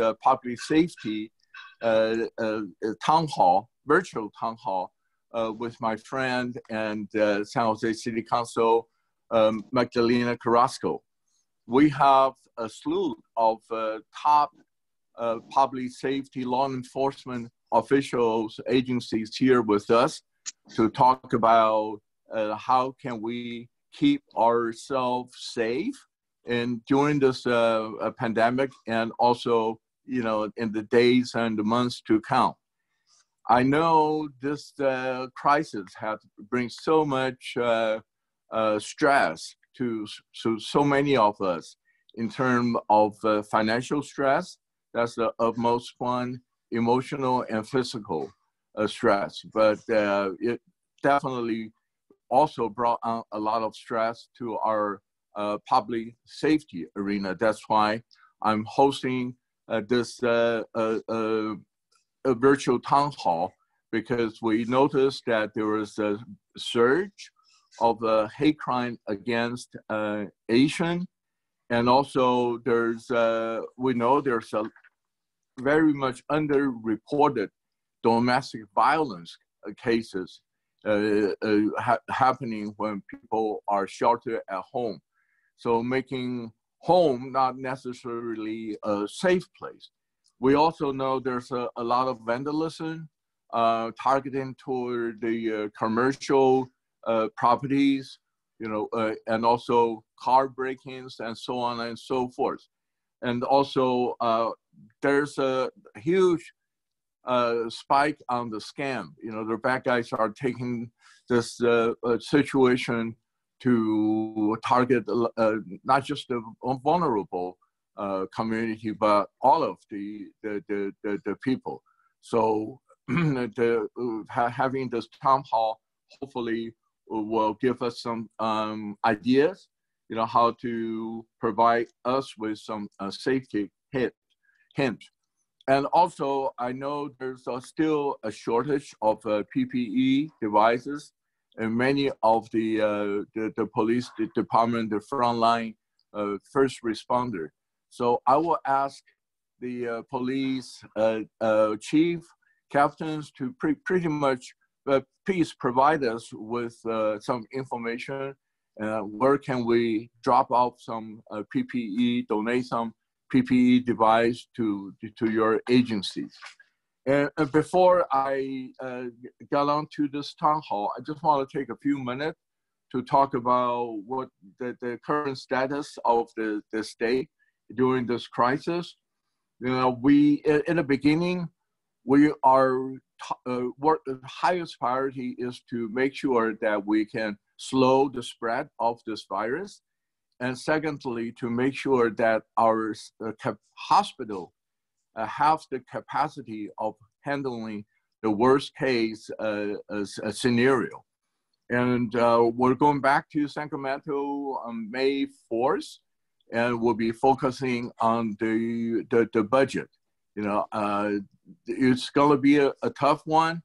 uh, public safety uh, uh, town hall, virtual town hall, uh, with my friend and uh, San Jose City Council, um, Magdalena Carrasco. We have a slew of uh, top uh, public safety law enforcement officials, agencies here with us to talk about uh, how can we keep ourselves safe and during this uh, pandemic and also you know in the days and the months to come I know this uh, crisis has bring so much uh, uh, stress to so, so many of us in terms of uh, financial stress. That's the utmost one, emotional and physical uh, stress. But uh, it definitely also brought on a lot of stress to our public safety arena. That's why I'm hosting this a virtual town hall because we noticed that there was a surge of uh, hate crime against uh, Asian, and also there's uh, we know there's a very much underreported domestic violence cases uh, uh, ha happening when people are sheltered at home. So making home not necessarily a safe place. We also know there's a, a lot of vandalism uh, targeting toward the uh, commercial uh, properties, you know, uh, and also car break-ins and so on and so forth. And also uh, there's a huge uh, spike on the scam. You know, the bad guys are taking this situation to target not just the vulnerable, uh, community, but all of the the the, the, the people. So the, uh, having this town hall hopefully will give us some um, ideas, you know, how to provide us with some uh, safety hint, hint. And also, I know there's uh, still a shortage of uh, PPE devices, and many of the, uh, the, the police department, the frontline uh, first responder, so I will ask the uh, police uh, uh, chief, captains to pre pretty much uh, please provide us with some information. where can we drop off some PPE, donate some PPE device to, to your agencies? And, before I uh, get on to this town hall, I just want to take a few minutes to talk about what the, the current status of the, the state during this crisis. You know, we in the beginning, we are uh, work, the highest priority is to make sure that we can slow the spread of this virus, and secondly, to make sure that our uh, hospital uh, have the capacity of handling the worst case uh, scenario. And uh, we're going back to Sacramento on May 4th and we'll be focusing on the the, the budget. You know, uh, it's going to be a, a, tough one.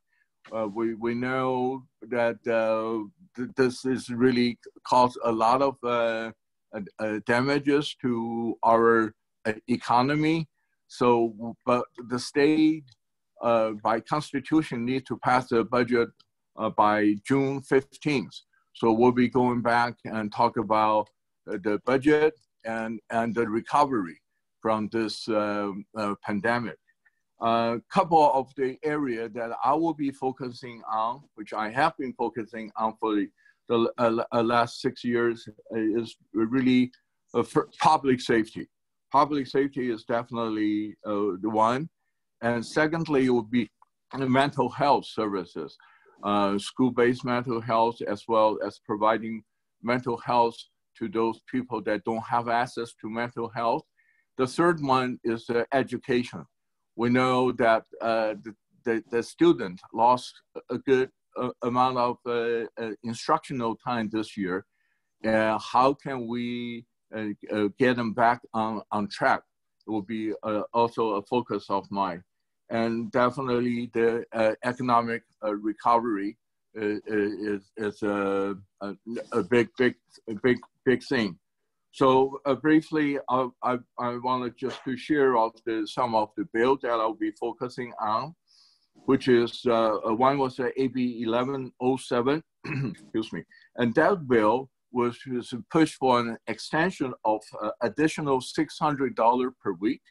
Uh, we we know that uh, th- this is really caused a lot of uh, uh, damages to our uh, economy. So, but the state, by constitution, needs to pass the budget by June 15th. So we'll be going back and talk about the budget and, and the recovery from this uh, uh, pandemic. A uh, couple of the area that I will be focusing on, which I have been focusing on for the, the uh, uh, last six years, is really public safety. Public safety is definitely the one. And secondly, it would be mental health services, school-based mental health, as well as providing mental health to those people that don't have access to mental health. The third one is uh, education. We know that uh, the, the, the, student lost a good uh, amount of uh, uh, instructional time this year. how can we uh, get them back on, on track? Will be also a focus of mine. And definitely the economic recovery is, is a, a, big, big, big big thing. So uh, briefly, I, I, I wanted just to share of the, some of the bills that I'll be focusing on, which is uh, uh one was uh, AB 1107, excuse me, and that bill was, was pushed for an extension of uh, additional $600 per week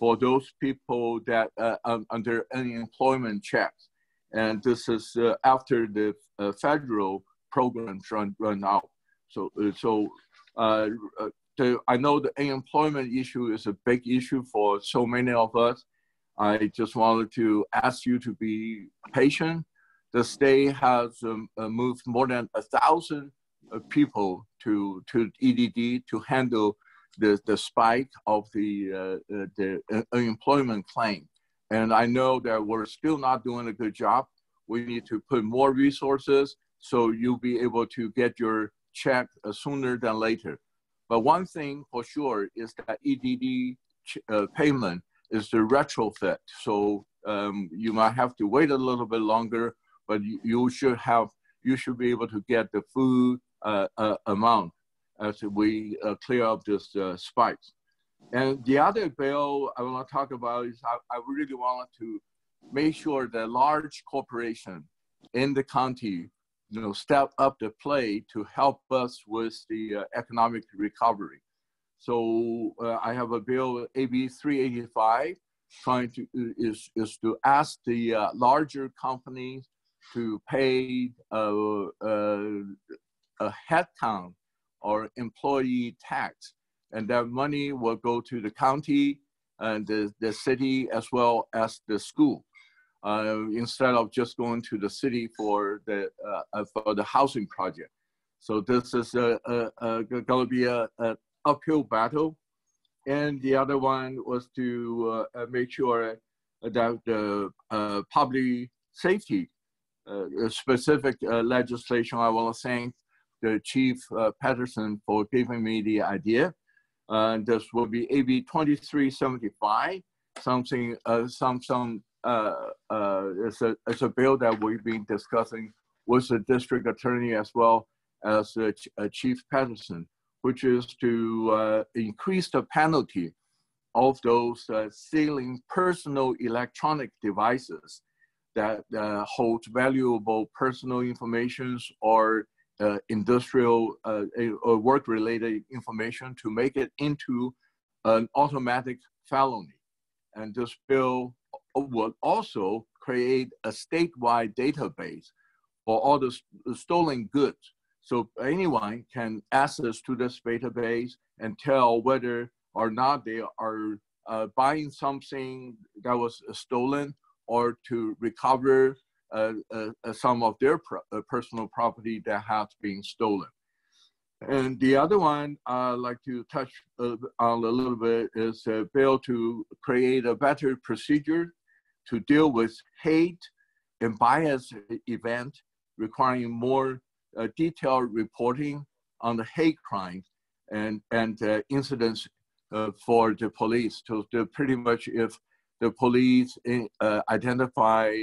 for those people that uh, under unemployment checks. And this is uh, after the uh, federal programs run, run out. So, uh, so uh, the, I know the unemployment issue is a big issue for so many of us. I just wanted to ask you to be patient. The state has um, moved more than a thousand people to, to EDD to handle the, the spike of the, uh, uh the unemployment claim. And I know that we're still not doing a good job. We need to put more resources so you'll be able to get your check uh, sooner than later. But one thing for sure is that EDD uh, payment is the retrofit. So um, you might have to wait a little bit longer, but you, you should have you should be able to get the uh, uh, amount as we uh, clear up this uh, spikes. And the other bill I want to talk about is I, I really want to make sure that large corporation in the county you know, step up the play to help us with the uh, economic recovery. So uh, I have a bill, AB 385, trying to is is to ask the uh, larger companies to pay uh, uh, a headcount or employee tax, and that money will go to the county and the, the city as well as the school uh, instead of just going to the city for the uh, uh for the housing project. So this is a, a, a going to be a, uphill battle, and the other one was to uh, uh, make sure that the uh, public safety specific legislation. I want to thank Chief Petersen for giving me the idea. this will be AB 2375, something some some uh, uh, it's, a, it's a bill that we've been discussing with the district attorney as well as uh, Chief Petersen, which is to uh, increase the penalty of those uh, stealing personal electronic devices that uh, hold valuable personal information or uh, industrial or work-related information to make it into an automatic felony. And this bill would also create a statewide database for all the stolen goods. So anyone can access to this database and tell whether or not they are uh, buying something that was stolen or to recover uh, uh, uh some of their pro uh, personal property that has been stolen. And the other one I'd like to touch uh, on a little bit is a bill to create a better procedure to deal with hate and bias event requiring more uh, detailed reporting on the hate crimes and, and uh, incidents uh, for the police. So pretty much if the police uh, identify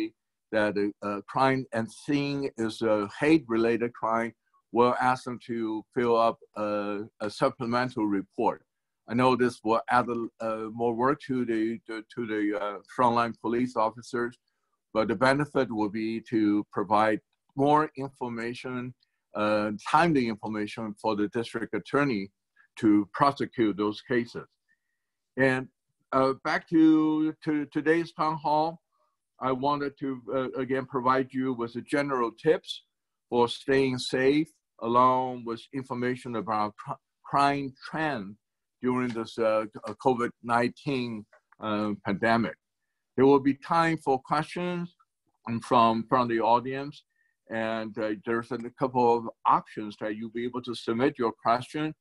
that a, crime and thing is a hate-related crime, we'll ask them to fill up a, a supplemental report. I know this will add uh, more work to the to, to the uh, frontline police officers, but the benefit will be to provide more information, uh, timely information for the district attorney to prosecute those cases. And uh, back to, to today's town hall, I wanted to uh, again provide you with the general tips for staying safe, along with information about crime trend during this uh, uh COVID-19 uh, pandemic. There will be time for questions from, from the audience. And uh, there's a couple of options that you'll be able to submit your question.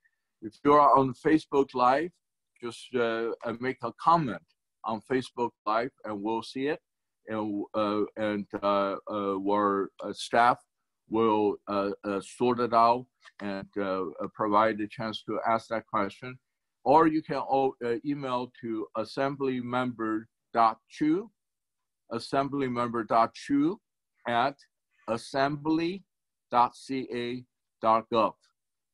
If you're on Facebook Live, just uh, make a comment on Facebook Live and we'll see it. And, uh, and uh, our staff will sort it out and provide a chance to ask that question or you can uh, email to assemblymember.chu, assemblymember.chu at assembly.ca.gov.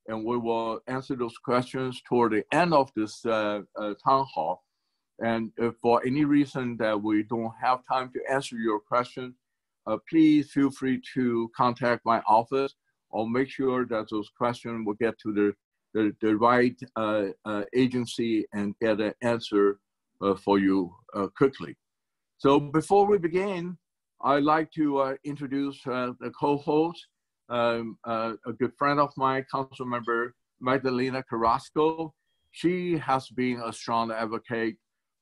and we will answer those questions toward the end of this uh, uh, town hall. And if for any reason that we don't have time to answer your question, uh, please feel free to contact my office or make sure that those questions will get to the, the, the right uh, uh, agency and get an answer uh, for you quickly. So before we begin, I'd like to introduce the co-host, um, a good friend of mine, Council Member Magdalena Carrasco. She has been a strong advocate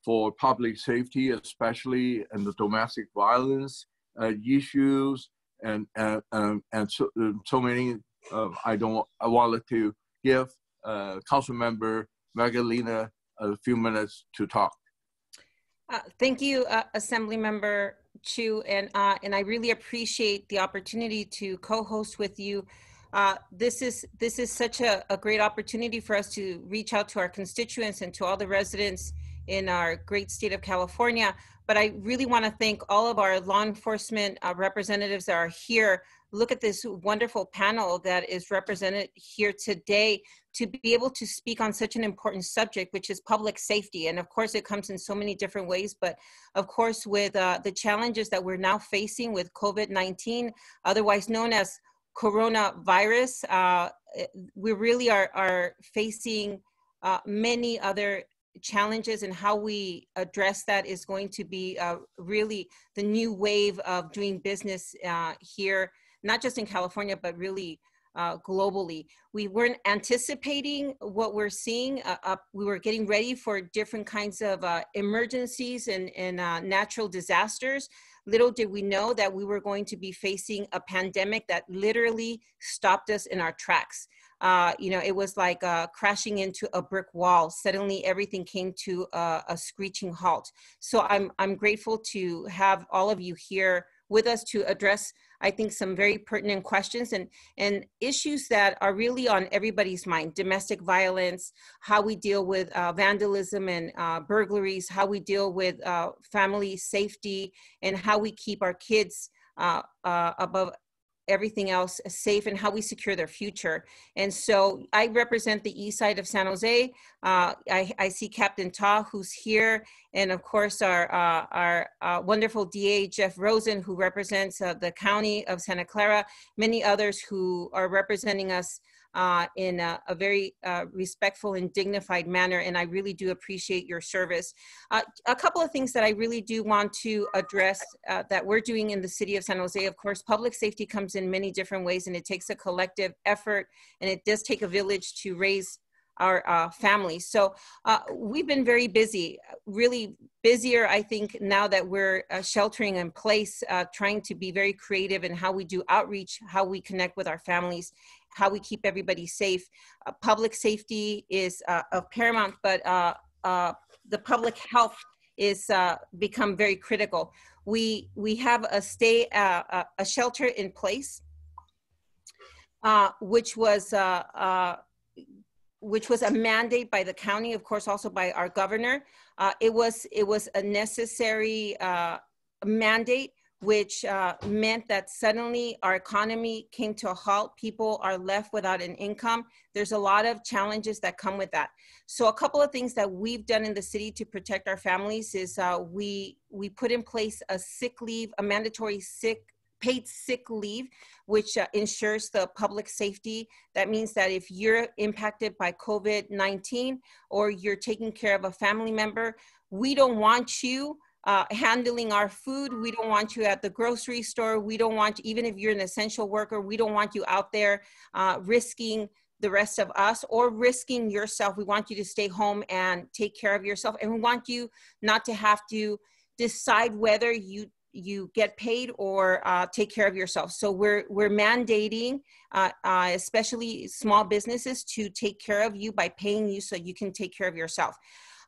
for public safety, especially in the domestic violence uh, issues and and and, and so, uh, so many. Uh, I don't. I wanted to give uh, Council Member Magdalena a few minutes to talk. Uh, thank you, uh, Assembly Member Chu, and uh, and I really appreciate the opportunity to co-host with you. Uh, this is this is such a, a, great opportunity for us to reach out to our constituents and to all the residents in our great state of California. But I really want to thank all of our law enforcement uh, representatives that are here. Look at this wonderful panel that is represented here today to be able to speak on such an important subject, which is public safety. And of course, it comes in so many different ways. But of course, with uh, the challenges that we're now facing with COVID 19, otherwise known as coronavirus, uh, we really are, are facing uh, many other challenges and how we address that is going to be uh, really the new wave of doing business uh, here, not just in California, but really uh, globally. We weren't anticipating what we're seeing. Uh, we were getting ready for different kinds of uh, emergencies and, and uh, natural disasters. Little did we know that we were going to be facing a pandemic that literally stopped us in our tracks uh, you know, it was like uh, crashing into a brick wall. Suddenly, everything came to a, a screeching halt. So I'm I'm grateful to have all of you here with us to address, I think, some very pertinent questions and and issues that are really on everybody's mind: domestic violence, how we deal with uh, vandalism and uh, burglaries, how we deal with uh, family safety, and how we keep our kids uh, uh, above everything else safe and how we secure their future. And so I represent the east side of San Jose. Uh, I, I, see Captain Ta, who's here, and of course our, uh, our uh, wonderful DA, Jeff Rosen, who represents uh, the county of Santa Clara, many others who are representing us uh, in a, a very uh, respectful and dignified manner. And I really do appreciate your service. Uh, a couple of things that I really do want to address uh, that we're doing in the city of San Jose. Of course, public safety comes in many different ways and it takes a collective effort and it does take a village to raise our uh, families. So uh, we've been very busy, really busier, I think, now that we're uh, sheltering in place, uh, trying to be very creative in how we do outreach, how we connect with our families, how we keep everybody safe. Uh, public safety is uh, of paramount, but uh, uh, the public health is uh, become very critical. We we have a stay uh, a shelter in place, which was which was a mandate by the county, of course, also by our governor. it was it was a necessary mandate which uh, meant that suddenly our economy came to a halt. People are left without an income. There's a lot of challenges that come with that. So a couple of things that we've done in the city to protect our families is uh, we we put in place a sick leave, a mandatory sick paid sick leave, which uh, ensures the public safety. That means that if you're impacted by COVID-19 or you're taking care of a family member, we don't want you uh, handling our food. We don't want you at the grocery store. We don't want, even if you're an essential worker, we don't want you out there uh, risking the rest of us or risking yourself. We want you to stay home and take care of yourself. And we want you not to have to decide whether you you get paid or uh, take care of yourself. So we're we're mandating, uh, uh, especially small businesses, to take care of you by paying you so you can take care of yourself.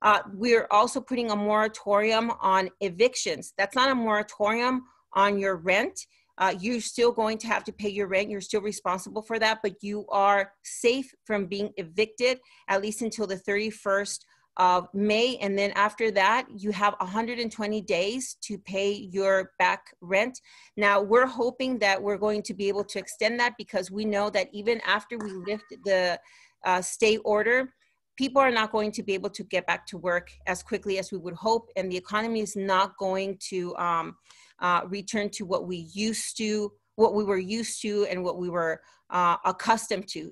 Uh, we're also putting a moratorium on evictions. That's not a moratorium on your rent. Uh, you're still going to have to pay your rent. You're still responsible for that, but you are safe from being evicted at least until the 31st of May. And then after that, you have 120 days to pay your back rent. Now, we're hoping that we're going to be able to extend that because we know that even after we lift the uh, stay order, people are not going to be able to get back to work as quickly as we would hope. And the economy is not going to um, uh, return to what we used to, what we were used to, and what we were uh, accustomed to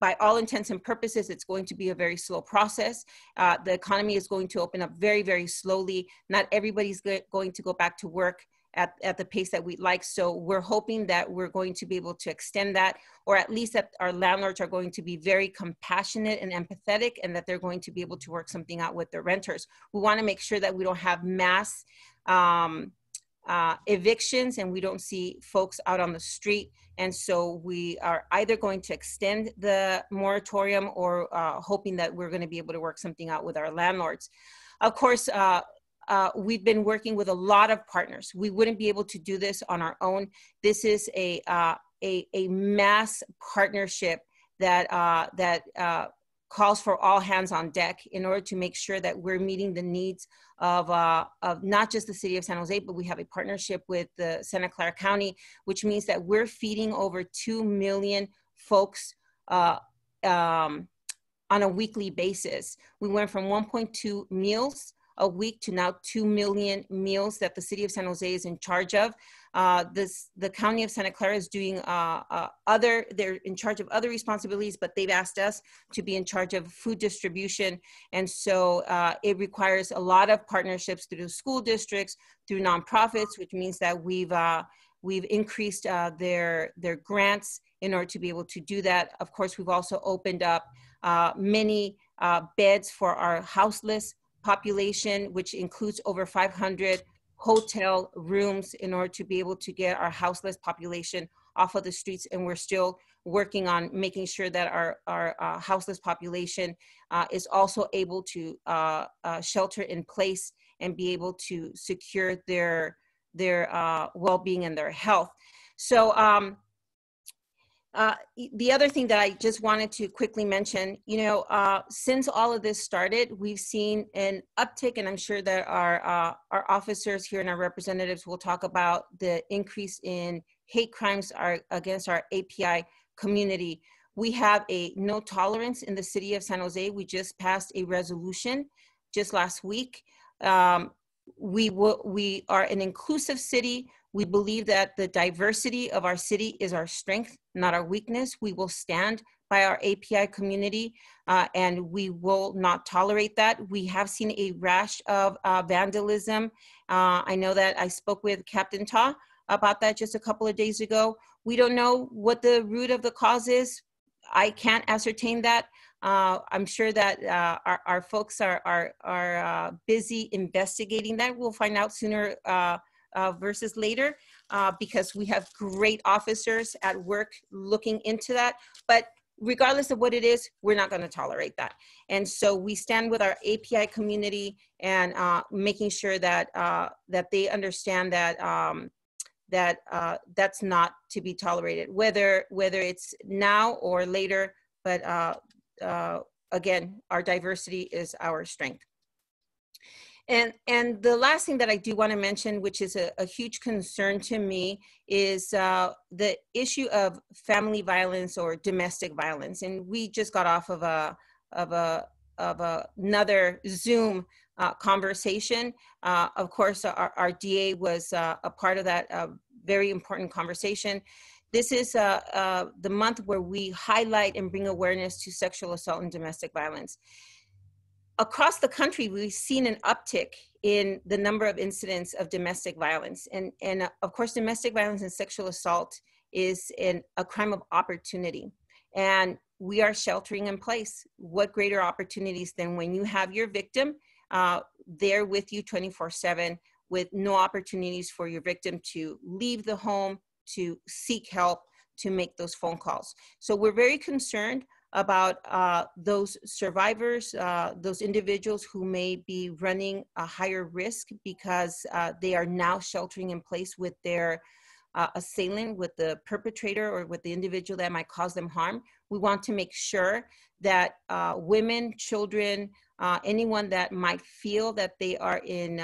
by all intents and purposes, it's going to be a very slow process. Uh, the economy is going to open up very, very slowly. Not everybody's go- going to go back to work at, at the pace that we'd like. So we're hoping that we're going to be able to extend that, or at least that our landlords are going to be very compassionate and empathetic and that they're going to be able to work something out with their renters. We want to make sure that we don't have mass um, uh, evictions and we don't see folks out on the street. And so we are either going to extend the moratorium or uh, hoping that we're going to be able to work something out with our landlords. Of course, uh, uh, we've been working with a lot of partners. We wouldn't be able to do this on our own. This is a uh, a, a, mass partnership that uh, that uh, calls for all hands on deck in order to make sure that we're meeting the needs of, uh, of not just the city of San Jose, but we have a partnership with the Santa Clara County, which means that we're feeding over 2 million folks uh, um, on a weekly basis. We went from 1.2 meals a week to now 2 million meals that the city of San Jose is in charge of. Uh, this, the county of Santa Clara is doing uh, uh, other, they're in charge of other responsibilities, but they've asked us to be in charge of food distribution. And so uh, it requires a lot of partnerships through school districts, through nonprofits, which means that we've, uh, we've increased uh, their, their grants in order to be able to do that. Of course, we've also opened up many beds for our houseless population, which includes over 500 hotel rooms in order to be able to get our houseless population off of the streets. And we're still working on making sure that our, our uh, houseless population uh, is also able to uh, uh shelter in place and be able to secure their, their uh, well-being and their health. So um, uh, the other thing that I just wanted to quickly mention, you know, uh, since all of this started, we've seen an uptick, and I'm sure that our uh, our officers here and our representatives will talk about the increase in hate crimes are, against our API community. We have a no tolerance in the city of San Jose. We just passed a resolution just last week. Um, we we are an inclusive city. We believe that the diversity of our city is our strength, not our weakness. We will stand by our API community uh, and we will not tolerate that. We have seen a rash of uh, vandalism. Uh, I know that I spoke with Captain Ta about that just a couple of days ago. We don't know what the root of the cause is. I can't ascertain that. Uh, I'm sure that uh, our, our, folks are, are, are uh, busy investigating that. We'll find out sooner uh, versus later uh, because we have great officers at work looking into that. But regardless of what it is, we're not going to tolerate that. And so we stand with our API community and uh, making sure that uh, that they understand that um, that uh, that's not to be tolerated, whether whether it's now or later. But uh, again, our diversity is our strength. And, and the last thing that I do want to mention, which is a, a huge concern to me, is uh, the issue of family violence or domestic violence. And we just got off of a of a of a, another Zoom uh, conversation. Uh, of course, our, our DA was uh, a part of that very important conversation. This is uh, uh, the month where we highlight and bring awareness to sexual assault and domestic violence across the country, we've seen an uptick in the number of incidents of domestic violence. And, and uh, of course, domestic violence and sexual assault is an, a crime of opportunity. And we are sheltering in place. What greater opportunities than when you have your victim uh, there with you 24 7 with no opportunities for your victim to leave the home, to seek help, to make those phone calls. So we're very concerned about uh, those survivors, uh, those individuals who may be running a higher risk because uh, they are now sheltering in place with their uh, assailant, with the perpetrator, or with the individual that might cause them harm. We want to make sure that uh, women, children, uh, anyone that might feel that they are in,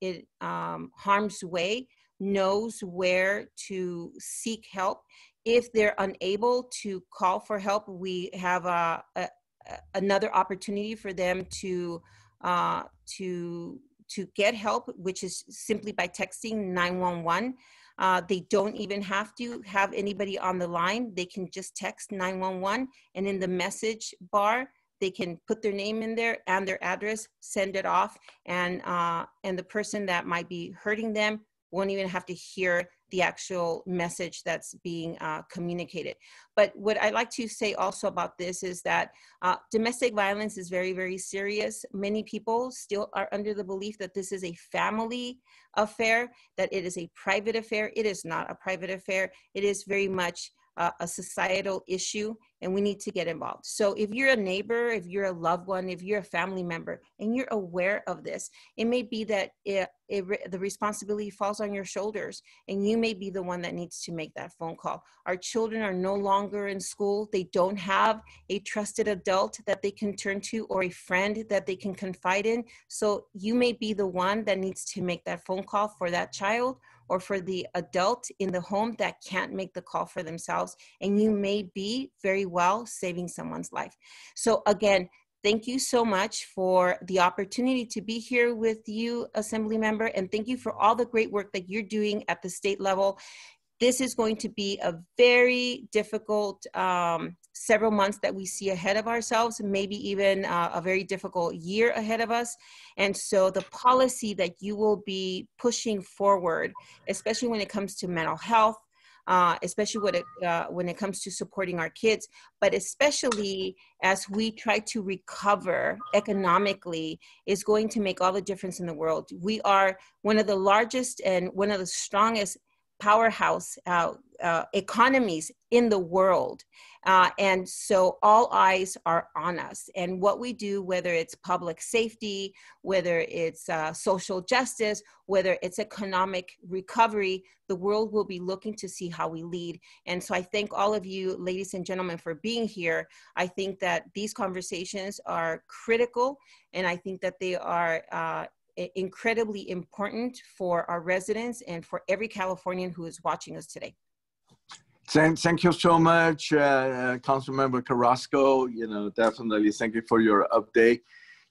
in um, harm's way knows where to seek help. If they're unable to call for help, we have a, a another opportunity for them to uh, to to get help, which is simply by texting 911. Uh, they don't even have to have anybody on the line. They can just text 911, and in the message bar, they can put their name in there and their address, send it off, and uh, and the person that might be hurting them won't even have to hear the actual message that's being uh, communicated. But what I like to say also about this is that uh, domestic violence is very, very serious. Many people still are under the belief that this is a family affair, that it is a private affair. It is not a private affair. It is very much uh, a societal issue and we need to get involved. So if you're a neighbor, if you're a loved one, if you're a family member and you're aware of this, it may be that it, it, the responsibility falls on your shoulders and you may be the one that needs to make that phone call. Our children are no longer in school. They don't have a trusted adult that they can turn to or a friend that they can confide in. So you may be the one that needs to make that phone call for that child or for the adult in the home that can't make the call for themselves. And you may be very well saving someone's life. So, again, thank you so much for the opportunity to be here with you, Assembly Member, and thank you for all the great work that you're doing at the state level this is going to be a very difficult um, several months that we see ahead of ourselves, maybe even uh, a very difficult year ahead of us. And so the policy that you will be pushing forward, especially when it comes to mental health, uh, especially when it, uh, when it comes to supporting our kids, but especially as we try to recover economically, is going to make all the difference in the world. We are one of the largest and one of the strongest powerhouse uh, uh, economies in the world. Uh, and so all eyes are on us. And what we do, whether it's public safety, whether it's uh, social justice, whether it's economic recovery, the world will be looking to see how we lead. And so I thank all of you, ladies and gentlemen, for being here. I think that these conversations are critical, and I think that they are uh, incredibly important for our residents and for every Californian who is watching us today. Thank, thank you so much, uh, uh, Councilmember Carrasco. You know, definitely thank you for your update.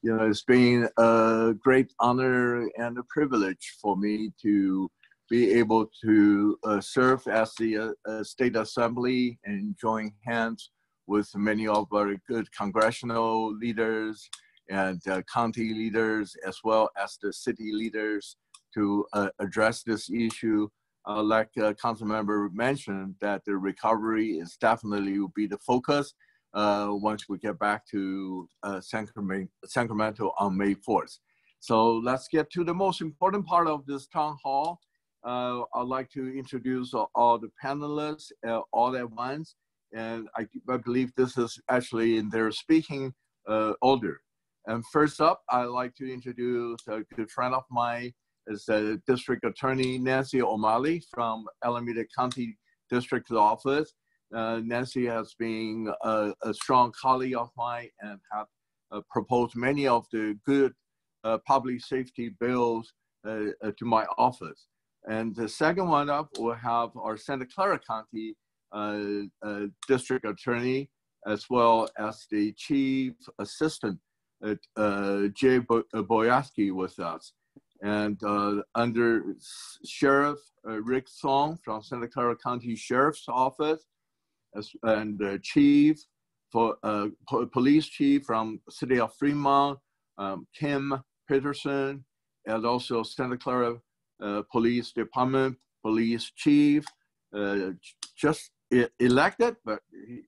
You know, it's been a great honor and a privilege for me to be able to uh, serve as the uh, uh State Assembly and join hands with many of our good congressional leaders and uh, county leaders as well as the city leaders to uh, address this issue. Uh, like uh, council member mentioned, that the recovery is definitely will be the focus uh, once we get back to uh, Sacramento, Sacramento on May 4th. So let's get to the most important part of this town hall. Uh, I'd like to introduce all the panelists all at once. And I, I, believe this is actually in their speaking order. And first up, I'd like to introduce a good friend of mine, is the District Attorney Nancy O'Malley from Alameda County District Office. Uh, Nancy has been a, a, strong colleague of mine and have uh, proposed many of the good uh, public safety bills uh, uh, to my office. And the second one up, we'll have our Santa Clara County uh, District Attorney, as well as the Chief Assistant Jay uh, Boyarsky with us. And uh, under Sheriff Rick Sung from Santa Clara County Sheriff's Office, as, and Chief for Police Chief from City of Fremont, um, Kim Petersen, and also Santa Clara uh, Police Department Police Chief, uh, just elected, but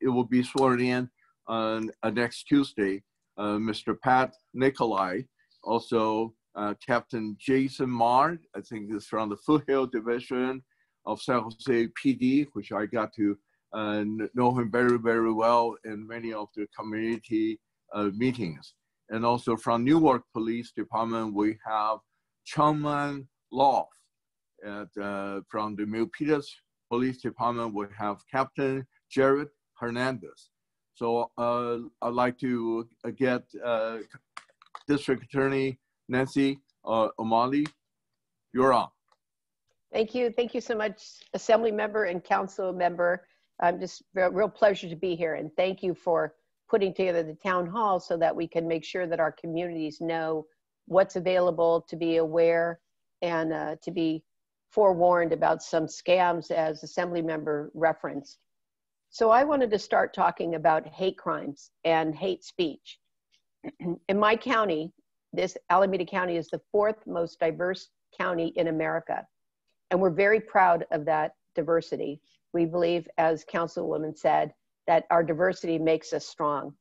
it will be sworn in on uh, next Tuesday. Uh, Mr. Pat Nikolai, also uh, Captain Jason Marr, I think is from the Foothill Division of San Jose PD, which I got to uh, know him very, very well in many of the community meetings. And also from Newark Police Department, we have Chomnan Loth. And uh, from the Milpitas Police Department, we have Captain Jared Hernandez. So uh, I'd like to uh, get uh, District Attorney Nancy uh, O'Malley, you're on. Thank you. Thank you so much, Assembly Member and Council Member. I'm just real, real pleasure to be here and thank you for putting together the town hall so that we can make sure that our communities know what's available to be aware and uh, to be forewarned about some scams as Assembly Member referenced. So I wanted to start talking about hate crimes and hate speech. In my county, this Alameda County is the fourth most diverse county in America. And we're very proud of that diversity. We believe, as Councilwoman said, that our diversity makes us strong.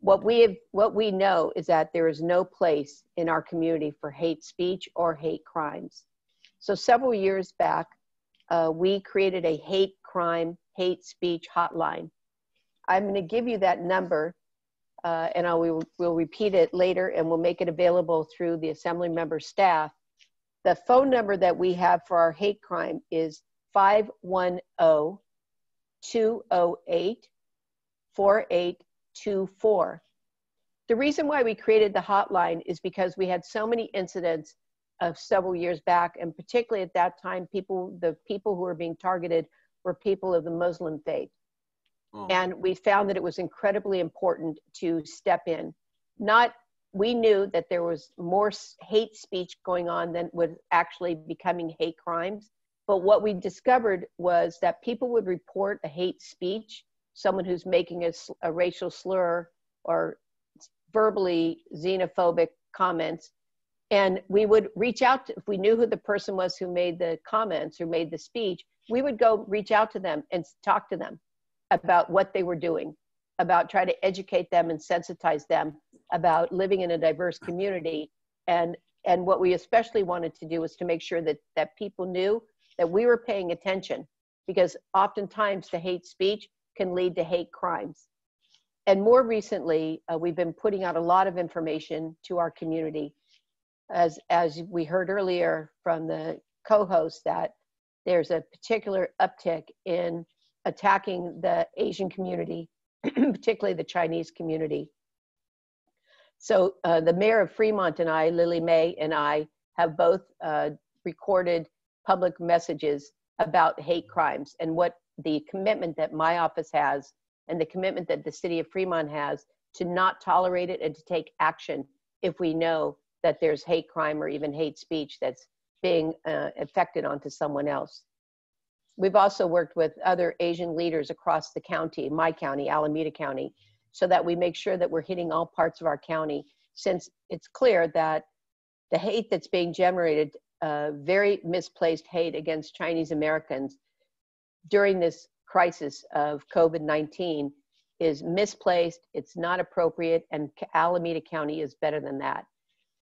What we have, what we know is that there is no place in our community for hate speech or hate crimes. So several years back, uh, we created a hate crime, hate speech hotline. I'm going to give you that number, uh, and I will we'll repeat it later, and we'll make it available through the assembly member staff. The phone number that we have for our hate crime is 510 208 4824. The reason why we created the hotline is because we had so many incidents of several years back, and particularly at that time, people, the people who were being targeted were people of the Muslim faith. Oh. And we found that it was incredibly important to step in. Not, we knew that there was more hate speech going on than was actually becoming hate crimes. But what we discovered was that people would report a hate speech, someone who's making a, a racial slur or verbally xenophobic comments. And we would reach out, to, if we knew who the person was who made the comments, who made the speech, we would go reach out to them and talk to them about what they were doing, about try to educate them and sensitize them about living in a diverse community. And, and what we especially wanted to do was to make sure that, that people knew that we were paying attention because oftentimes the hate speech can lead to hate crimes. And more recently, uh, we've been putting out a lot of information to our community. As, as we heard earlier from the co-host that there's a particular uptick in attacking the Asian community, particularly the Chinese community. So uh, the mayor of Fremont and I, Lily Mei and I, have both uh, recorded public messages about hate crimes and what the commitment that my office has and the commitment that the city of Fremont has to not tolerate it and to take action if we know that there's hate crime or even hate speech that's being uh, affected onto someone else. We've also worked with other Asian leaders across the county, my county, Alameda County, so that we make sure that we're hitting all parts of our county since it's clear that the hate that's being generated uh, very misplaced hate against Chinese Americans during this crisis of COVID 19 is misplaced, it's not appropriate, and Alameda County is better than that.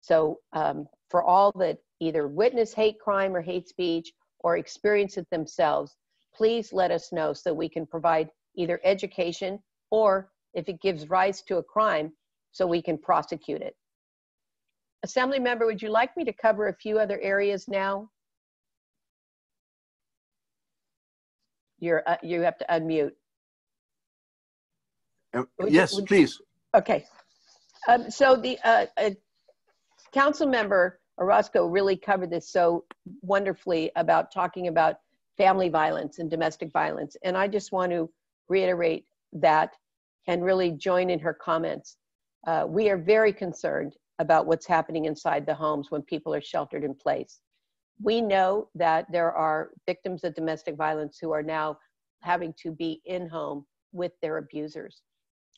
So, um, for all that either witness hate crime or hate speech or experience it themselves, please let us know so we can provide either education or if it gives rise to a crime, so we can prosecute it. Assembly member, would you like me to cover a few other areas now? You're, uh, you have to unmute. Uh, yes, would, please. Okay. Um, so the uh, uh, council member Carrasco really covered this so wonderfully about talking about family violence and domestic violence. And I just want to reiterate that and really join in her comments. Uh, we are very concerned about what's happening inside the homes when people are sheltered in place. We know that there are victims of domestic violence who are now having to be in home with their abusers.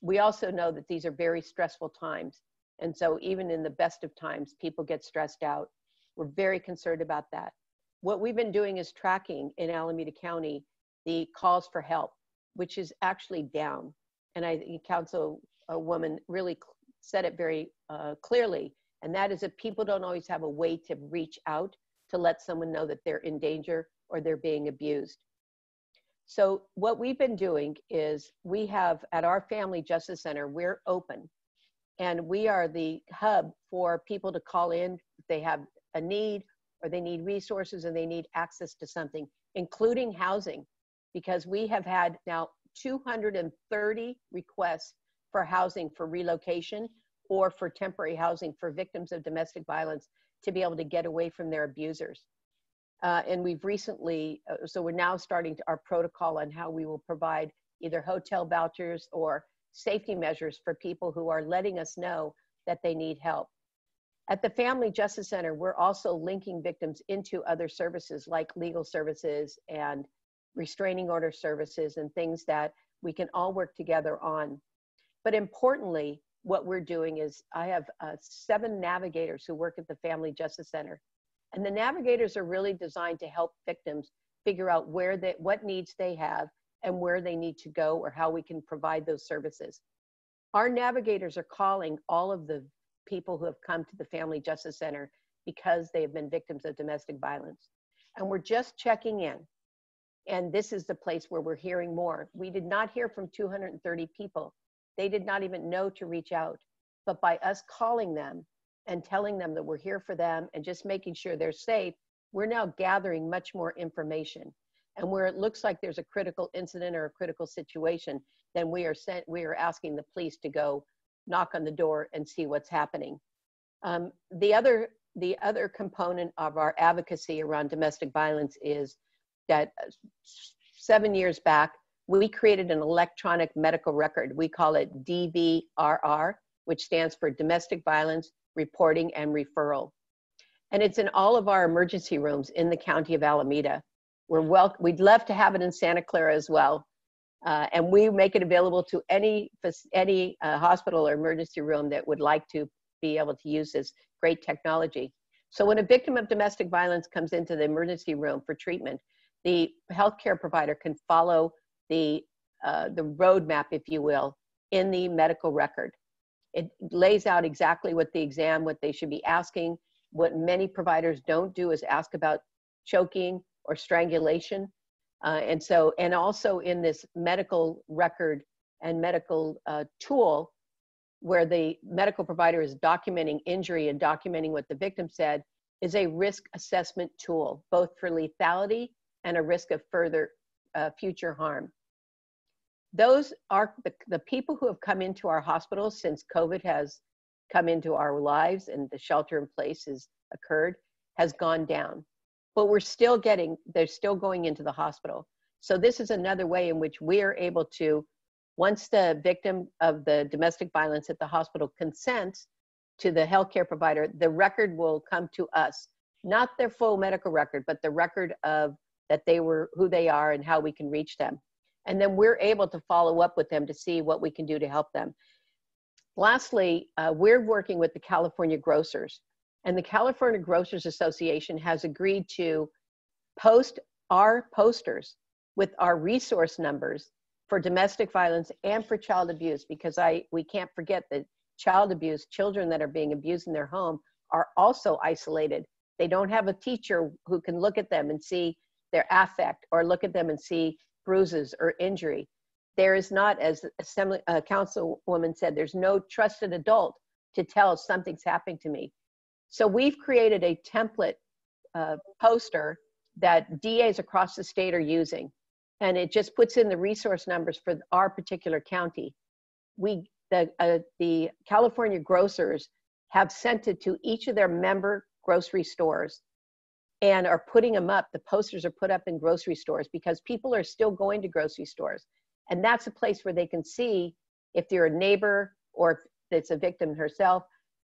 We also know that these are very stressful times. And so, even in the best of times, people get stressed out. We're very concerned about that. What we've been doing is tracking in Alameda County the calls for help, which is actually down. And I think Councilwoman really said it very uh, clearly, and that is that people don't always have a way to reach out to let someone know that they're in danger or they're being abused. So what we've been doing is we have at our Family Justice Center, we're open and we are the hub for people to call in if they have a need or they need resources and they need access to something, including housing, because we have had now 230 requests for housing for relocation, or for temporary housing for victims of domestic violence to be able to get away from their abusers. Uh, and we've recently, uh, so we're now starting to, our protocol on how we will provide either hotel vouchers or safety measures for people who are letting us know that they need help. At the Family Justice Center, we're also linking victims into other services like legal services and restraining order services and things that we can all work together on. But importantly, what we're doing is I have uh, seven navigators who work at the Family Justice Center. And the navigators are really designed to help victims figure out where they, what needs they have and where they need to go or how we can provide those services. Our navigators are calling all of the people who have come to the Family Justice Center because they have been victims of domestic violence. And we're just checking in. And this is the place where we're hearing more. We did not hear from 230 people. They did not even know to reach out. But by us calling them and telling them that we're here for them and just making sure they're safe, we're now gathering much more information. And where it looks like there's a critical incident or a critical situation, then we are sent, we are asking the police to go knock on the door and see what's happening. Um, the other the other component of our advocacy around domestic violence is that uh, seven years back we created an electronic medical record. We call it DVRR, which stands for Domestic Violence Reporting and Referral. And it's in all of our emergency rooms in the county of Alameda. We're well, we'd love to have it in Santa Clara as well. Uh, and we make it available to any, any uh, hospital or emergency room that would like to be able to use this great technology. So when a victim of domestic violence comes into the emergency room for treatment, the healthcare provider can follow the, uh, the roadmap, if you will, in the medical record. It lays out exactly what the exam, what they should be asking. What many providers don't do is ask about choking or strangulation. Uh, and so, and also in this medical record and medical uh, tool, where the medical provider is documenting injury and documenting what the victim said, is a risk assessment tool, both for lethality and a risk of further uh, future harm. Those are the, the people who have come into our hospitals since COVID has come into our lives and the shelter in place has occurred has gone down but we're still getting, they're still going into the hospital. So this is another way in which we are able to, once the victim of the domestic violence at the hospital consents to the healthcare provider, the record will come to us. Not their full medical record, but the record of that they were who they are and how we can reach them. And then we're able to follow up with them to see what we can do to help them. Lastly, uh, we're working with the California grocers. And the California Grocers Association has agreed to post our posters with our resource numbers for domestic violence and for child abuse because I we can't forget that child abuse, children that are being abused in their home are also isolated. They don't have a teacher who can look at them and see their affect or look at them and see bruises or injury. There is not, as Assembly uh, Councilwoman said, there's no trusted adult to tell something's happening to me. So we've created a template uh, poster that DAs across the state are using. And it just puts in the resource numbers for our particular county. We, the, uh, the California grocers have sent it to each of their member grocery stores and are putting them up. The posters are put up in grocery stores because people are still going to grocery stores. And that's a place where they can see if they're a neighbor or if it's a victim herself,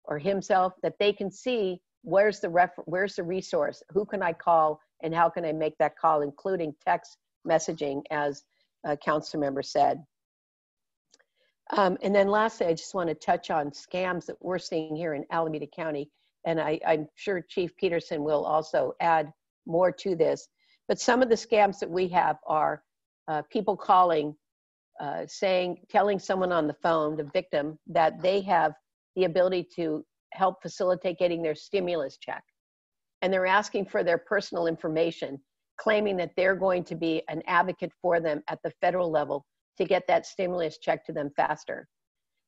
or himself that they can see where's the ref where's the resource who can i call and how can i make that call including text messaging as a council member said. Um, and then lastly i just want to touch on scams that we're seeing here in alameda county. And I, i'm sure chief petersen will also add more to this. But some of the scams that we have are uh, people calling uh, saying telling someone on the phone the victim that they have the ability to help facilitate getting their stimulus check. And they're asking for their personal information, claiming that they're going to be an advocate for them at the federal level to get that stimulus check to them faster.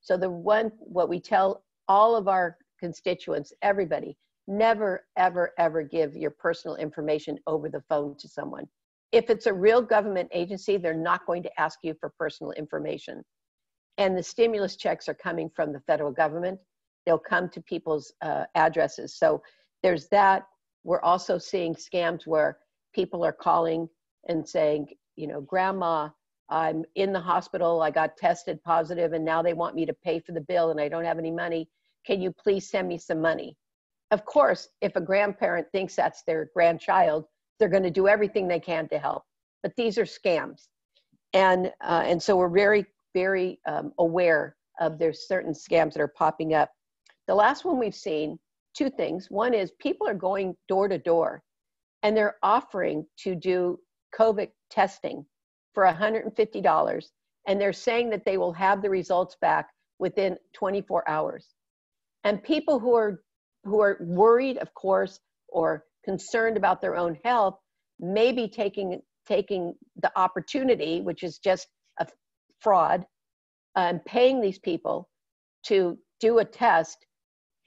So the one, what we tell all of our constituents, everybody, never, ever, ever give your personal information over the phone to someone. If it's a real government agency, they're not going to ask you for personal information and the stimulus checks are coming from the federal government. they'll come to people's uh, addresses. So there's that. We're also seeing scams where people are calling and saying, you know, grandma, I'm in the hospital, I got tested positive, and now they want me to pay for the bill and I don't have any money. Can you please send me some money? Of course, if a grandparent thinks that's their grandchild, they're going to do everything they can to help. But these are scams. And, uh, and so we're very, very um, aware of there's certain scams that are popping up. The last one we've seen, two things. One is people are going door to door and they're offering to do COVID testing for $150. And they're saying that they will have the results back within 24 hours. And people who are who are worried, of course, or concerned about their own health may be taking taking the opportunity, which is just fraud, and um, paying these people to do a test,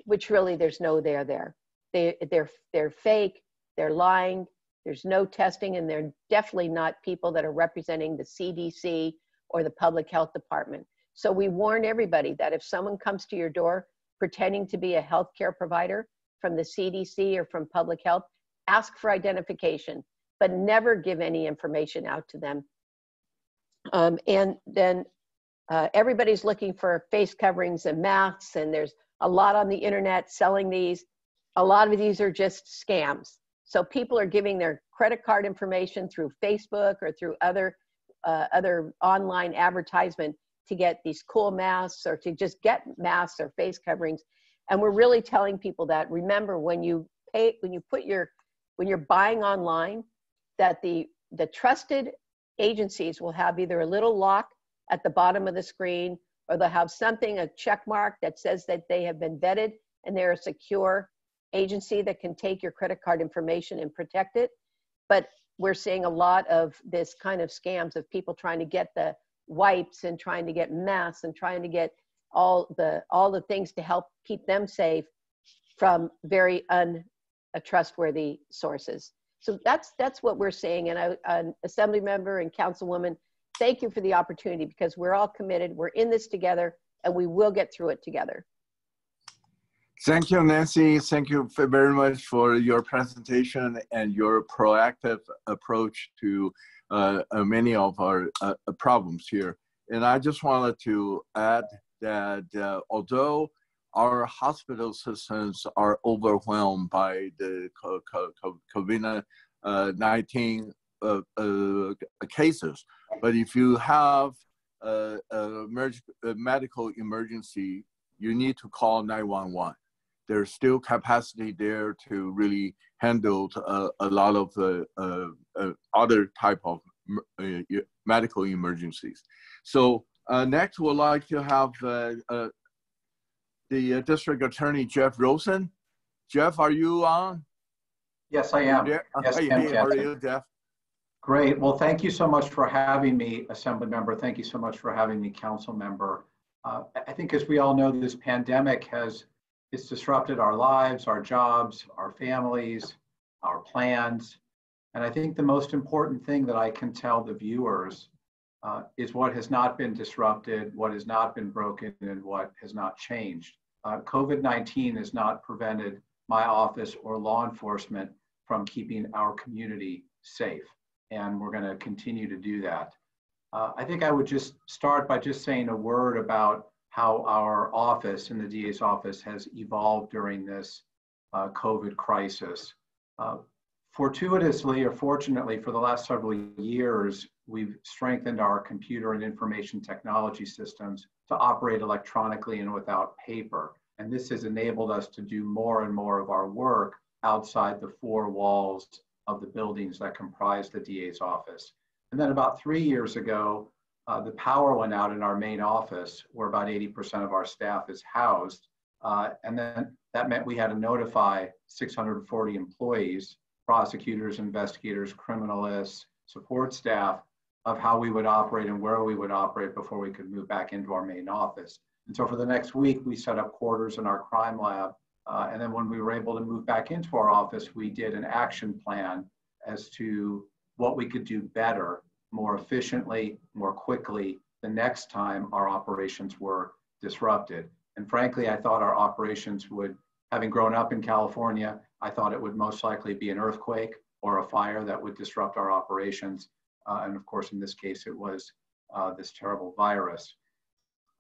which really there's no there there. They they're they're fake. They're lying. There's no testing, and they're definitely not people that are representing the CDC or the public health department. So we warn everybody that if someone comes to your door pretending to be a healthcare provider from the CDC or from public health, ask for identification, but never give any information out to them. Um, and then uh, everybody's looking for face coverings and masks, and there's a lot on the internet selling these. A lot of these are just scams. So people are giving their credit card information through Facebook or through other uh, other online advertisement to get these cool masks or to just get masks or face coverings. And we're really telling people that remember when you pay, when you put your, when you're buying online, that the, the trusted agencies will have either a little lock at the bottom of the screen or they'll have something, a check mark that says that they have been vetted and they're a secure agency that can take your credit card information and protect it. But we're seeing a lot of this kind of scams of people trying to get the wipes and trying to get masks and trying to get all the all the things to help keep them safe from very untrustworthy sources. So that's that's what we're seeing. And I, an assembly member and councilwoman, thank you for the opportunity because we're all committed. We're in this together, and we will get through it together. Thank you, Nancy. Thank you very much for your presentation and your proactive approach to uh, uh, many of our uh, problems here. And I just wanted to add that although our hospital systems are overwhelmed by the COVID-19 uh, uh, cases. But if you have a, a, a, medical emergency, you need to call 911. There's still capacity there to really handle uh, a lot of uh, uh, other type of medical emergencies. So next, we'd like to have the District Attorney Jeff Rosen. Jeff, are you on? Yes, I am. Yes, hey, hey, how are you, Jeff? Great. Well, thank you so much for having me, Assembly Member. Thank you so much for having me, Council Member. Uh, I think as we all know, this pandemic has it's disrupted our lives, our jobs, our families, our plans. And I think the most important thing that I can tell the viewers uh, is what has not been disrupted, what has not been broken, and what has not changed. Uh, COVID 19 has not prevented my office or law enforcement from keeping our community safe. And we're going to continue to do that. Uh, I think I would just start by just saying a word about how our office and the DA's office has evolved during this uh, COVID crisis. Uh, fortuitously or fortunately for the last several years, we've strengthened our computer and information technology systems to operate electronically and without paper. And this has enabled us to do more and more of our work outside the four walls of the buildings that comprise the DA's office. And then about three years ago, uh, the power went out in our main office where about 80% of our staff is housed. Uh, and then that meant we had to notify 640 employees, prosecutors, investigators, criminalists, support staff of how we would operate and where we would operate before we could move back into our main office. And so for the next week, we set up quarters in our crime lab. Uh, and then when we were able to move back into our office, we did an action plan as to what we could do better more efficiently, more quickly the next time our operations were disrupted. And frankly, I thought our operations would, having grown up in California, I thought it would most likely be an earthquake or a fire that would disrupt our operations. Uh, and of course, in this case, it was uh, this terrible virus.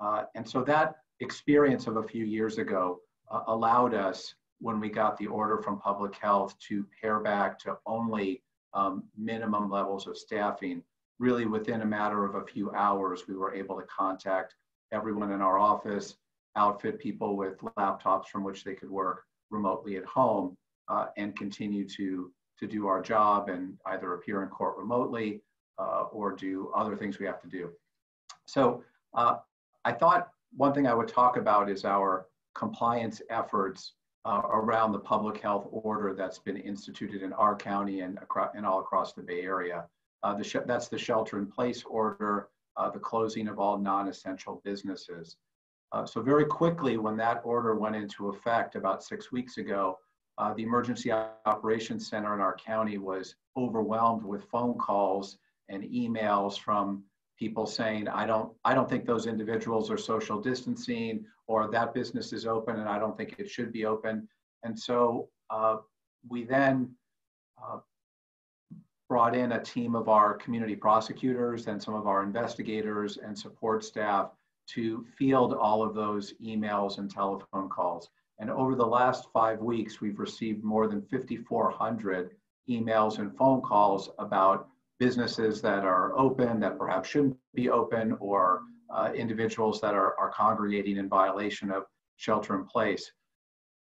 Uh, and so that experience of a few years ago allowed us, when we got the order from public health, to pare back to only um, minimum levels of staffing. Really, within a matter of a few hours, we were able to contact everyone in our office, outfit people with laptops from which they could work remotely at home, uh, and continue to, to do our job and either appear in court remotely uh, or do other things we have to do. So uh, I thought one thing I would talk about is our compliance efforts uh, around the public health order that's been instituted in our county and, across, and all across the Bay Area. Uh, the that's the shelter in place order, uh, the closing of all non-essential businesses. Uh, so very quickly, when that order went into effect about six weeks ago, the Emergency Operations Center in our county was overwhelmed with phone calls and emails from people saying, I don't, I don't think those individuals are social distancing or that business is open and I don't think it should be open. And so uh, we then uh, brought in a team of our community prosecutors and some of our investigators and support staff to field all of those emails and telephone calls. And over the last five weeks, we've received more than 5,400 emails and phone calls about businesses that are open that perhaps shouldn't be open or uh, individuals that are, are congregating in violation of shelter in place.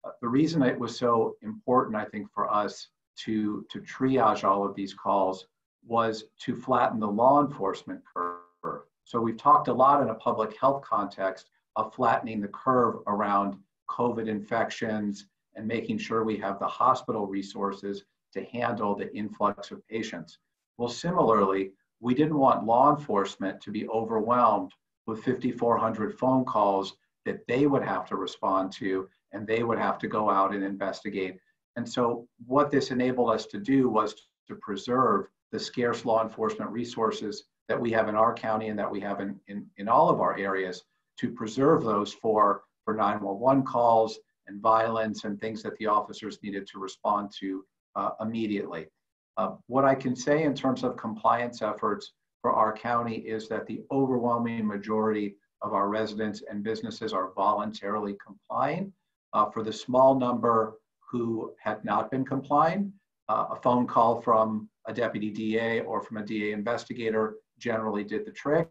Uh, the reason it was so important, I think, for us to, to triage all of these calls was to flatten the law enforcement curve. So we've talked a lot in a public health context of flattening the curve around COVID infections and making sure we have the hospital resources to handle the influx of patients. Well, similarly, we didn't want law enforcement to be overwhelmed with 5,400 phone calls that they would have to respond to and they would have to go out and investigate. And so, what this enabled us to do was to preserve the scarce law enforcement resources that we have in our county and that we have in, in, in all of our areas to preserve those for, for 911 calls and violence and things that the officers needed to respond to uh, immediately. Uh, what I can say in terms of compliance efforts for our county is that the overwhelming majority of our residents and businesses are voluntarily complying. Uh, for the small number who had not been complying, uh, a phone call from a deputy DA or from a DA investigator generally did the trick.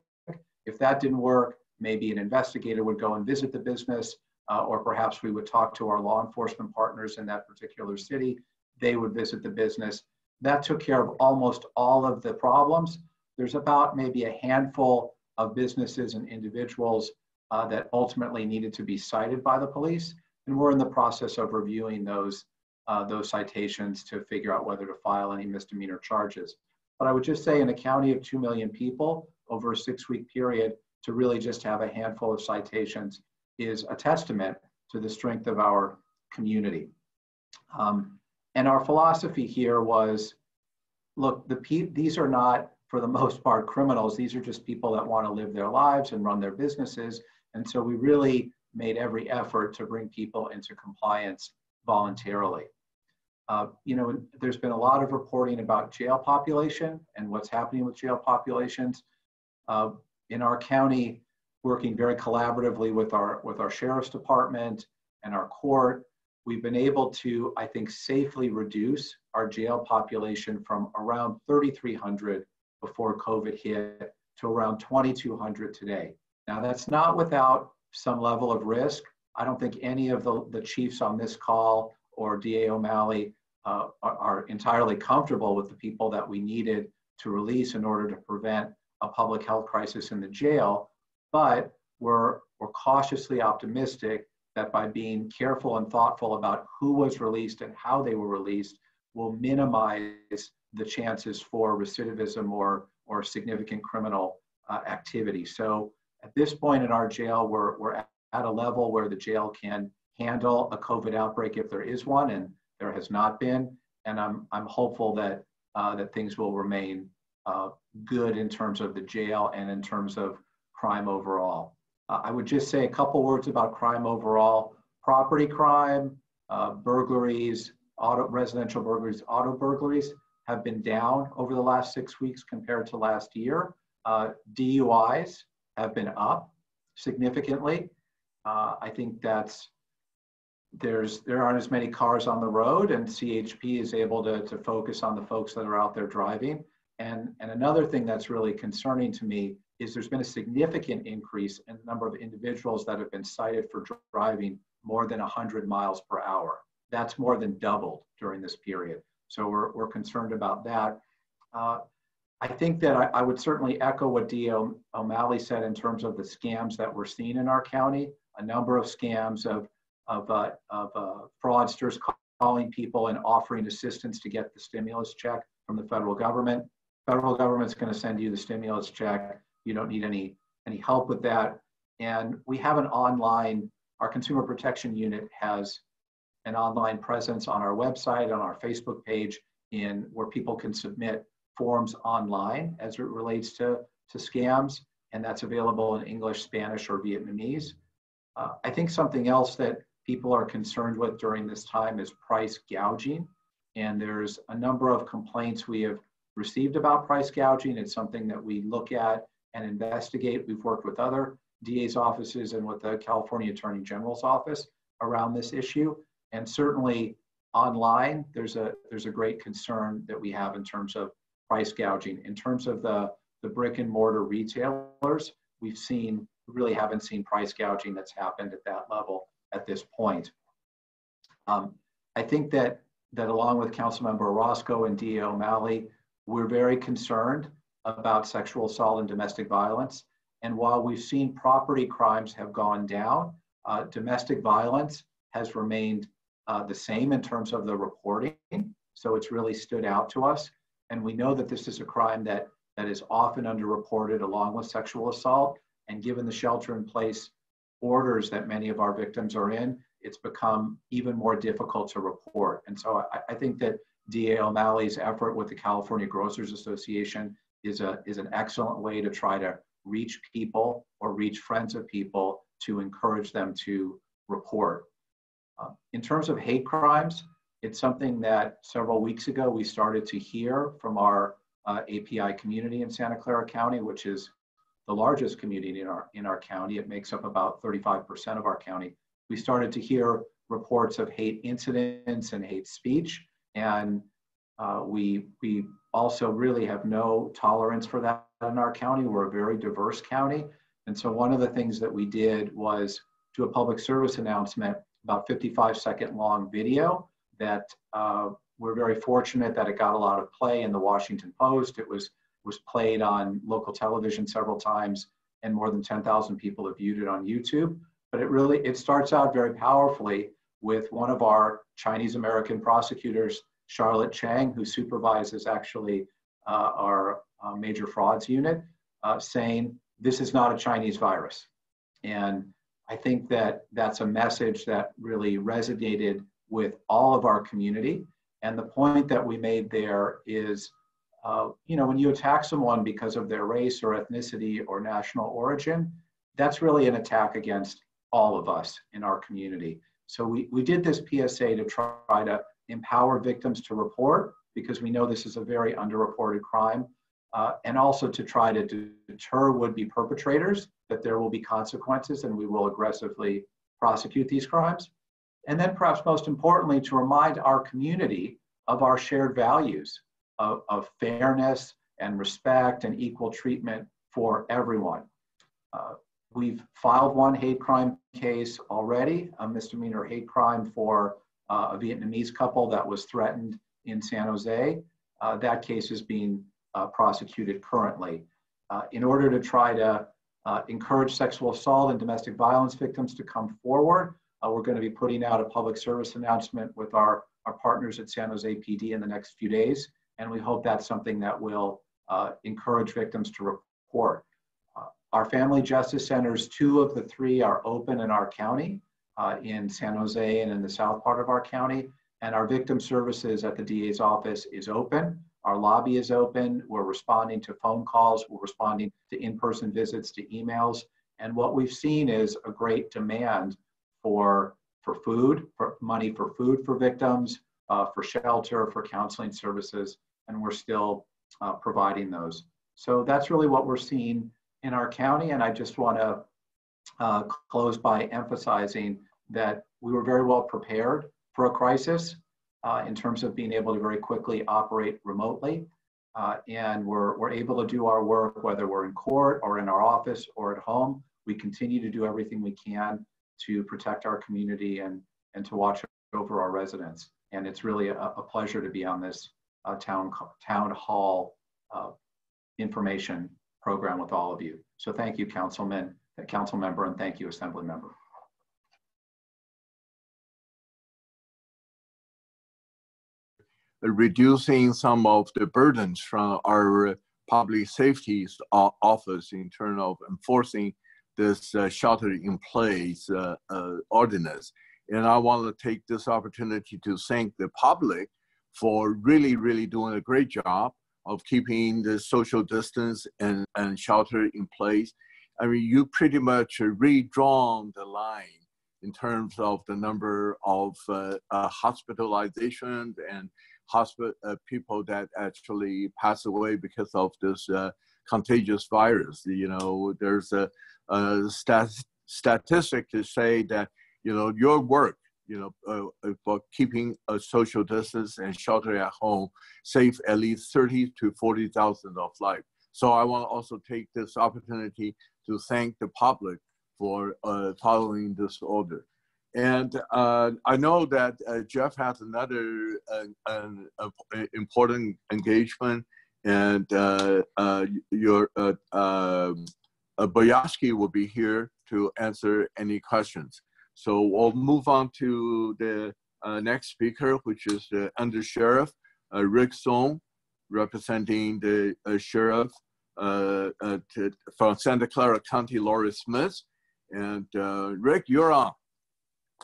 If that didn't work, maybe an investigator would go and visit the business, uh, or perhaps we would talk to our law enforcement partners in that particular city. They would visit the business that took care of almost all of the problems. There's about maybe a handful of businesses and individuals uh, that ultimately needed to be cited by the police. And we're in the process of reviewing those, uh, those citations to figure out whether to file any misdemeanor charges. But I would just say in a county of 2 million people over a six week period, to really just have a handful of citations is a testament to the strength of our community. Um, and our philosophy here was, look, the these are not, for the most part, criminals. These are just people that want to live their lives and run their businesses. And so we really made every effort to bring people into compliance voluntarily. Uh, you know, there's been a lot of reporting about jail population and what's happening with jail populations. Uh, in our county, working very collaboratively with our with our sheriff's department and our court, we've been able to, I think, safely reduce our jail population from around 3,300 before COVID hit to around 2,200 today. Now, that's not without some level of risk. I don't think any of the, the chiefs on this call or DA O'Malley uh, are, are entirely comfortable with the people that we needed to release in order to prevent a public health crisis in the jail. But we're, we're cautiously optimistic that by being careful and thoughtful about who was released and how they were released will minimize the chances for recidivism or, or significant criminal uh, activity. So at this point in our jail, we're, we're at a level where the jail can handle a COVID outbreak if there is one, and there has not been. And I'm, I'm hopeful that, uh, that things will remain uh, good in terms of the jail and in terms of crime overall. Uh, I would just say a couple words about crime overall. Property crime, uh, burglaries, auto residential burglaries, auto burglaries have been down over the last six weeks compared to last year. Uh, DUIs have been up significantly. Uh, I think that's there's there aren't as many cars on the road, and CHP is able to to focus on the folks that are out there driving. And and another thing that's really concerning to me is there's been a significant increase in the number of individuals that have been cited for driving more than 100 miles per hour. That's more than doubled during this period. So we're, we're concerned about that. Uh, I think that I, I, would certainly echo what D. O'Malley said in terms of the scams that we're seeing in our county. A number of scams of, of, uh, of uh, fraudsters calling people and offering assistance to get the stimulus check from the federal government. Federal government's going to send you the stimulus check. You don't need any any help with that. And we have an online. Our consumer protection unit has an online presence on our website, on our Facebook page, in where people can submit forms online as it relates to, to scams, and that's available in English, Spanish, or Vietnamese. Uh, I think something else that people are concerned with during this time is price gouging. And there's a number of complaints we have received about price gouging. It's something that we look at and investigate. We've worked with other DA's offices and with the California Attorney General's office around this issue. And certainly online, there's a there's a great concern that we have in terms of price gouging. In terms of the, the brick and mortar retailers, we've seen really haven't seen price gouging that's happened at that level at this point. Um, I think that that along with Councilmember Orozco and D. O'Malley, we're very concerned about sexual assault and domestic violence. And while we've seen property crimes have gone down, uh, domestic violence has remained uh, the same in terms of the reporting. So it's really stood out to us. And we know that this is a crime that, that is often underreported along with sexual assault. And given the shelter in place orders that many of our victims are in, it's become even more difficult to report. And so I, I think that DA O'Malley's effort with the California Grocers Association is, a, is an excellent way to try to reach people or reach friends of people to encourage them to report. Uh, in terms of hate crimes, it's something that several weeks ago we started to hear from our uh, API community in Santa Clara County, which is the largest community in our, in our county. It makes up about 35% of our county. We started to hear reports of hate incidents and hate speech. And uh, we, we also really have no tolerance for that in our county. We're a very diverse county. And so one of the things that we did was do a public service announcement, about 55 second long video that uh, we're very fortunate that it got a lot of play in the Washington Post. It was was played on local television several times, and more than 10,000 people have viewed it on YouTube. But it really it starts out very powerfully with one of our Chinese American prosecutors, Charlotte Chang, who supervises actually uh, our uh, major frauds unit, uh, saying this is not a Chinese virus. And I think that that's a message that really resonated with all of our community. And the point that we made there is, uh, you know, when you attack someone because of their race or ethnicity or national origin, that's really an attack against all of us in our community. So we, we did this PSA to try to empower victims to report because we know this is a very underreported crime, uh, and also to try to deter would-be perpetrators that there will be consequences and we will aggressively prosecute these crimes. And then, perhaps most importantly, to remind our community of our shared values of, of fairness and respect and equal treatment for everyone. Uh, we've filed one hate crime case already, a misdemeanor hate crime for uh, a Vietnamese couple that was threatened in San Jose. Uh, that case is being uh, prosecuted currently. Uh, in order to try to uh, encourage sexual assault and domestic violence victims to come forward, uh, we're going to be putting out a public service announcement with our, our partners at San Jose PD in the next few days. And we hope that's something that will encourage victims to report. Our family justice centers, two of the three are open in our county, uh, in San Jose and in the south part of our county. And our victim services at the DA's office is open. Our lobby is open. We're responding to phone calls. We're responding to in-person visits, to emails. And what we've seen is a great demand for, for food, for money for food for victims, uh, for shelter, for counseling services, and we're still uh, providing those. So that's really what we're seeing in our county. And I just want to uh, close by emphasizing that we were very well prepared for a crisis uh, in terms of being able to very quickly operate remotely. Uh, and we're, we're able to do our work, whether we're in court or in our office or at home. We continue to do everything we can to protect our community and, and to watch over our residents. And it's really a, a pleasure to be on this uh, town, town hall uh, information program with all of you. So thank you, Councilman, Council Member, and thank you, Assembly Member. Reducing some of the burdens from our public safety office in terms of enforcing this uh, shelter in place uh, uh, ordinance. And I want to take this opportunity to thank the public for really, really doing a great job of keeping the social distance and, and shelter in place. I mean, you pretty much redrawn the line in terms of the number of uh, uh, hospitalizations and hospital uh, people that actually pass away because of this uh, contagious virus. You know, there's a, a stat, statistic to say that you know your work, you know, uh, uh for keeping a social distance and shelter at home, save at least thirty to forty thousand of life. So I want to also take this opportunity to thank the public for uh, following this order. And uh, I know that uh, Jeff has another uh, an, important engagement, and uh, uh, your uh, um, Boyarsky will be here to answer any questions. So we'll move on to the next speaker, which is the Under Sheriff Rick Sung, representing the sheriff to, from Santa Clara County, Laurie Smith. And Rick, you're on.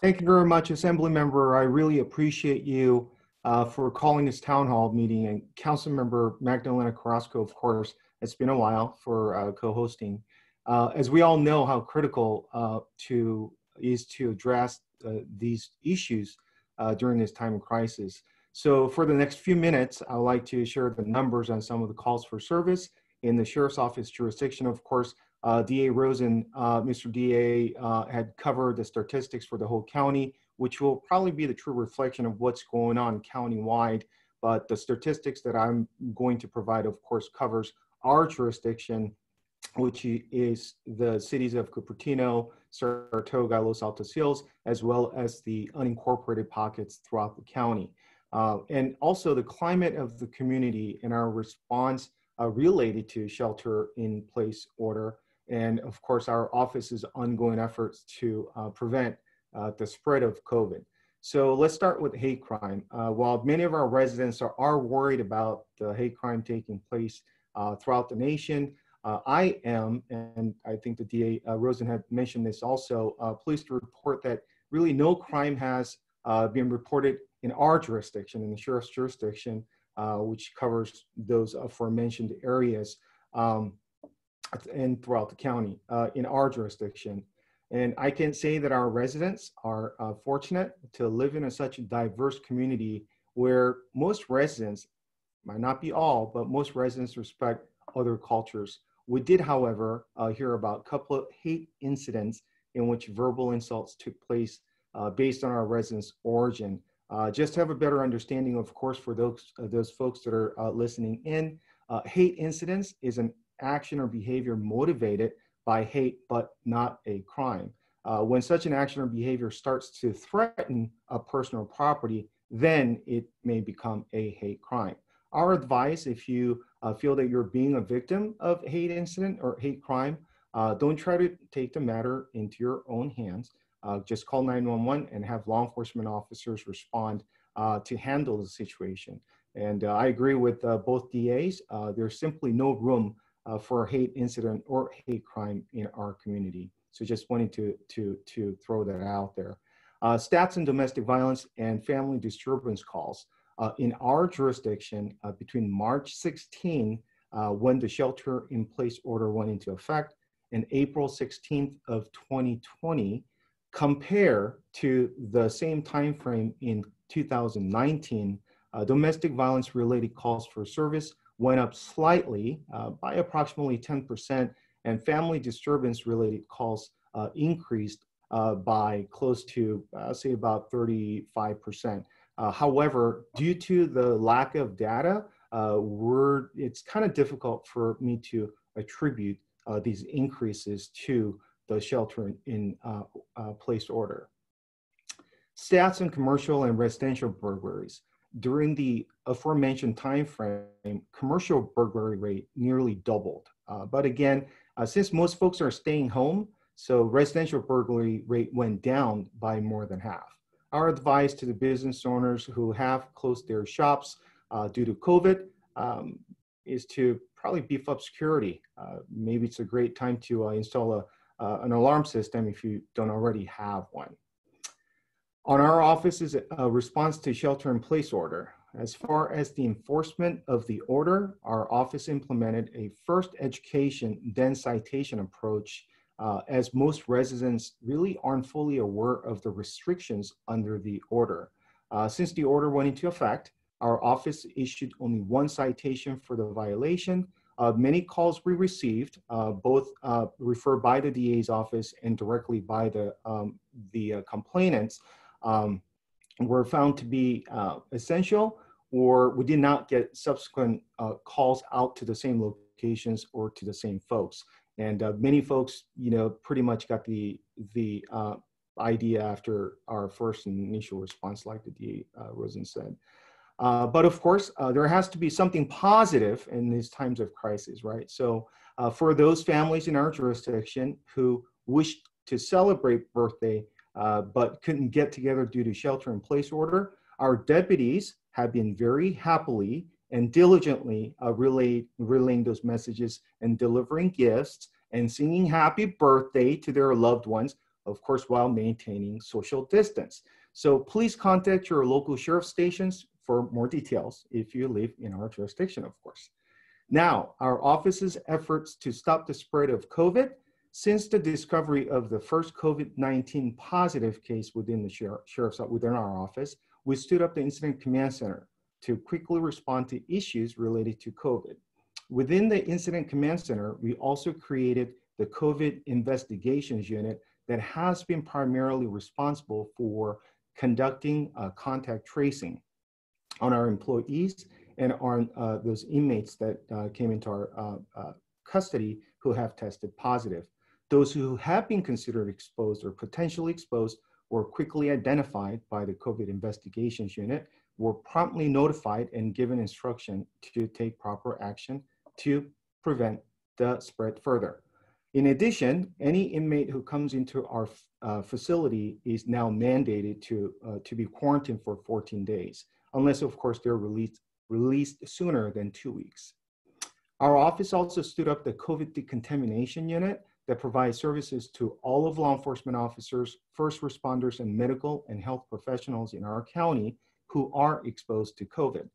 Thank you very much, Assembly Member. I really appreciate you uh, for calling this town hall meeting, and Council Member Magdalena Carrasco, of course. It's been a while for uh, co-hosting. Uh, as we all know, how critical uh, to is to address uh, these issues uh, during this time of crisis. So, for the next few minutes, I'd like to share the numbers on some of the calls for service in the Sheriff's Office jurisdiction. Of course, uh, DA Rosen, uh, Mr. DA uh, had covered the statistics for the whole county, which will probably be the true reflection of what's going on county-wide. But the statistics that I'm going to provide, of course, covers our jurisdiction, which is the cities of Cupertino, Saratoga, Los Altos Hills, as well as the unincorporated pockets throughout the county. Uh, and also the climate of the community and our response uh, related to shelter in place order and of course our office's ongoing efforts to uh, prevent uh, the spread of COVID. So let's start with hate crime. Uh, while many of our residents are, are worried about the hate crime taking place uh, throughout the nation, uh, I am, and I think the DA uh, Rosen had mentioned this also, pleased to report that really no crime has been reported in our jurisdiction, in the sheriff's jurisdiction, which covers those aforementioned areas. Um, and throughout the county uh, in our jurisdiction. And I can say that our residents are uh, fortunate to live in a, such a diverse community where most residents, might not be all, but most residents respect other cultures. We did, however, uh, hear about a couple of hate incidents in which verbal insults took place uh, based on our residents' origin. Uh, just to have a better understanding, of course, for those, uh, those folks that are listening in, hate incidents is an action or behavior motivated by hate but not a crime. Uh, when such an action or behavior starts to threaten a person or property, then it may become a hate crime. Our advice, if you uh, feel that you're being a victim of hate incident or hate crime, uh, don't try to take the matter into your own hands. Uh, just call 911 and have law enforcement officers respond uh, to handle the situation. And uh, I agree with both DAs. there's simply no room uh, for hate incident or hate crime in our community. So just wanting to, to, to throw that out there. Uh, stats on domestic violence and family disturbance calls. Uh, in our jurisdiction, uh, between March 16, uh, when the shelter in place order went into effect, and April 16th of 2020 compare to the same time frame in 2019, uh, domestic violence related calls for service went up slightly uh, by approximately 10%, and family disturbance related calls uh, increased uh, by close to, uh, say, about 35%. Uh, however, due to the lack of data, we're, it's kind of difficult for me to attribute these increases to the shelter in place order. Stats on commercial and residential burglaries during the aforementioned time frame, commercial burglary rate nearly doubled. Uh, but again, uh, since most folks are staying home, so residential burglary rate went down by more than half. Our advice to the business owners who have closed their shops uh, due to COVID um, is to probably beef up security. Uh, maybe it's a great time to uh, install a, uh, an alarm system if you don't already have one. On our office's uh, response to shelter in place order, as far as the enforcement of the order, our office implemented a first education, then citation approach, uh, as most residents really aren't fully aware of the restrictions under the order. Uh, since the order went into effect, our office issued only one citation for the violation. Uh, many calls we received, uh, both uh, referred by the DA's office and directly by the, um, the uh, complainants, um, were found to be uh, essential or we did not get subsequent uh, calls out to the same locations or to the same folks. And uh, many folks, you know, pretty much got the, the uh, idea after our first initial response, like the DA uh, Rosen said. Uh, but of course, there has to be something positive in these times of crisis, right? So for those families in our jurisdiction who wish to celebrate birthday uh, but couldn't get together due to shelter in place order. Our deputies have been very happily and diligently uh, relay, relaying those messages and delivering gifts and singing happy birthday to their loved ones, of course, while maintaining social distance. So please contact your local sheriff stations for more details if you live in our jurisdiction, of course. Now, our office's efforts to stop the spread of COVID since the discovery of the first COVID-19 positive case within the sheriff, sheriff's within our office, we stood up the incident command center to quickly respond to issues related to COVID. Within the incident command center, we also created the COVID investigations unit that has been primarily responsible for conducting uh, contact tracing on our employees and on uh, those inmates that uh, came into our uh, uh, custody who have tested positive. Those who have been considered exposed or potentially exposed were quickly identified by the COVID investigations unit, were promptly notified and given instruction to take proper action to prevent the spread further. In addition, any inmate who comes into our uh, facility is now mandated to, uh, to be quarantined for 14 days, unless of course they're released, released sooner than two weeks. Our office also stood up the COVID decontamination unit that provides services to all of law enforcement officers, first responders, and medical and health professionals in our county who are exposed to COVID.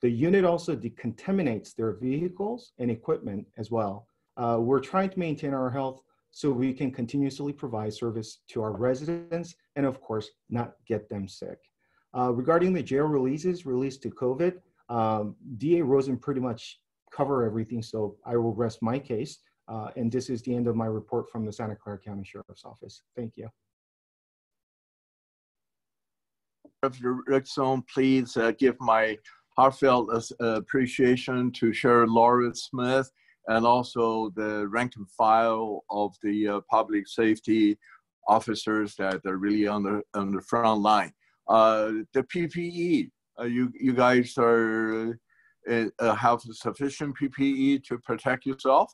The unit also decontaminates their vehicles and equipment as well. Uh, we're trying to maintain our health so we can continuously provide service to our residents and, of course, not get them sick. Uh, regarding the jail releases released to COVID, um, DA Rosen pretty much cover everything, so I will rest my case. Uh, and this is the end of my report from the Santa Clara County Sheriff's Office. Thank you. Sheriff Rick Sung, please uh, give my heartfelt uh, appreciation to Sheriff Laura Smith and also the rank and file of the uh, public safety officers that are really on the on the front line. Uh, the PPE, uh, you you guys are have sufficient PPE to protect yourself.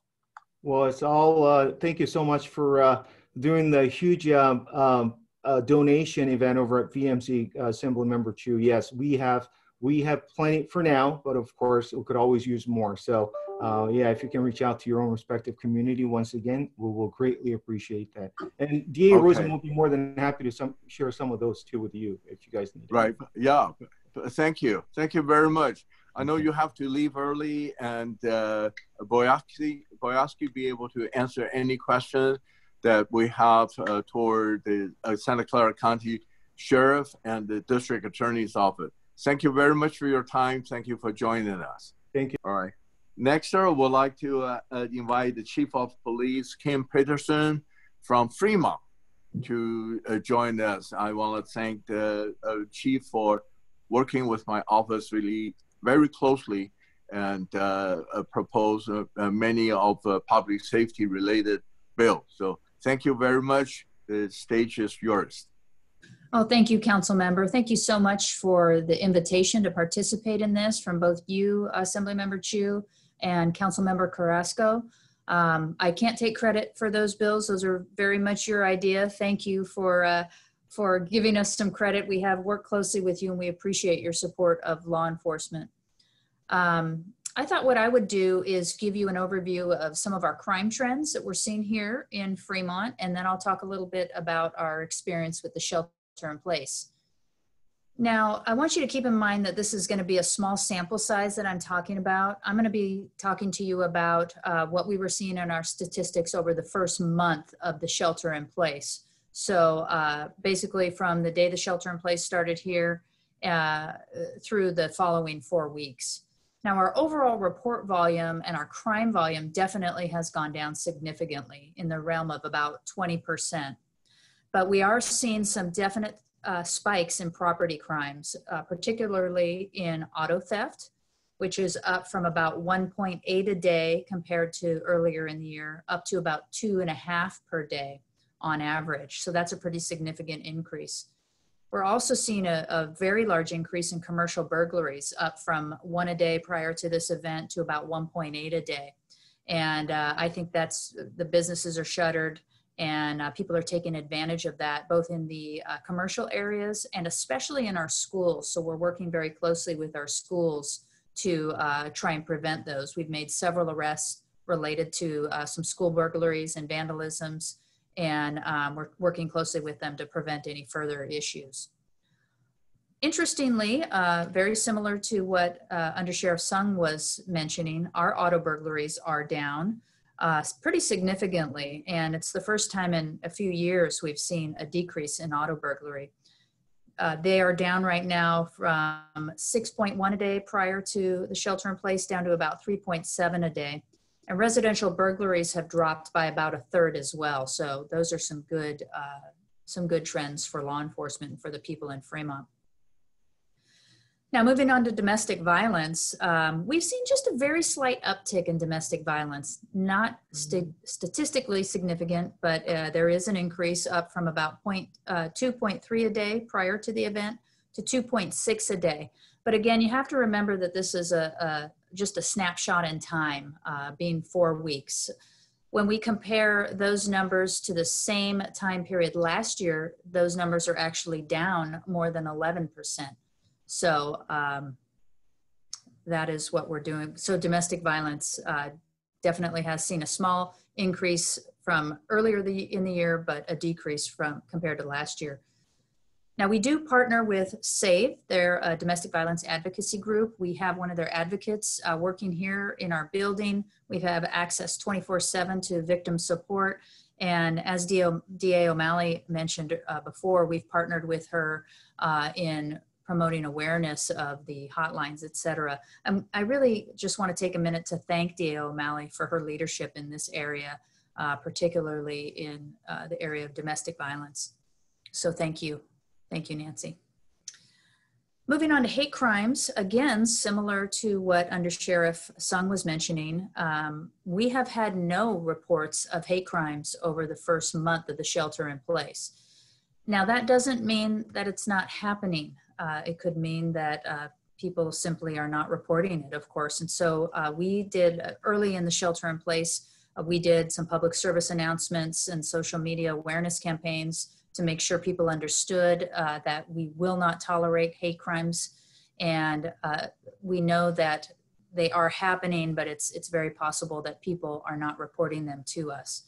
Well, it's all, uh, thank you so much for uh, doing the huge um, um, uh, donation event over at VMC uh, Assembly Member Chu. Yes, we have we have plenty for now, but of course, we could always use more. So, uh, yeah, if you can reach out to your own respective community, once again, we will greatly appreciate that. And DA okay. Rosen will be more than happy to some, share some of those too with you if you guys need. Right. Yeah. Thank you. Thank you very much. I know you have to leave early, and uh, Boyarsky Boyarsky be able to answer any questions that we have uh, toward the uh, Santa Clara County Sheriff and the District Attorney's Office. Thank you very much for your time. Thank you for joining us. Thank you. All right. Next, sir, would like to uh, uh, invite the Chief of Police, Kim Petersen from Fremont to uh, join us. I want to thank the uh, Chief for working with my office really very closely and uh, uh, propose many of public safety related bills. So thank you very much. The stage is yours. Oh, thank you, Council Member. Thank you so much for the invitation to participate in this from both you, Assemblymember Chu, and Council Member Carrasco. Um, I can't take credit for those bills. Those are very much your idea. Thank you for uh, for giving us some credit. We have worked closely with you, and we appreciate your support of law enforcement. Um, I thought what I would do is give you an overview of some of our crime trends that we're seeing here in Fremont, and then I'll talk a little bit about our experience with the shelter in place. Now, I want you to keep in mind that this is going to be a small sample size that I'm talking about. I'm going to be talking to you about uh, what we were seeing in our statistics over the first month of the shelter in place. So uh, basically from the day the shelter in place started here uh, through the following four weeks. Now our overall report volume and our crime volume definitely has gone down significantly in the realm of about 20% but we are seeing some definite uh, spikes in property crimes, uh, particularly in auto theft, which is up from about 1.8 a day compared to earlier in the year, up to about two and a half per day on average. So that's a pretty significant increase. We're also seeing a, a, very large increase in commercial burglaries, up from one a day prior to this event to about 1.8 a day. And uh, I think that's the businesses are shuttered and uh, people are taking advantage of that both in the uh, commercial areas and especially in our schools so we're working very closely with our schools to uh, try and prevent those we've made several arrests related to uh, some school burglaries and vandalisms and um, we're working closely with them to prevent any further issues Interestingly, uh, very similar to what uh, Under Sheriff Sung was mentioning, our auto burglaries are down uh, pretty significantly. And it's the first time in a few years we've seen a decrease in auto burglary. Uh, they are down right now from 6.1 a day prior to the shelter in place down to about 3.7 a day. And residential burglaries have dropped by about a third as well. So those are some good, uh, some good trends for law enforcement and for the people in Fremont. Now, moving on to domestic violence, um, we've seen just a very slight uptick in domestic violence. Not st- statistically significant, but uh, there is an increase up from about point, uh, 2.3 a day prior to the event to 2.6 a day. But again, you have to remember that this is a, a just a snapshot in time, uh, being four weeks. When we compare those numbers to the same time period last year, those numbers are actually down more than 11 percent. So um, that is what we're doing. So domestic violence uh, definitely has seen a small increase from earlier the, in the year, but a decrease from compared to last year. Now we do partner with SAVE, their uh, domestic violence advocacy group. We have one of their advocates uh, working here in our building. We have access 24 seven to victim support. And as DA O'Malley mentioned uh, before, we've partnered with her uh, in promoting awareness of the hotlines, et cetera. Um, I really just want to take a minute to thank DA O'Malley for her leadership in this area, uh, particularly in uh, the area of domestic violence. So thank you. Thank you, Nancy. Moving on to hate crimes, again, similar to what Under Sheriff Sung was mentioning, um, we have had no reports of hate crimes over the first month of the shelter in place. Now, that doesn't mean that it's not happening. Uh, it could mean that uh, people simply are not reporting it, of course. And so uh, we did uh, early in the shelter in place, uh, we did some public service announcements and social media awareness campaigns to make sure people understood uh, that we will not tolerate hate crimes. And we know that they are happening, but it's, it's very possible that people are not reporting them to us.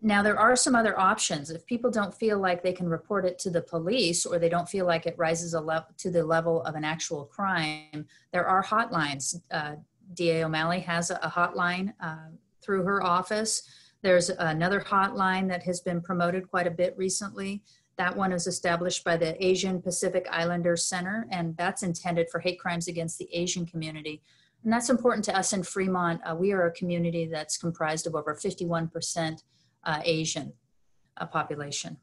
Now, there are some other options. If people don't feel like they can report it to the police or they don't feel like it rises to the level of an actual crime, there are hotlines. Uh, DA O'Malley has a, a hotline uh, through her office. There's another hotline that has been promoted quite a bit recently. That one is established by the Asian Pacific Islanders Center, and that's intended for hate crimes against the Asian community. And that's important to us in Fremont. Uh, we are a community that's comprised of over 51% uh, Asian uh, population.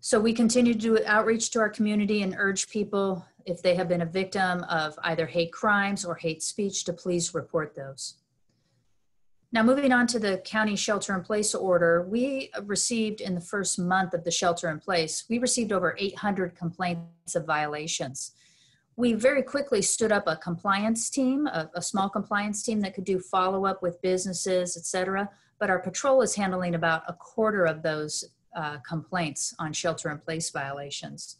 So we continue to do outreach to our community and urge people, if they have been a victim of either hate crimes or hate speech, to please report those. Now, moving on to the county shelter in place order, we received in the first month of the shelter in place, we received over 800 complaints of violations. We very quickly stood up a compliance team, a, a small compliance team that could do follow up with businesses, et cetera. But our patrol is handling about a quarter of those uh, complaints on shelter in place violations.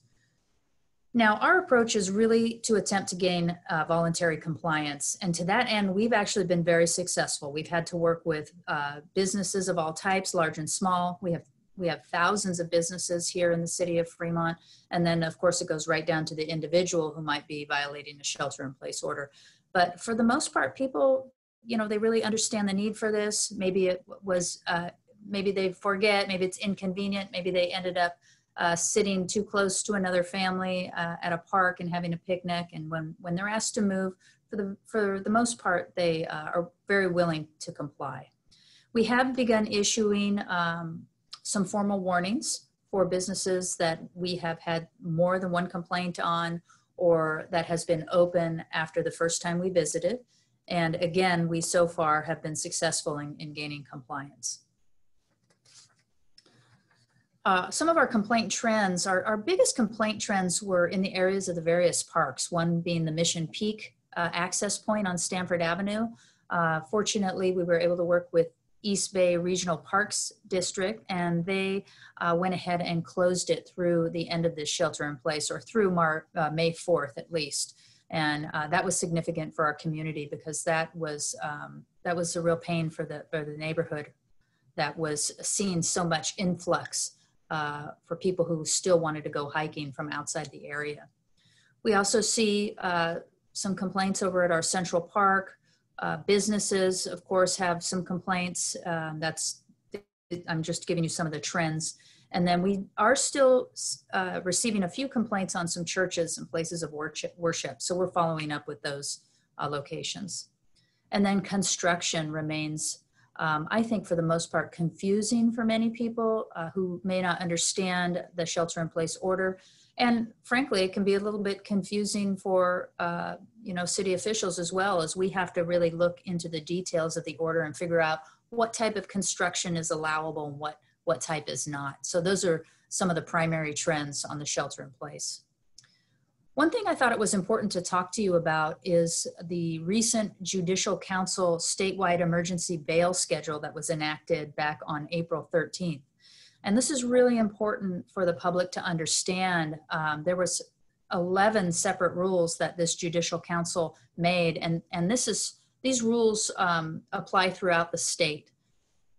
Now, our approach is really to attempt to gain uh, voluntary compliance. And to that end, we've actually been very successful. We've had to work with uh, businesses of all types, large and small. We have we have thousands of businesses here in the city of Fremont. And then, of course, it goes right down to the individual who might be violating a shelter in place order. But for the most part, people, you know, they really understand the need for this. Maybe it was, uh, maybe they forget, maybe it's inconvenient, maybe they ended up uh, sitting too close to another family uh, at a park and having a picnic. And when, when they're asked to move, for the, for the most part, they uh, are very willing to comply. We have begun issuing um, some formal warnings for businesses that we have had more than one complaint on or that has been open after the first time we visited. And again, we so far have been successful in, in gaining compliance. Uh, some of our complaint trends, our, our biggest complaint trends were in the areas of the various parks, one being the Mission Peak uh, access point on Stanford Avenue. Uh, fortunately, we were able to work with East Bay Regional Parks District, and they uh, went ahead and closed it through the end of this shelter in place, or through Mar uh, May 4th at least. And uh, that was significant for our community because that was um, that was a real pain for the for the neighborhood that was seeing so much influx uh, for people who still wanted to go hiking from outside the area. We also see uh, some complaints over at our Central Park. Uh, businesses, of course, have some complaints. Um, that's I'm just giving you some of the trends. And then we are still uh, receiving a few complaints on some churches and places of worship. So we're following up with those uh, locations. And then construction remains um, I think for the most part, confusing for many people uh, who may not understand the shelter in place order. And frankly, it can be a little bit confusing for, uh, you know, city officials as well as we have to really look into the details of the order and figure out what type of construction is allowable and what, what type is not. So those are some of the primary trends on the shelter in place. One thing I thought it was important to talk to you about is the recent Judicial Council statewide emergency bail schedule that was enacted back on April 13th. And this is really important for the public to understand. Um, there was 11 separate rules that this Judicial Council made, and, and this is these rules um, apply throughout the state.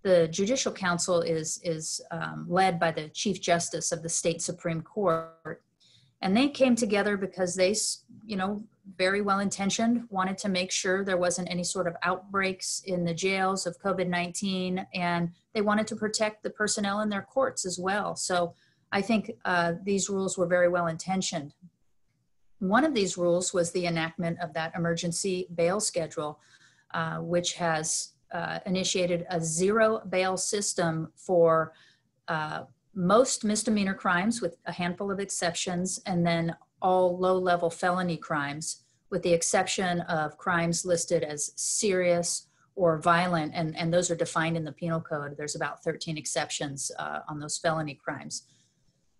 The Judicial Council is, is um, led by the Chief Justice of the State Supreme Court, and they came together because they you know very well intentioned wanted to make sure there wasn't any sort of outbreaks in the jails of covid-19 and they wanted to protect the personnel in their courts as well. So i think uh, these rules were very well intentioned. One of these rules was the enactment of that emergency bail schedule uh, which has uh, initiated a zero bail system for uh, most misdemeanor crimes with a handful of exceptions, and then all low level felony crimes, with the exception of crimes listed as serious or violent, and, and those are defined in the penal code. There's about 13 exceptions uh, on those felony crimes.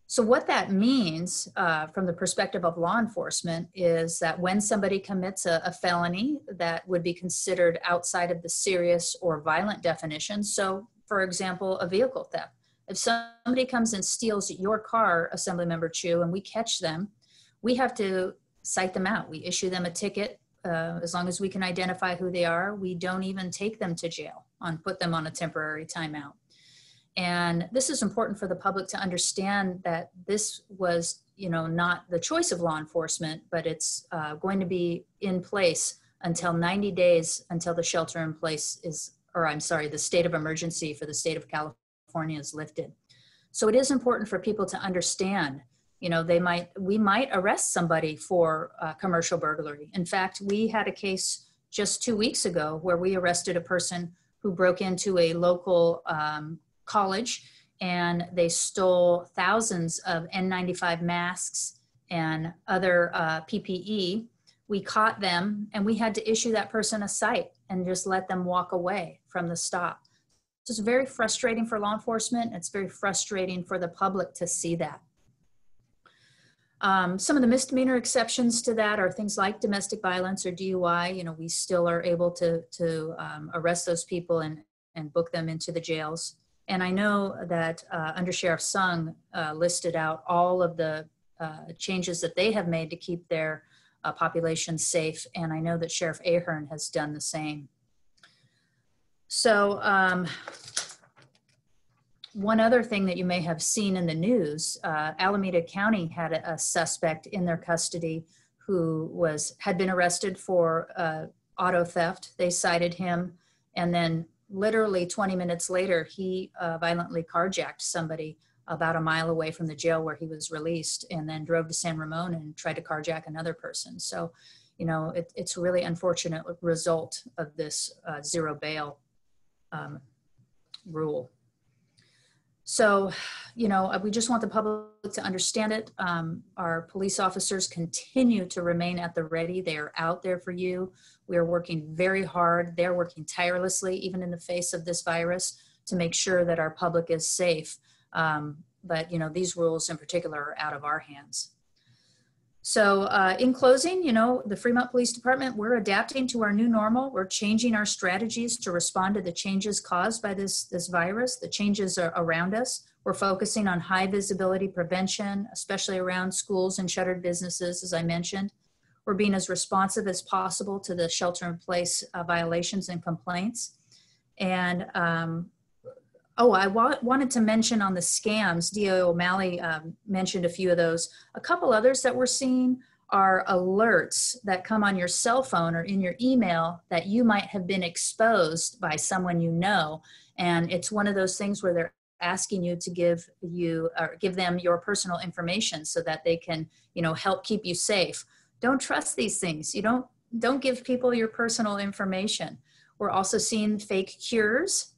So, what that means uh, from the perspective of law enforcement is that when somebody commits a, a, felony that would be considered outside of the serious or violent definition, so for example, a vehicle theft, if somebody comes and steals your car, Assemblymember Chu, and we catch them, we have to cite them out. We issue them a ticket uh, as long as we can identify who they are. We don't even take them to jail and put them on a temporary timeout. And this is important for the public to understand that this was, you know, not the choice of law enforcement, but it's uh, going to be in place until 90 days until the shelter in place is, or I'm sorry, the state of emergency for the state of California is lifted. So it is important for people to understand, you know, they might, we might arrest somebody for uh, commercial burglary. In fact, we had a case just two weeks ago where we arrested a person who broke into a local um, college and they stole thousands of N95 masks and other uh, PPE. We caught them and we had to issue that person a cite and just let them walk away from the stop. So it's very frustrating for law enforcement. It's very frustrating for the public to see that. Um, some of the misdemeanor exceptions to that are things like domestic violence or DUI. You know, we still are able to to um, arrest those people and and book them into the jails. And I know that uh, Under Sheriff Sung uh, listed out all of the uh, changes that they have made to keep their uh, population safe. And I know that Sheriff Ahern has done the same. So um, one other thing that you may have seen in the news, uh, Alameda County had a, a, suspect in their custody who was had been arrested for uh, auto theft. They cited him, and then literally 20 minutes later, he uh, violently carjacked somebody about a mile away from the jail where he was released and then drove to San Ramon and tried to carjack another person. So, you know, it, it's a really unfortunate result of this uh, zero bail um, rule. So, you know, we just want the public to understand it. Um, our police officers continue to remain at the ready. They are out there for you. We are working very hard. They're working tirelessly, even in the face of this virus, to make sure that our public is safe. Um, but, you know, these rules in particular are out of our hands. So uh, in closing, you know, the Fremont Police Department, we're adapting to our new normal. We're changing our strategies to respond to the changes caused by this, this virus. The changes are around us. We're focusing on high visibility prevention, especially around schools and shuttered businesses, as I mentioned. We're being as responsive as possible to the shelter in place uh, violations and complaints. And um, Oh, I wa- wanted to mention on the scams, D.O. O'Malley um, mentioned a few of those. A couple others that we're seeing are alerts that come on your cell phone or in your email that you might have been exposed by someone you know. And it's one of those things where they're asking you to give you or give them your personal information so that they can, you know, help keep you safe. Don't trust these things. You don't don't give people your personal information. We're also seeing fake cures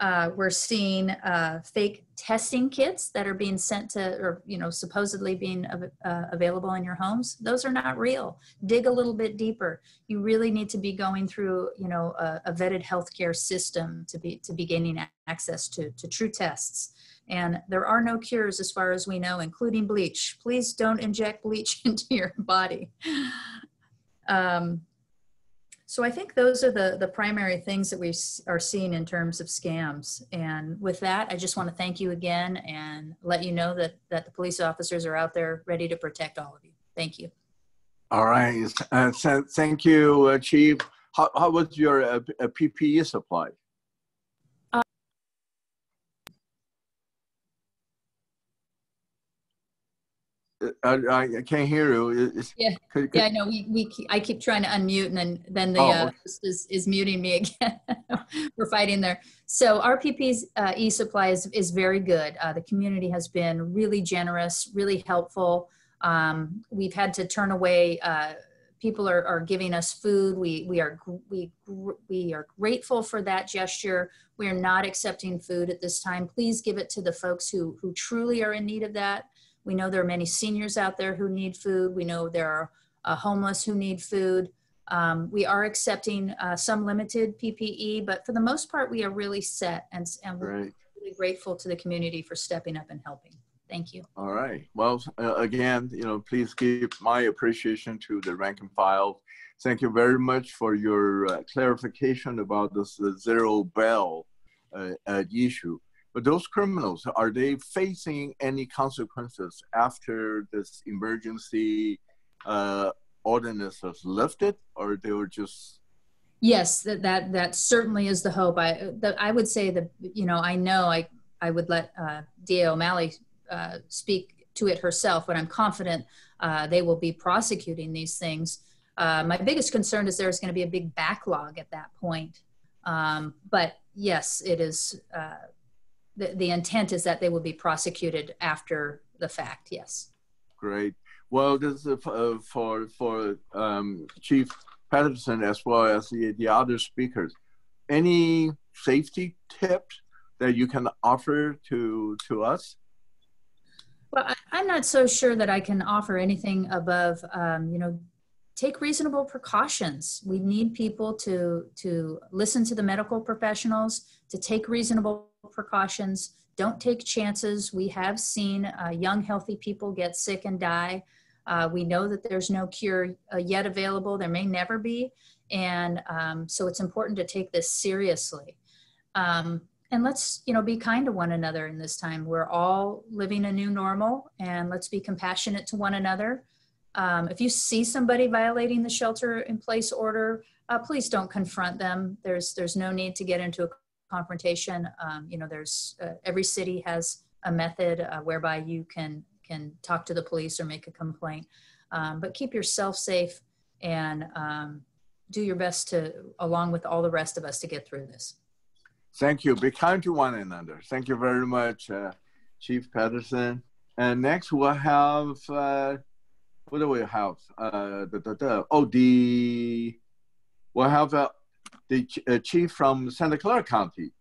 uh, we're seeing uh, fake testing kits that are being sent to, or you know, supposedly being uh, available in your homes. Those are not real. Dig a little bit deeper. You really need to be going through, you know, a, a vetted healthcare system to be to be gaining access to to true tests. And there are no cures as far as we know, including bleach. Please don't inject bleach into your body. Um, so I think those are the, the primary things that we are seeing in terms of scams. And with that, I just want to thank you again and let you know that, that the police officers are out there ready to protect all of you. Thank you. All right. Uh, thank you, uh, Chief. How, how was your uh, PPE supply? I, I can't hear you. It's, yeah, could, could, yeah. No, we we keep, I keep trying to unmute, and then then the oh, uh, is is muting me again. We're fighting there. So our PP's uh, e-supply is is very good. Uh, the community has been really generous, really helpful. Um, we've had to turn away. Uh, people are, are giving us food. We we are we we are grateful for that gesture. We are not accepting food at this time. Please give it to the folks who who truly are in need of that. We know there are many seniors out there who need food. We know there are uh, homeless who need food. Um, we are accepting uh, some limited PPE, but for the most part, we are really set and, and we're right. really grateful to the community for stepping up and helping. Thank you. All right. Well, uh, again, you know, please give my appreciation to the rank and file. Thank you very much for your uh, clarification about this zero bail uh, uh, issue. Those criminals, are they facing any consequences after this emergency uh, ordinance is lifted, or they were just? Yes, that that, that certainly is the hope. I the, I would say that you know I know I I would let uh, DA O'Malley uh, speak to it herself, but I'm confident uh, they will be prosecuting these things. Uh, my biggest concern is there's going to be a big backlog at that point. Um, but yes, it is. Uh, the, the intent is that they will be prosecuted after the fact. Yes. Great. Well, this is uh, for for um, Chief Patterson as well as the, the other speakers. Any safety tips that you can offer to to us? Well, I, am not so sure that I can offer anything above, um, you know, take reasonable precautions. We need people to to listen to the medical professionals, to take reasonable precautions. Don't take chances. We have seen uh, young, healthy people get sick and die. Uh, we know that there's no cure uh, yet available. There may never be. And um, so it's important to take this seriously. Um, and let's, you know, be kind to one another in this time. We're all living a new normal and let's be compassionate to one another. Um, if you see somebody violating the shelter in place order, uh, please don't confront them. There's, there's no need to get into a confrontation. Um, you know, there's, uh, every city has a method uh, whereby you can can talk to the police or make a complaint. Um, but keep yourself safe and um, do your best to, along with all the rest of us, to get through this. Thank you. Be kind to one another. Thank you very much, uh, Chief Patterson. And next we'll have, uh, what do we have? Uh, the, the, the, oh, the, we'll have uh, the uh, chief from Santa Clara County,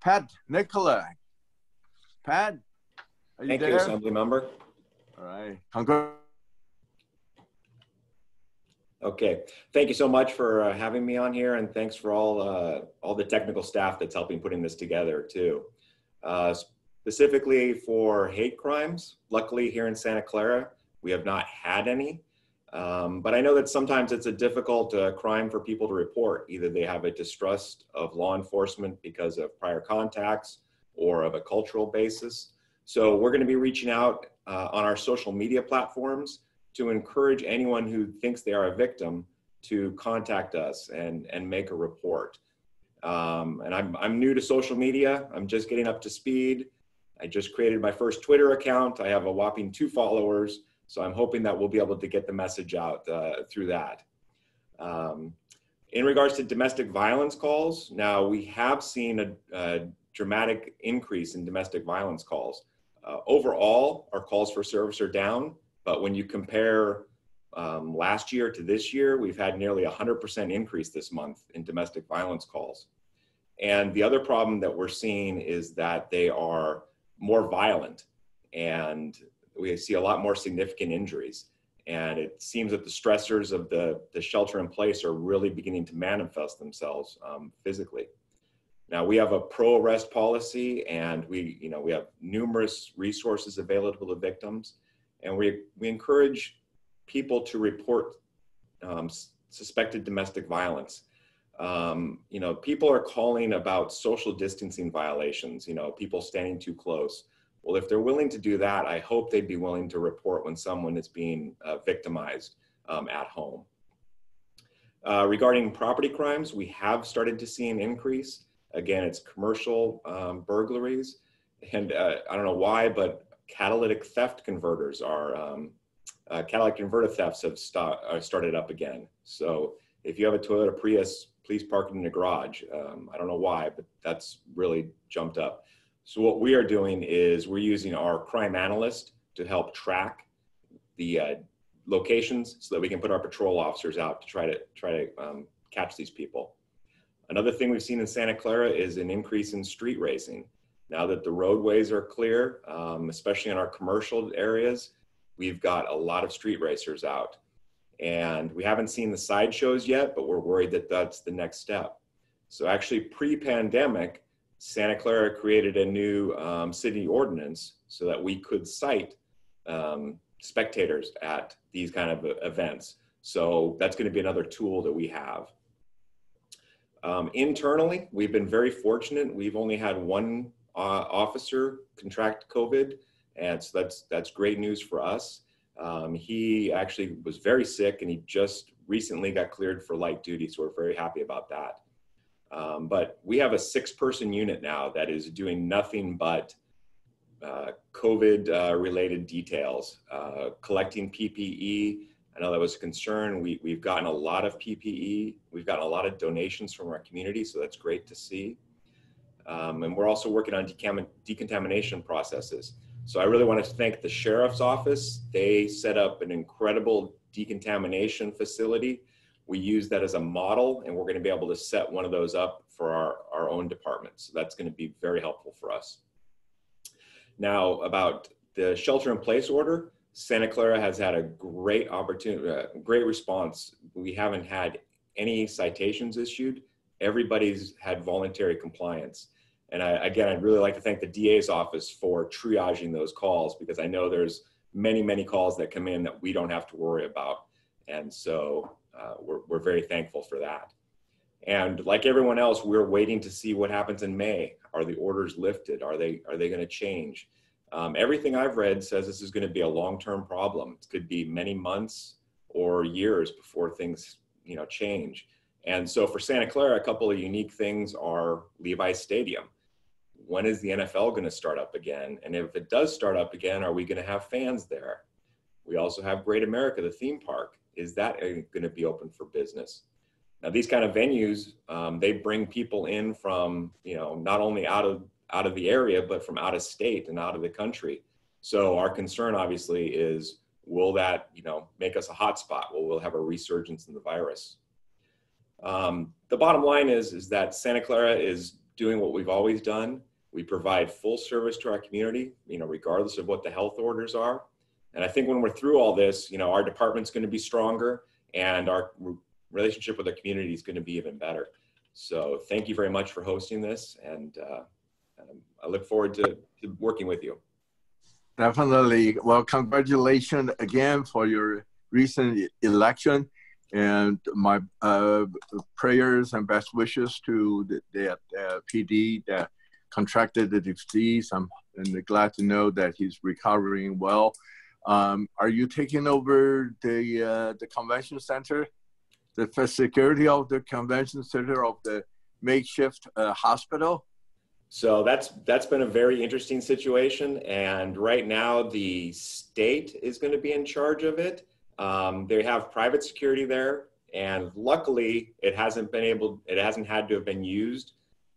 Pat Nikolai. Pat, are you Thank there? you, Assembly Member. All right. Congrats. Okay, thank you so much for uh, having me on here, and thanks for all uh, all the technical staff that's helping putting this together too. Uh, specifically for hate crimes, luckily here in Santa Clara, we have not had any. Um, but I know that sometimes it's a difficult uh, crime for people to report. Either they have a distrust of law enforcement because of prior contacts or of a cultural basis. So we're going to be reaching out uh, on our social media platforms to encourage anyone who thinks they are a victim to contact us and, and make a report. Um, and I'm, I'm new to social media. I'm just getting up to speed. I just created my first Twitter account. I have a whopping two followers. So I'm hoping that we'll be able to get the message out uh, through that. Um, in regards to domestic violence calls, now we have seen a, a dramatic increase in domestic violence calls. Uh, overall, our calls for service are down, but when you compare um, last year to this year, we've had nearly 100% increase this month in domestic violence calls. And the other problem that we're seeing is that they are more violent and we see a lot more significant injuries. And it seems that the stressors of the, the shelter in place are really beginning to manifest themselves um, physically. Now we have a pro arrest policy and we, you know, we have numerous resources available to victims and we, we encourage people to report um, suspected domestic violence. Um, you know, people are calling about social distancing violations, you know, people standing too close. Well, if they're willing to do that, I hope they'd be willing to report when someone is being uh, victimized um, at home. Uh, regarding property crimes, we have started to see an increase. Again, it's commercial um, burglaries. And uh, I don't know why, but catalytic theft converters are, um, uh, catalytic converter thefts have st uh, started up again. So if you have a Toyota Prius, please park it in the garage. Um, I don't know why, but that's really jumped up. So what we are doing is we're using our crime analyst to help track the uh, locations so that we can put our patrol officers out to try to try to um, catch these people. Another thing we've seen in Santa Clara is an increase in street racing. Now that the roadways are clear, um, especially in our commercial areas, we've got a lot of street racers out. And we haven't seen the sideshows yet, but we're worried that that's the next step. So actually pre-pandemic, Santa Clara created a new um, city ordinance so that we could cite um, spectators at these kind of events. So that's going to be another tool that we have. Um, internally, we've been very fortunate. We've only had one uh, officer contract COVID, and so that's that's great news for us. Um, he actually was very sick, and he just recently got cleared for light duty, so we're very happy about that. Um, but we have a six person unit now that is doing nothing but uh, COVID uh, related details, uh, collecting PPE. I know that was a concern. We, we've gotten a lot of PPE. We've gotten a lot of donations from our community, so that's great to see. Um, and we're also working on decontamination processes. So I really want to thank the sheriff's office. They set up an incredible decontamination facility. We use that as a model, and we're going to be able to set one of those up for our, our own department. So that's going to be very helpful for us. Now, about the shelter in place order, Santa Clara has had a great opportunity, uh, great response. We haven't had any citations issued. Everybody's had voluntary compliance. And I, again, I'd really like to thank the DA's office for triaging those calls because I know there's many, many calls that come in that we don't have to worry about. And so uh, we're, we're very thankful for that. And like everyone else, we're waiting to see what happens in May. Are the orders lifted? Are they are they going to change? Um, everything I've read says this is going to be a long-term problem. It could be many months or years before things you know change. And so for Santa Clara, a couple of unique things are Levi Stadium. When is the NFL going to start up again? And if it does start up again, are we going to have fans there? We also have Great America, the theme park. Is that going to be open for business? Now, these kind of venues, um, they bring people in from, you know, not only out of out of the area, but from out of state and out of the country. So our concern, obviously, is will that, you know, make us a hotspot? Will we'll have a resurgence in the virus? Um, the bottom line is is that Santa Clara is doing what we've always done. We provide full service to our community, you know, regardless of what the health orders are. And I think when we're through all this, you know, our department's going to be stronger and our relationship with the community is going to be even better. So thank you very much for hosting this, and uh, um, I look forward to, to, working with you. Definitely. Well, congratulations again for your recent election, and my uh, prayers and best wishes to the, the uh, PD that contracted the disease. I'm and glad to know that he's recovering well. Um, are you taking over the uh, the convention center? the security of the convention center of the makeshift uh, hospital? So that's that's been a very interesting situation, and right now the state is going to be in charge of it. Um, they have private security there, and luckily it hasn't been able, it hasn't had to have been used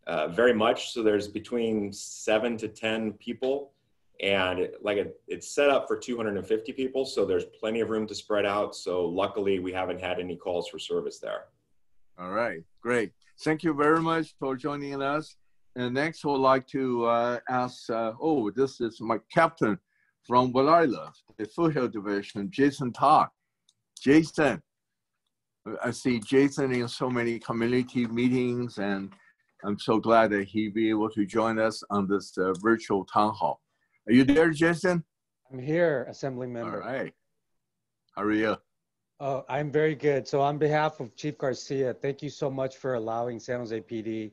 uh, very much. So there's between seven to ten people and like it, it's set up for 250 people so there's plenty of room to spread out. So luckily we haven't had any calls for service there. All right great. Thank you very much for joining us. And next would like to uh, ask uh, oh this is my captain from what i love the foothill division jason Ta. Jason i see jason in so many community meetings and i'm so glad that he be able to join us on this uh, virtual town hall are you there, Jason? I'm here, Assembly Member. All right. How are you? Oh, I'm very good. So on behalf of Chief Garcia, thank you so much for allowing San Jose PD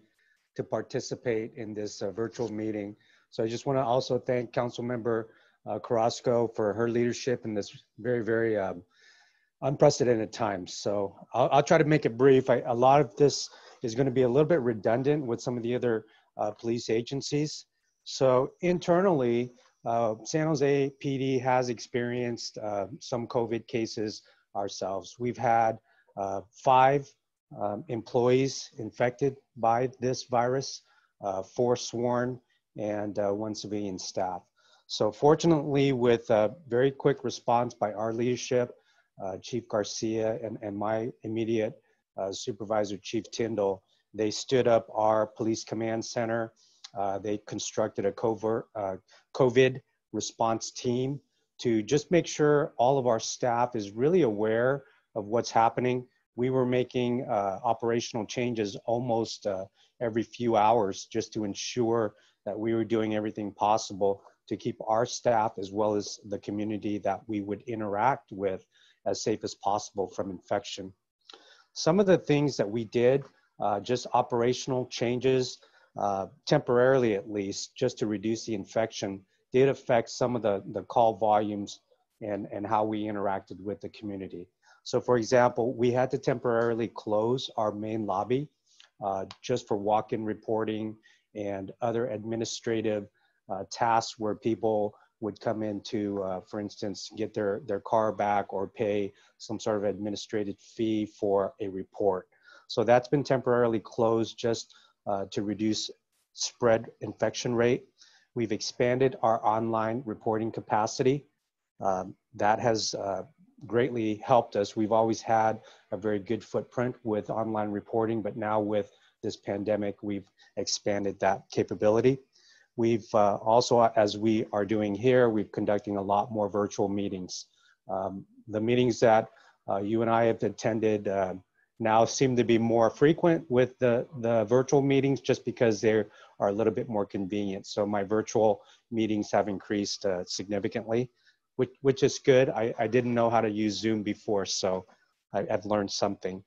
to participate in this uh, virtual meeting. So I just want to also thank Council Member uh, Carrasco for her leadership in this very, very um, unprecedented times. So I'll, I'll, try to make it brief. I, a lot of this is going to be a little bit redundant with some of the other uh, police agencies. So internally, uh, San Jose PD has experienced uh, some COVID cases ourselves. We've had uh, five um, employees infected by this virus, uh, four sworn, and uh, one civilian staff. So fortunately, with a very quick response by our leadership, uh, Chief Garcia and, and my immediate supervisor, Chief Tyndall, they stood up our police command center uh, they constructed a covert, uh, COVID response team to just make sure all of our staff is really aware of what's happening. We were making uh, operational changes almost uh, every few hours just to ensure that we were doing everything possible to keep our staff as well as the community that we would interact with as safe as possible from infection. Some of the things that we did, uh, just operational changes, uh, temporarily at least, just to reduce the infection, did affect some of the, the call volumes and, and how we interacted with the community. So for example, we had to temporarily close our main lobby uh, just for walk-in reporting and other administrative uh, tasks where people would come in to, uh, for instance, get their, their car back or pay some sort of administrative fee for a report. So that's been temporarily closed just uh, to reduce spread infection rate. We've expanded our online reporting capacity. Um, that has uh, greatly helped us. We've always had a very good footprint with online reporting, but now with this pandemic, we've expanded that capability. We've uh, also, as we are doing here, we're conducting a lot more virtual meetings. Um, the meetings that uh, you and I have attended uh, now seem to be more frequent with the, the virtual meetings just because they are a little bit more convenient. So my virtual meetings have increased uh, significantly, which, which is good. I, I didn't know how to use Zoom before, so I, have learned something.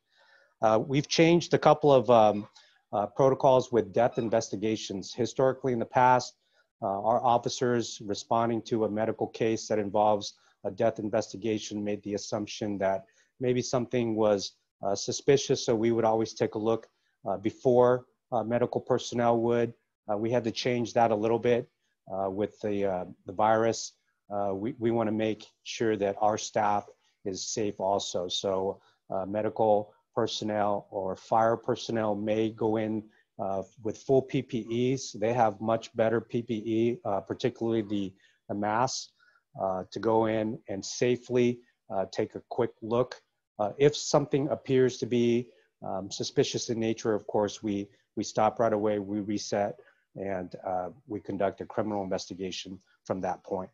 Uh, we've changed a couple of um, uh, protocols with death investigations. Historically in the past, uh, our officers responding to a medical case that involves a death investigation made the assumption that maybe something was suspicious, so we would always take a look uh, before uh, medical personnel would. we had to change that a little bit with the, the virus. we we want to make sure that our staff is safe also. So medical personnel or fire personnel may go in uh, with full PPEs. They have much better PPE, uh, particularly the, the masks, uh, to go in and safely take a quick look uh, if something appears to be um, suspicious in nature, of course, we, we stop right away, we reset, and uh, we conduct a criminal investigation from that point.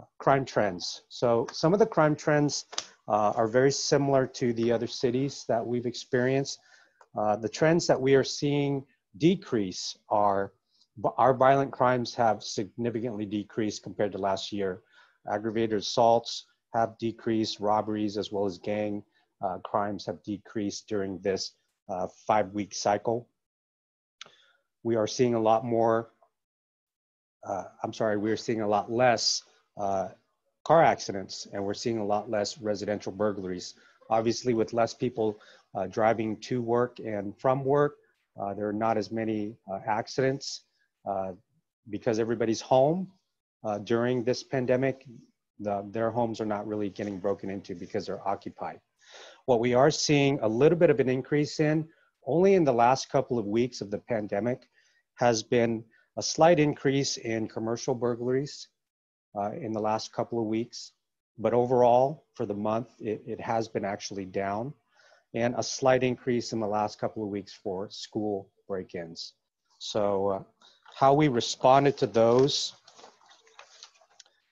Uh, crime trends. So some of the crime trends uh, are very similar to the other cities that we've experienced. The trends that we are seeing decrease are our violent crimes have significantly decreased compared to last year. Aggravated assaults, have decreased, robberies as well as gang uh, crimes have decreased during this uh, five week cycle. We are seeing a lot more, uh, I'm sorry, we're seeing a lot less uh, car accidents and we're seeing a lot less residential burglaries. Obviously, with less people uh, driving to work and from work, uh, there are not as many accidents because everybody's home during this pandemic the, their homes are not really getting broken into because they're occupied. What we are seeing a little bit of an increase in, only in the last couple of weeks of the pandemic, has been a slight increase in commercial burglaries uh, in the last couple of weeks. But overall, for the month, it, it has been actually down, and a slight increase in the last couple of weeks for school break ins. So, uh, how we responded to those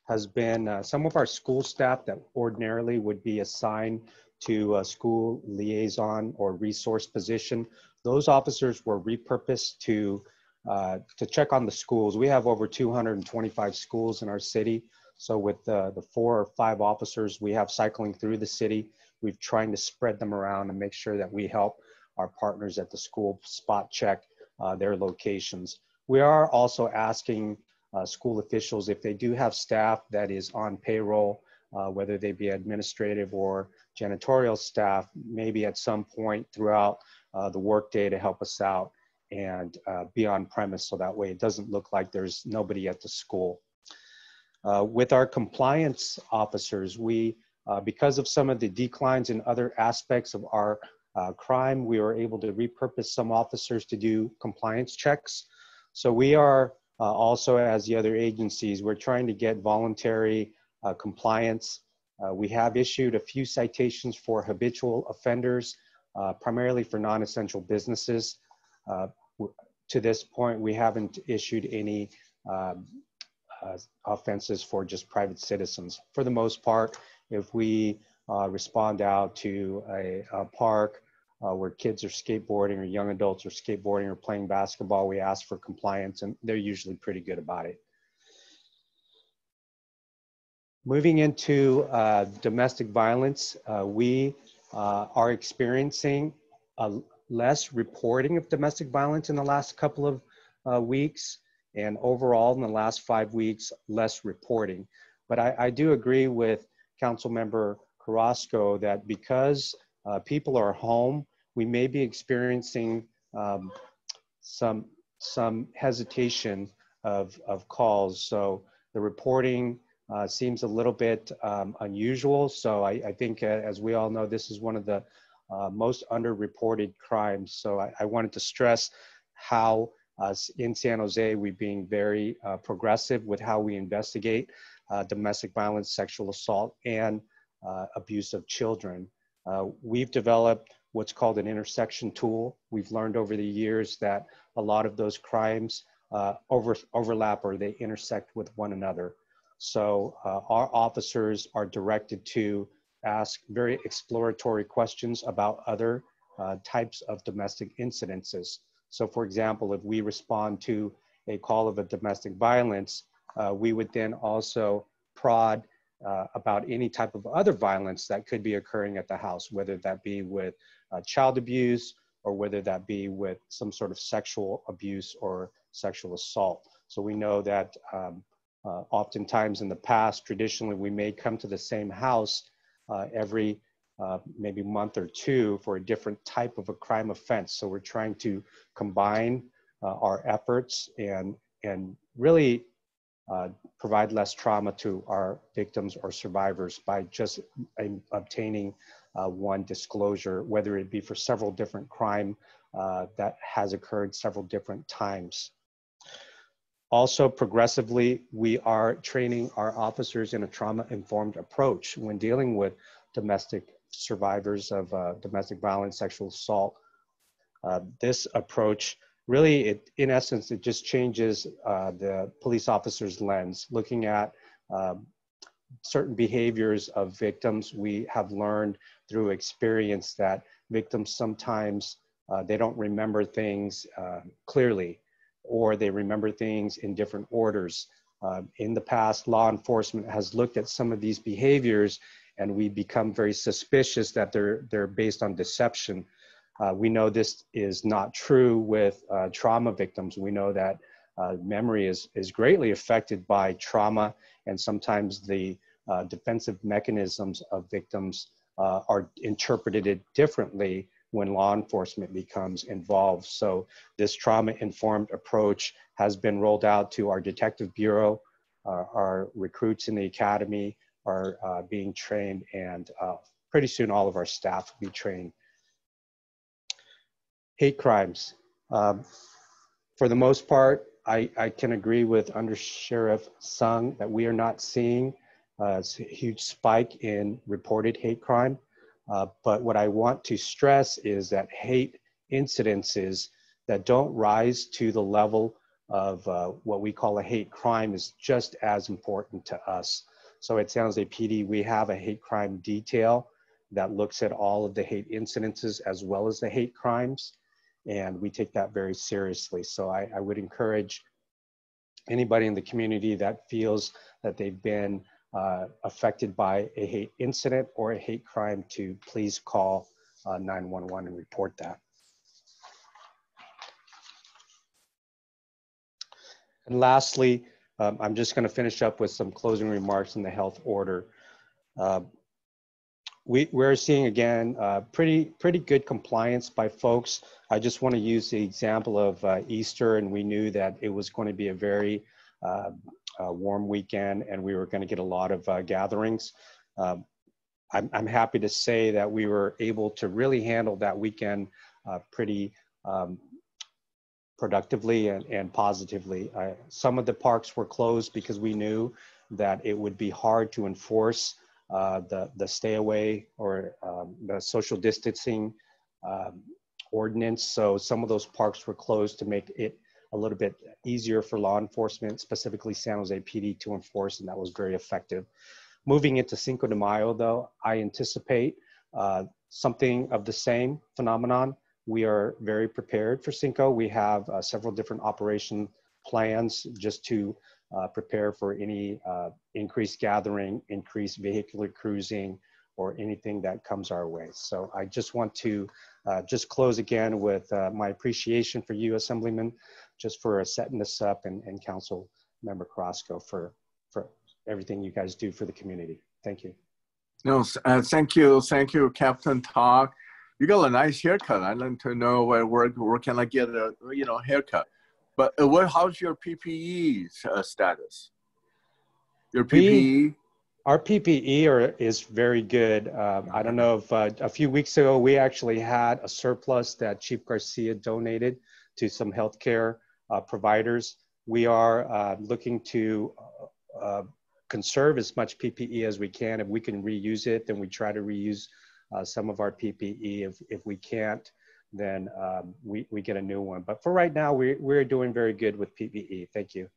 has been uh, some of our school staff that ordinarily would be assigned to a school liaison or resource position. Those officers were repurposed to uh, to check on the schools. We have over 225 schools in our city. So with the, the four or five officers we have cycling through the city, we've trying to spread them around and make sure that we help our partners at the school spot check uh, their locations. We are also asking uh, school officials, if they do have staff that is on payroll, uh, whether they be administrative or janitorial staff, maybe at some point throughout uh, the workday to help us out and uh, be on premise so that way it doesn't look like there's nobody at the school. Uh, with our compliance officers, we, uh, because of some of the declines in other aspects of our crime, we were able to repurpose some officers to do compliance checks. So we are uh, also, as the other agencies, we're trying to get voluntary uh, compliance. Uh, we have issued a few citations for habitual offenders, uh, primarily for non-essential businesses. Uh, to this point, we haven't issued any um, uh, offenses for just private citizens. For the most part, if we respond out to a, a park uh, where kids are skateboarding or young adults are skateboarding or playing basketball, we ask for compliance and they're usually pretty good about it. Moving into uh, domestic violence, uh, we uh, are experiencing less reporting of domestic violence in the last couple of uh, weeks and overall in the last five weeks, less reporting. But I, I do agree with Council Member Carrasco that because uh, people are home, we may be experiencing um, some some hesitation of of calls. So the reporting uh, seems a little bit um, unusual. So I, I think, uh, as we all know, this is one of the uh, most underreported crimes. So I, I, wanted to stress how uh, in San Jose we're being very uh, progressive with how we investigate uh, domestic violence, sexual assault, and abuse of children. We've developed what's called an intersection tool. We've learned over the years that a lot of those crimes over, overlap or they intersect with one another. So uh, our officers are directed to ask very exploratory questions about other uh, types of domestic incidences. So for example, if we respond to a call of a domestic violence, uh, we would then also prod uh, about any type of other violence that could be occurring at the house, whether that be with uh, child abuse or whether that be with some sort of sexual abuse or sexual assault. So we know that um, uh, oftentimes in the past, traditionally, we may come to the same house uh, every uh, maybe month or two for a different type of a crime offense. So we're trying to combine uh, our efforts and, and really uh, provide less trauma to our victims or survivors by just um, obtaining uh, one disclosure, whether it be for several different crime that has occurred several different times. Also, progressively, we are training our officers in a trauma-informed approach when dealing with domestic survivors of uh, domestic violence, sexual assault. Uh, this approach really, it, in essence, it just changes uh, the police officer's lens, looking at um, certain behaviors of victims. We have learned through experience that victims sometimes uh, they don't remember things uh, clearly or they remember things in different orders. Uh, in the past, law enforcement has looked at some of these behaviors and we become very suspicious that they're, they're based on deception. Uh, we know this is not true with uh, trauma victims. We know that uh, memory is, is greatly affected by trauma and sometimes the uh, defensive mechanisms of victims uh, are interpreted differently when law enforcement becomes involved. So this trauma-informed approach has been rolled out to our detective bureau. Our recruits in the academy are being trained and pretty soon all of our staff will be trained. Hate crimes. Um, for the most part, I, I, can agree with Under Sheriff Sung that we are not seeing a huge spike in reported hate crime. Uh, but what I want to stress is that hate incidences that don't rise to the level of uh, what we call a hate crime is just as important to us. So at San Jose PD, we have a hate crime detail that looks at all of the hate incidences as well as the hate crimes. And we take that very seriously. So I, I would encourage anybody in the community that feels that they've been uh, affected by a hate incident or a hate crime to please call uh, 911 and report that. And lastly, um, I'm just going to finish up with some closing remarks in the health order. Uh, we, we're seeing again uh, pretty pretty good compliance by folks. I just want to use the example of uh, Easter, and we knew that it was going to be a very uh, uh, warm weekend and we were going to get a lot of uh, gatherings. Um, I'm, I'm, happy to say that we were able to really handle that weekend uh, pretty um, productively and, and positively. some of the parks were closed because we knew that it would be hard to enforce uh, the, the stay away or um, the social distancing um, ordinance. So some of those parks were closed to make it a little bit easier for law enforcement, specifically San Jose PD, to enforce, and that was very effective. Moving into Cinco de Mayo, though, I anticipate uh, something of the same phenomenon. We are very prepared for Cinco. We have uh, several different operation plans just to uh, prepare for any uh, increased gathering, increased vehicular cruising, or anything that comes our way. So I just want to uh, just close again with uh, my appreciation for you, Assemblyman, just for setting this up and, and Council Member Carrasco for, for everything you guys do for the community. Thank you. No, uh, thank you. Thank you, Captain Ta. you got a nice haircut. I'd like to know where where, where can I get a you know haircut? But uh, what? How's your PPE uh, status? Your PPE. We, our PPE are, is very good. Um, I don't know if uh, a few weeks ago we actually had a surplus that Chief Garcia donated to some healthcare uh, providers. We are uh, looking to uh, conserve as much PPE as we can. If we can reuse it, then we try to reuse uh, some of our PPE. If, if we can't, then um, we, we get a new one. But for right now, we, we're doing very good with PPE. Thank you.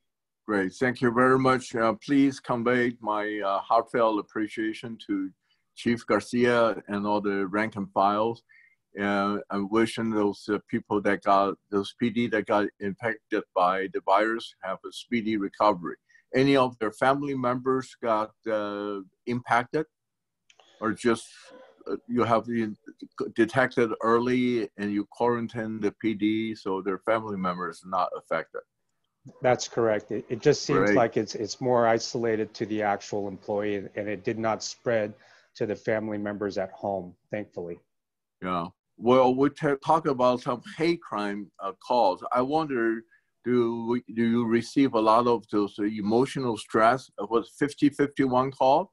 Great. Thank you very much. Uh, please convey my uh, heartfelt appreciation to Chief Garcia and all the rank and files. And I'm wishing those uh, people that got, those PD that got infected by the virus have a speedy recovery. Any of their family members got uh, impacted or just uh, you have detected early and you quarantine the PD so their family members not affected. That's correct. It, it just seems right. like it's it's more isolated to the actual employee, and it did not spread to the family members at home. Thankfully. Yeah. Well, we talk about some hate crime uh, calls. I wonder, do do you receive a lot of those emotional stress? Was 5051 call?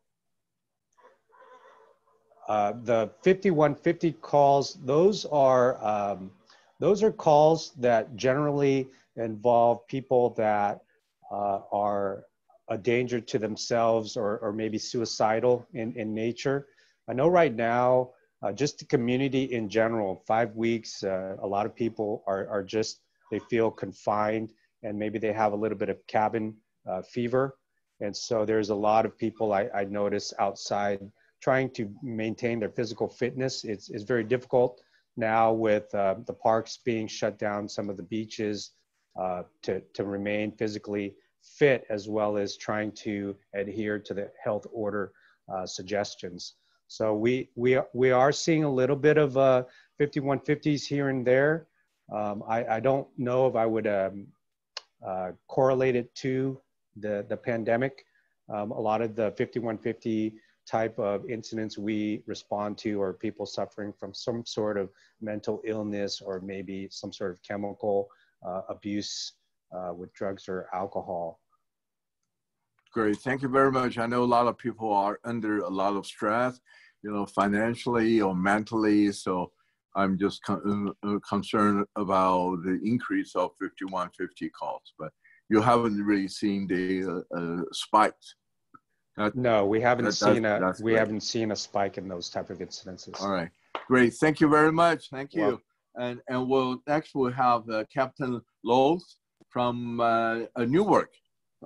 Uh, the 5150 calls, those are um, those are calls that generally involve people that uh, are a danger to themselves or, or maybe suicidal in, in nature. I know right now, uh, just the community in general, five weeks, uh, a lot of people are, are just, they feel confined and maybe they have a little bit of cabin uh, fever. And so there's a lot of people I, I notice outside trying to maintain their physical fitness. It's, it's very difficult now with uh, the parks being shut down, some of the beaches, uh, to, to remain physically fit as well as trying to adhere to the health order uh, suggestions. So we, we, we are seeing a little bit of uh, 5150s here and there. Um, I, I don't know if I would um, uh, correlate it to the, the pandemic. Um, a lot of the 5150 type of incidents we respond to are people suffering from some sort of mental illness or maybe some sort of chemical uh, abuse uh, with drugs or alcohol. Great, thank you very much. I know a lot of people are under a lot of stress, you know, financially or mentally. So I'm just con uh, concerned about the increase of 5150 calls, but you haven't really seen the uh, uh, spikes. That, no, we haven't that, seen a we great. haven't seen a spike in those type of incidences. All right, great. Thank you very much. Thank you. Well, and and we'll next we'll have uh, Captain Loth from uh, Newark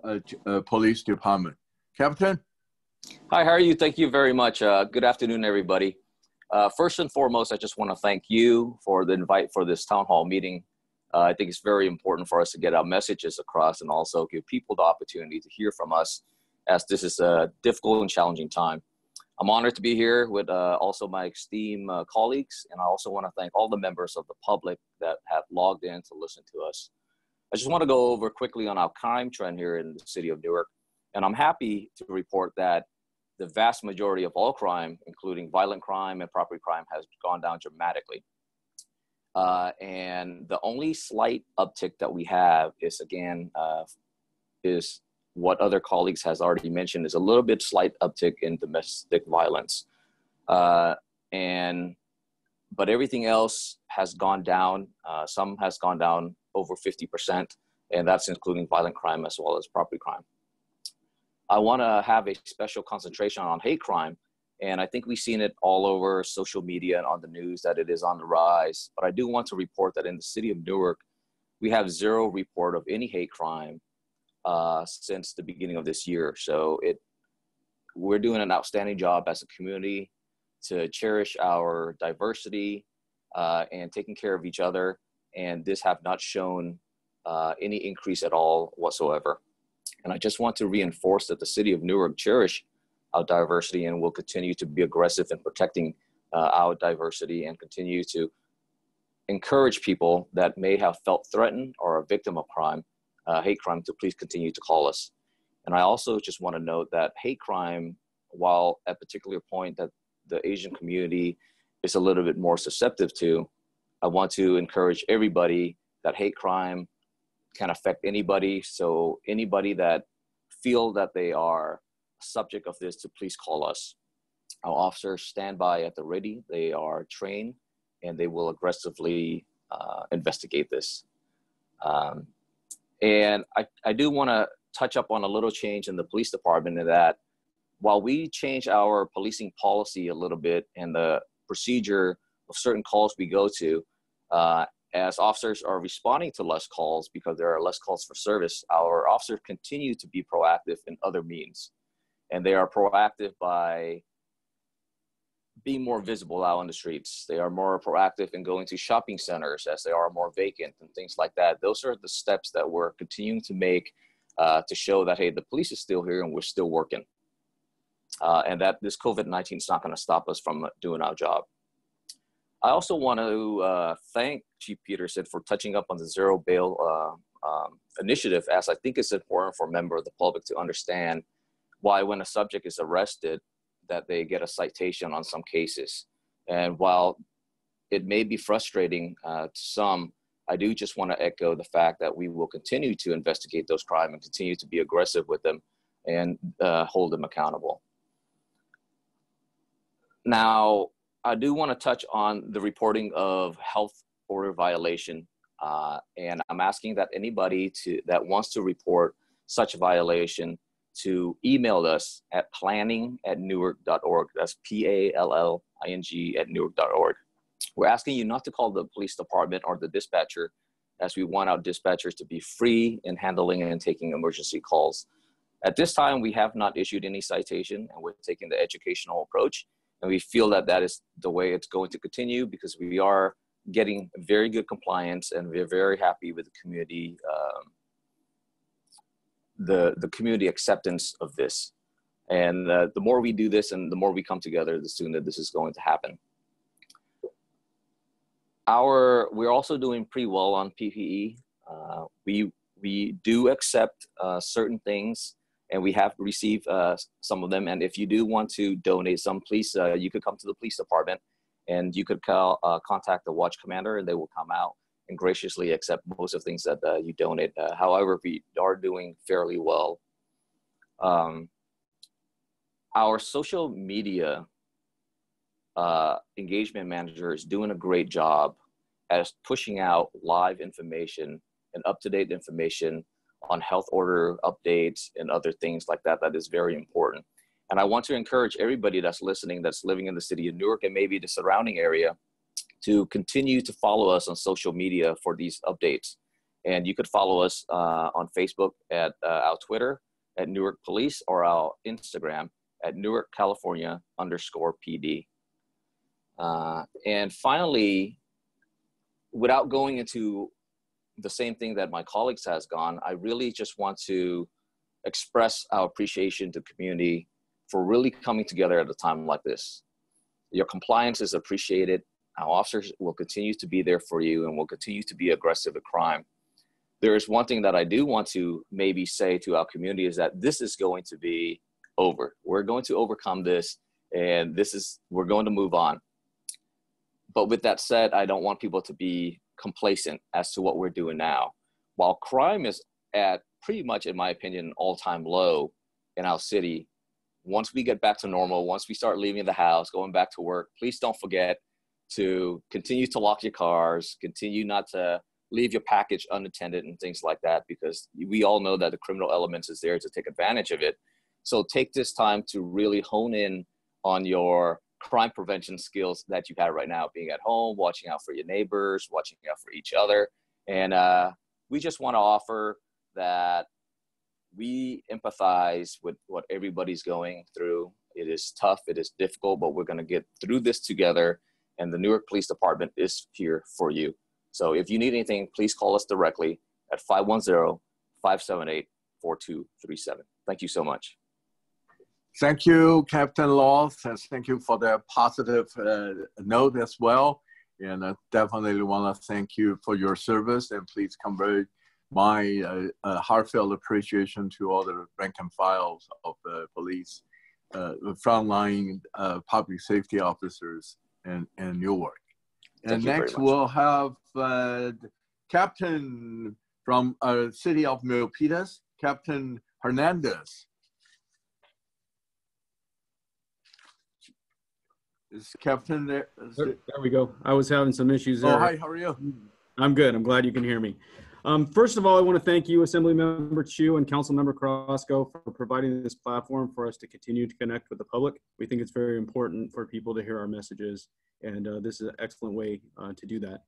uh, uh, Police Department. Captain. Hi, how are you? Thank you very much. Uh, good afternoon, everybody. Uh, first and foremost, I just want to thank you for the invite for this town hall meeting. I think it's very important for us to get our messages across and also give people the opportunity to hear from us as this is a difficult and challenging time. I'm honored to be here with uh, also my esteemed uh, colleagues, and I also want to thank all the members of the public that have logged in to listen to us. I just want to go over quickly on our crime trend here in the city of Newark, and I'm happy to report that the vast majority of all crime, including violent crime and property crime, has gone down dramatically. Uh, and the only slight uptick that we have is again uh, is what other colleagues has already mentioned is a little bit slight uptick in domestic violence. Uh, and but everything else has gone down. Uh, some has gone down over 50%, and that's including violent crime as well as property crime. I want to have a special concentration on hate crime, and I think we've seen it all over social media and on the news that it is on the rise. But I do want to report that in the city of Newark, we have zero report of any hate crime uh, since the beginning of this year. So it we're doing an outstanding job as a community to cherish our diversity uh, and taking care of each other. And this have not shown uh, any increase at all whatsoever. And I just want to reinforce that the city of Newark cherish our diversity and will continue to be aggressive in protecting uh, our diversity and continue to encourage people that may have felt threatened or a victim of crime uh, hate crime to please continue to call us. And I also just want to note that hate crime, while at particular point that the Asian community is a little bit more susceptible to. I want to encourage everybody that hate crime can affect anybody. So anybody that feel that they are subject of this to please call us. Our officers stand by at the ready. They are trained and they will aggressively uh, investigate this. Um, and I, I do want to touch up on a little change in the police department in that while we change our policing policy a little bit and the procedure of certain calls we go to, uh, as officers are responding to less calls because there are less calls for service, our officers continue to be proactive in other means. And they are proactive by being more visible out on the streets. They are more proactive in going to shopping centers as they are more vacant and things like that. Those are the steps that we're continuing to make uh, to show that, hey, the police is still here and we're still working. Uh, and that this COVID 19 is not going to stop us from doing our job. I also want to uh, thank Chief Petersen for touching up on the zero bail uh, um, initiative, as I think it's important for a member of the public to understand why, when a subject is arrested, that they get a citation on some cases. And while it may be frustrating uh, to some, I do just want to echo the fact that we will continue to investigate those crimes and continue to be aggressive with them and uh, hold them accountable. Now, I do want to touch on the reporting of health order violation, uh, and I'm asking that anybody to that wants to report such violation to email us at planning at newark.org. That's P A L L I N G at newark.org. We're asking you not to call the police department or the dispatcher, as we want our dispatchers to be free in handling and taking emergency calls. At this time, we have not issued any citation, and we're taking the educational approach and we feel that that is the way it's going to continue because we are getting very good compliance and we're very happy with the community um, the the community acceptance of this. And uh, the more we do this and the more we come together the sooner this is going to happen. Our we're also doing pretty well on ppe uh, we we do accept uh, certain things and we have received uh, some of them. And if you do want to donate some, please, uh, you could come to the police department and you could call, uh, contact the watch commander and they will come out and graciously accept most of the things that uh, you donate. Uh, however, we are doing fairly well. Um, our social media uh, engagement manager is doing a great job as pushing out live information and up-to-date information on health order updates and other things like that that is very important and i want to encourage everybody that's listening that's living in the city of newark and maybe the surrounding area to continue to follow us on social media for these updates and you could follow us uh, on facebook at uh, our twitter at newark police or our instagram at newark california underscore pd uh, and finally without going into the same thing that my colleagues has gone, I really just want to express our appreciation to community for really coming together at a time like this. Your compliance is appreciated. Our officers will continue to be there for you and will continue to be aggressive at crime. There is one thing that I do want to maybe say to our community is that this is going to be over. We're going to overcome this and this is, we're going to move on. But with that said, I don't want people to be complacent as to what we're doing now. While crime is at pretty much, in my opinion, all time low in our city, once we get back to normal, once we start leaving the house, going back to work, please don't forget to continue to lock your cars, continue not to leave your package unattended and things like that, because we all know that the criminal elements is there to take advantage of it. So take this time to really hone in on your crime prevention skills that you have right now, being at home, watching out for your neighbors, watching out for each other. And uh, we just want to offer that we empathize with what everybody's going through. It is tough, it is difficult, but we're going to get through this together. And the Newark Police Department is here for you. So if you need anything, please call us directly at 510 578 4237. Thank you so much. Thank you, Captain Loth. Thank you for the positive uh, note as well. And I definitely want to thank you for your service and please convey my uh, uh, heartfelt appreciation to all the rank and files of the police, uh, frontline uh, public safety officers in, in your work. Thank and you next we'll have uh, Captain from uh, city of Milpitas, Captain Hernandez. Is Captain there? Is There, there we go. I was having some issues there. Oh, hi, how are you? I'm good. I'm glad you can hear me. Um, first of all, I want to thank you, Assemblymember Chu and Councilmember Carrasco, for providing this platform for us to continue to connect with the public. We think it's very important for people to hear our messages, and uh, this is an excellent way uh, to do that.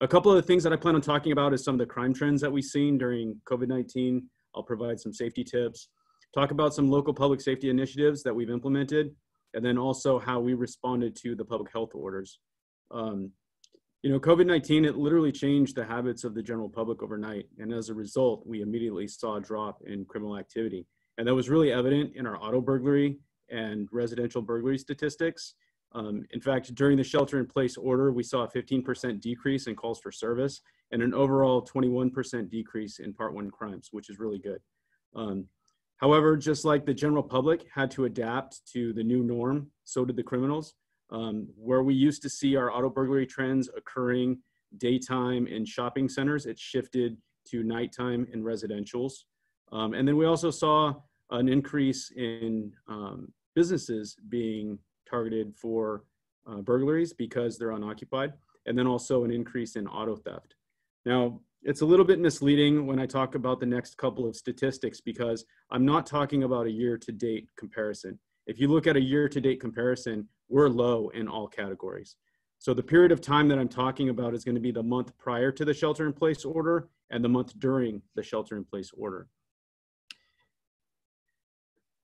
A couple of the things that I plan on talking about is some of the crime trends that we've seen during COVID-19. I'll provide some safety tips, talk about some local public safety initiatives that we've implemented, and then also how we responded to the public health orders. Um, you know, COVID 19, it literally changed the habits of the general public overnight. And as a result, we immediately saw a drop in criminal activity. And that was really evident in our auto burglary and residential burglary statistics. Um, in fact, during the shelter in place order, we saw a 15% decrease in calls for service and an overall 21% decrease in part one crimes, which is really good. Um, however, just like the general public had to adapt to the new norm, so did the criminals. Um, where we used to see our auto burglary trends occurring daytime in shopping centers, it shifted to nighttime in residentials. Um, and then we also saw an increase in um, businesses being targeted for uh, burglaries because they're unoccupied, and then also an increase in auto theft. Now, it's a little bit misleading when I talk about the next couple of statistics because I'm not talking about a year to date comparison. If you look at a year to date comparison, we're low in all categories. So the period of time that I'm talking about is going to be the month prior to the shelter in place order and the month during the shelter in place order.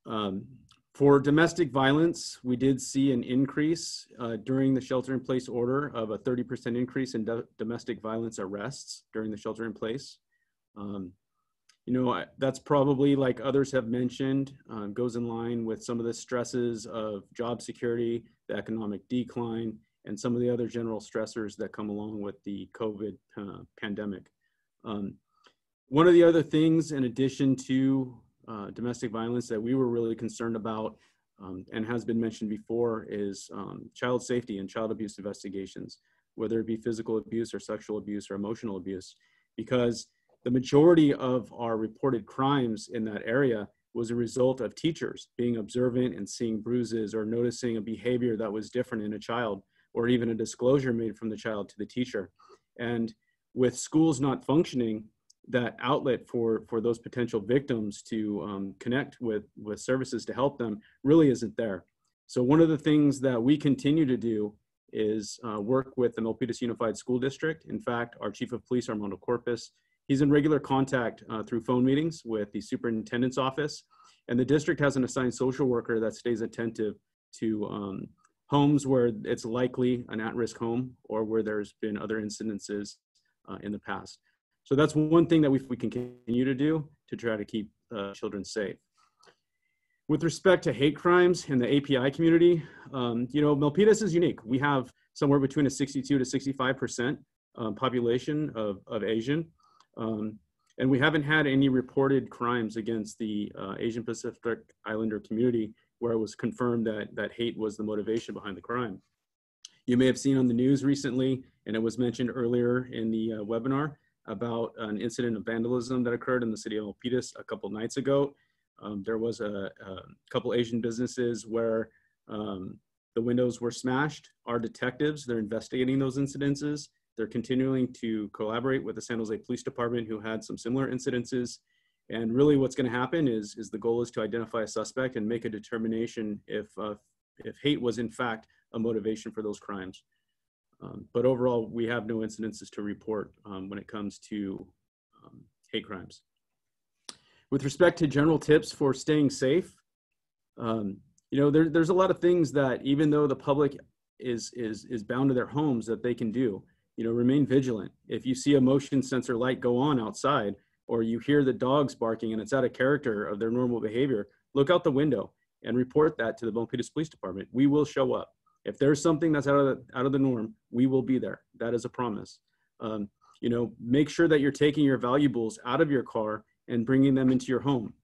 Um, for domestic violence, we did see an increase uh, during the shelter in place order of a 30% increase in do- domestic violence arrests during the shelter in place. Um, you know, I- that's probably like others have mentioned, uh, goes in line with some of the stresses of job security, the economic decline, and some of the other general stressors that come along with the COVID uh, pandemic. Um, one of the other things, in addition to uh, domestic violence, that we were really concerned about um, and has been mentioned before is um, child safety and child abuse investigations, whether it be physical abuse or sexual abuse or emotional abuse, because the majority of our reported crimes in that area was a result of teachers being observant and seeing bruises or noticing a behavior that was different in a child or even a disclosure made from the child to the teacher. And with schools not functioning, that outlet for, for those potential victims to um, connect with, with services to help them really isn't there. So one of the things that we continue to do is uh, work with the Milpitas Unified School District. In fact, our Chief of Police, Armando Corpuz, he's in regular contact uh, through phone meetings with the superintendent's office. And the district has an assigned social worker that stays attentive to um, homes where it's likely an at-risk home or where there's been other incidences uh, in the past. So that's one thing that we, we can continue to do to try to keep uh, children safe. With respect to hate crimes in the API community, um, you know, Milpitas is unique. We have somewhere between a 62 to 65% um, population of, of Asian. Um, and we haven't had any reported crimes against the uh, Asian Pacific Islander community where it was confirmed that, that hate was the motivation behind the crime. You may have seen on the news recently, and it was mentioned earlier in the uh, webinar, about an incident of vandalism that occurred in the city of Milpitas a couple nights ago. Um, there was a, a, couple Asian businesses where um, the windows were smashed. Our detectives, they're investigating those incidences. They're continuing to collaborate with the San Jose Police Department who had some similar incidences. And really what's gonna happen is, is the goal is to identify a suspect and make a determination if, uh, if hate was in fact a motivation for those crimes. Um, but overall, we have no incidences to report um, when it comes to um, hate crimes. With respect to general tips for staying safe, um, you know, there, there's a lot of things that even though the public is, is, is bound to their homes that they can do, you know, remain vigilant. If you see a motion sensor light go on outside, or you hear the dogs barking and it's out of character of their normal behavior, look out the window and report that to the Milpitas Police Department. We will show up. If there's something that's out of the, out of the norm, we will be there. That is a promise. Um, you know, make sure that you're taking your valuables out of your car and bringing them into your home.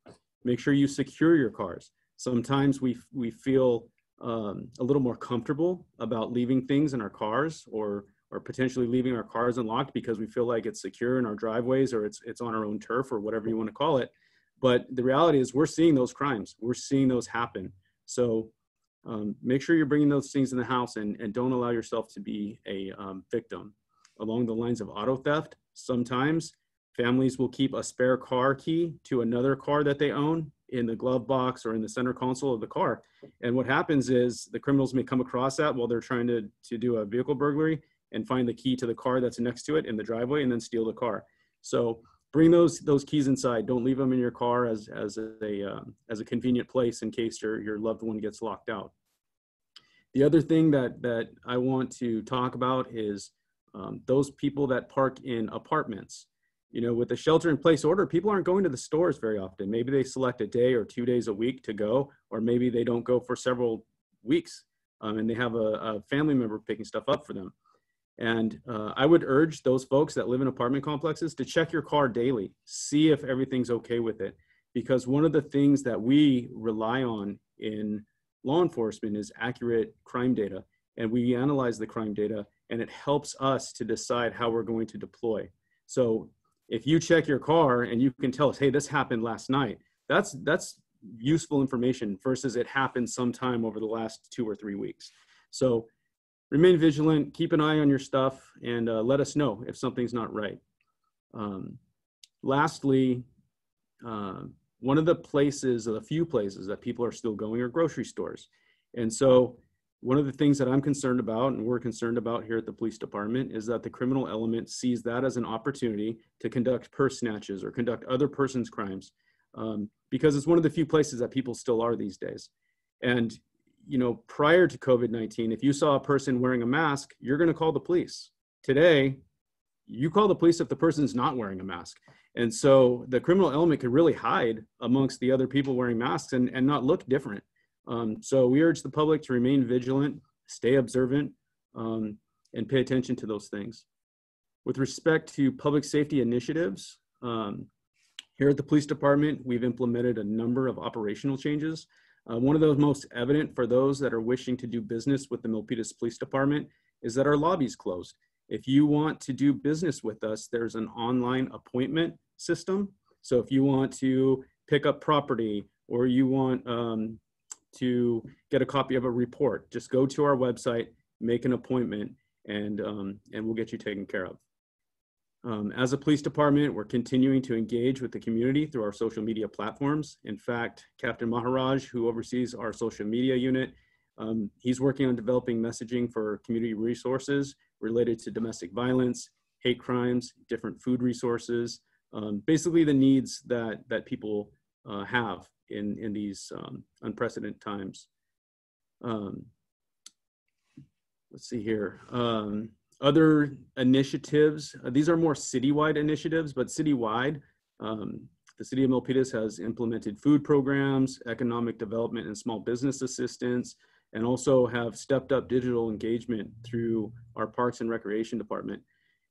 Make sure you secure your cars. Sometimes we we feel um, a little more comfortable about leaving things in our cars or or potentially leaving our cars unlocked because we feel like it's secure in our driveways or it's it's on our own turf or whatever you want to call it. But the reality is we're seeing those crimes. We're seeing those happen. So um, make sure you're bringing those things in the house and, and don't allow yourself to be a um, victim. Along the lines of auto theft, sometimes families will keep a spare car key to another car that they own in the glove box or in the center console of the car. And what happens is the criminals may come across that while they're trying to, to do a vehicle burglary and find the key to the car that's next to it in the driveway and then steal the car. So bring those those keys inside. Don't leave them in your car as as a uh, as a convenient place in case your your loved one gets locked out. The other thing that that I want to talk about is um, those people that park in apartments. You know, with the shelter in place order, people aren't going to the stores very often. Maybe they select a day or two days a week to go, or maybe they don't go for several weeks um, and they have a, a family member picking stuff up for them. And uh, I would urge those folks that live in apartment complexes to check your car daily, see if everything's okay with it. Because one of the things that we rely on in law enforcement is accurate crime data. And we analyze the crime data and it helps us to decide how we're going to deploy. So if you check your car and you can tell us, hey, this happened last night, that's, that's useful information versus it happened sometime over the last two or three weeks. So remain vigilant, keep an eye on your stuff, and uh, let us know if something's not right. Um, lastly, uh, one of the places, the few places that people are still going are grocery stores. And so one of the things that I'm concerned about and we're concerned about here at the police department is that the criminal element sees that as an opportunity to conduct purse snatches or conduct other person's crimes um, because it's one of the few places that people still are these days. And you know, prior to COVID 19, if you saw a person wearing a mask, you're going to call the police. Today, you call the police if the person's not wearing a mask. And so the criminal element could really hide amongst the other people wearing masks and, and not look different. Um, so we urge the public to remain vigilant, stay observant, um, and pay attention to those things. With respect to public safety initiatives, um, here at the police department, we've implemented a number of operational changes uh, one of those most evident for those that are wishing to do business with the Milpitas Police Department is that our lobby's closed. If you want to do business with us, there's an online appointment system. So if you want to pick up property or you want um, to get a copy of a report, just go to our website, make an appointment, and, um, and we'll get you taken care of. Um, as a police department, we're continuing to engage with the community through our social media platforms. In fact, Captain Maharaj, who oversees our social media unit, um, he's working on developing messaging for community resources related to domestic violence, hate crimes, different food resources, um, basically the needs that, that people uh, have in, in these um, unprecedented times. Um, let's see here. Other initiatives, uh, these are more citywide initiatives, but citywide, um, the city of Milpitas has implemented food programs, economic development and small business assistance, and also have stepped up digital engagement through our Parks and Recreation Department.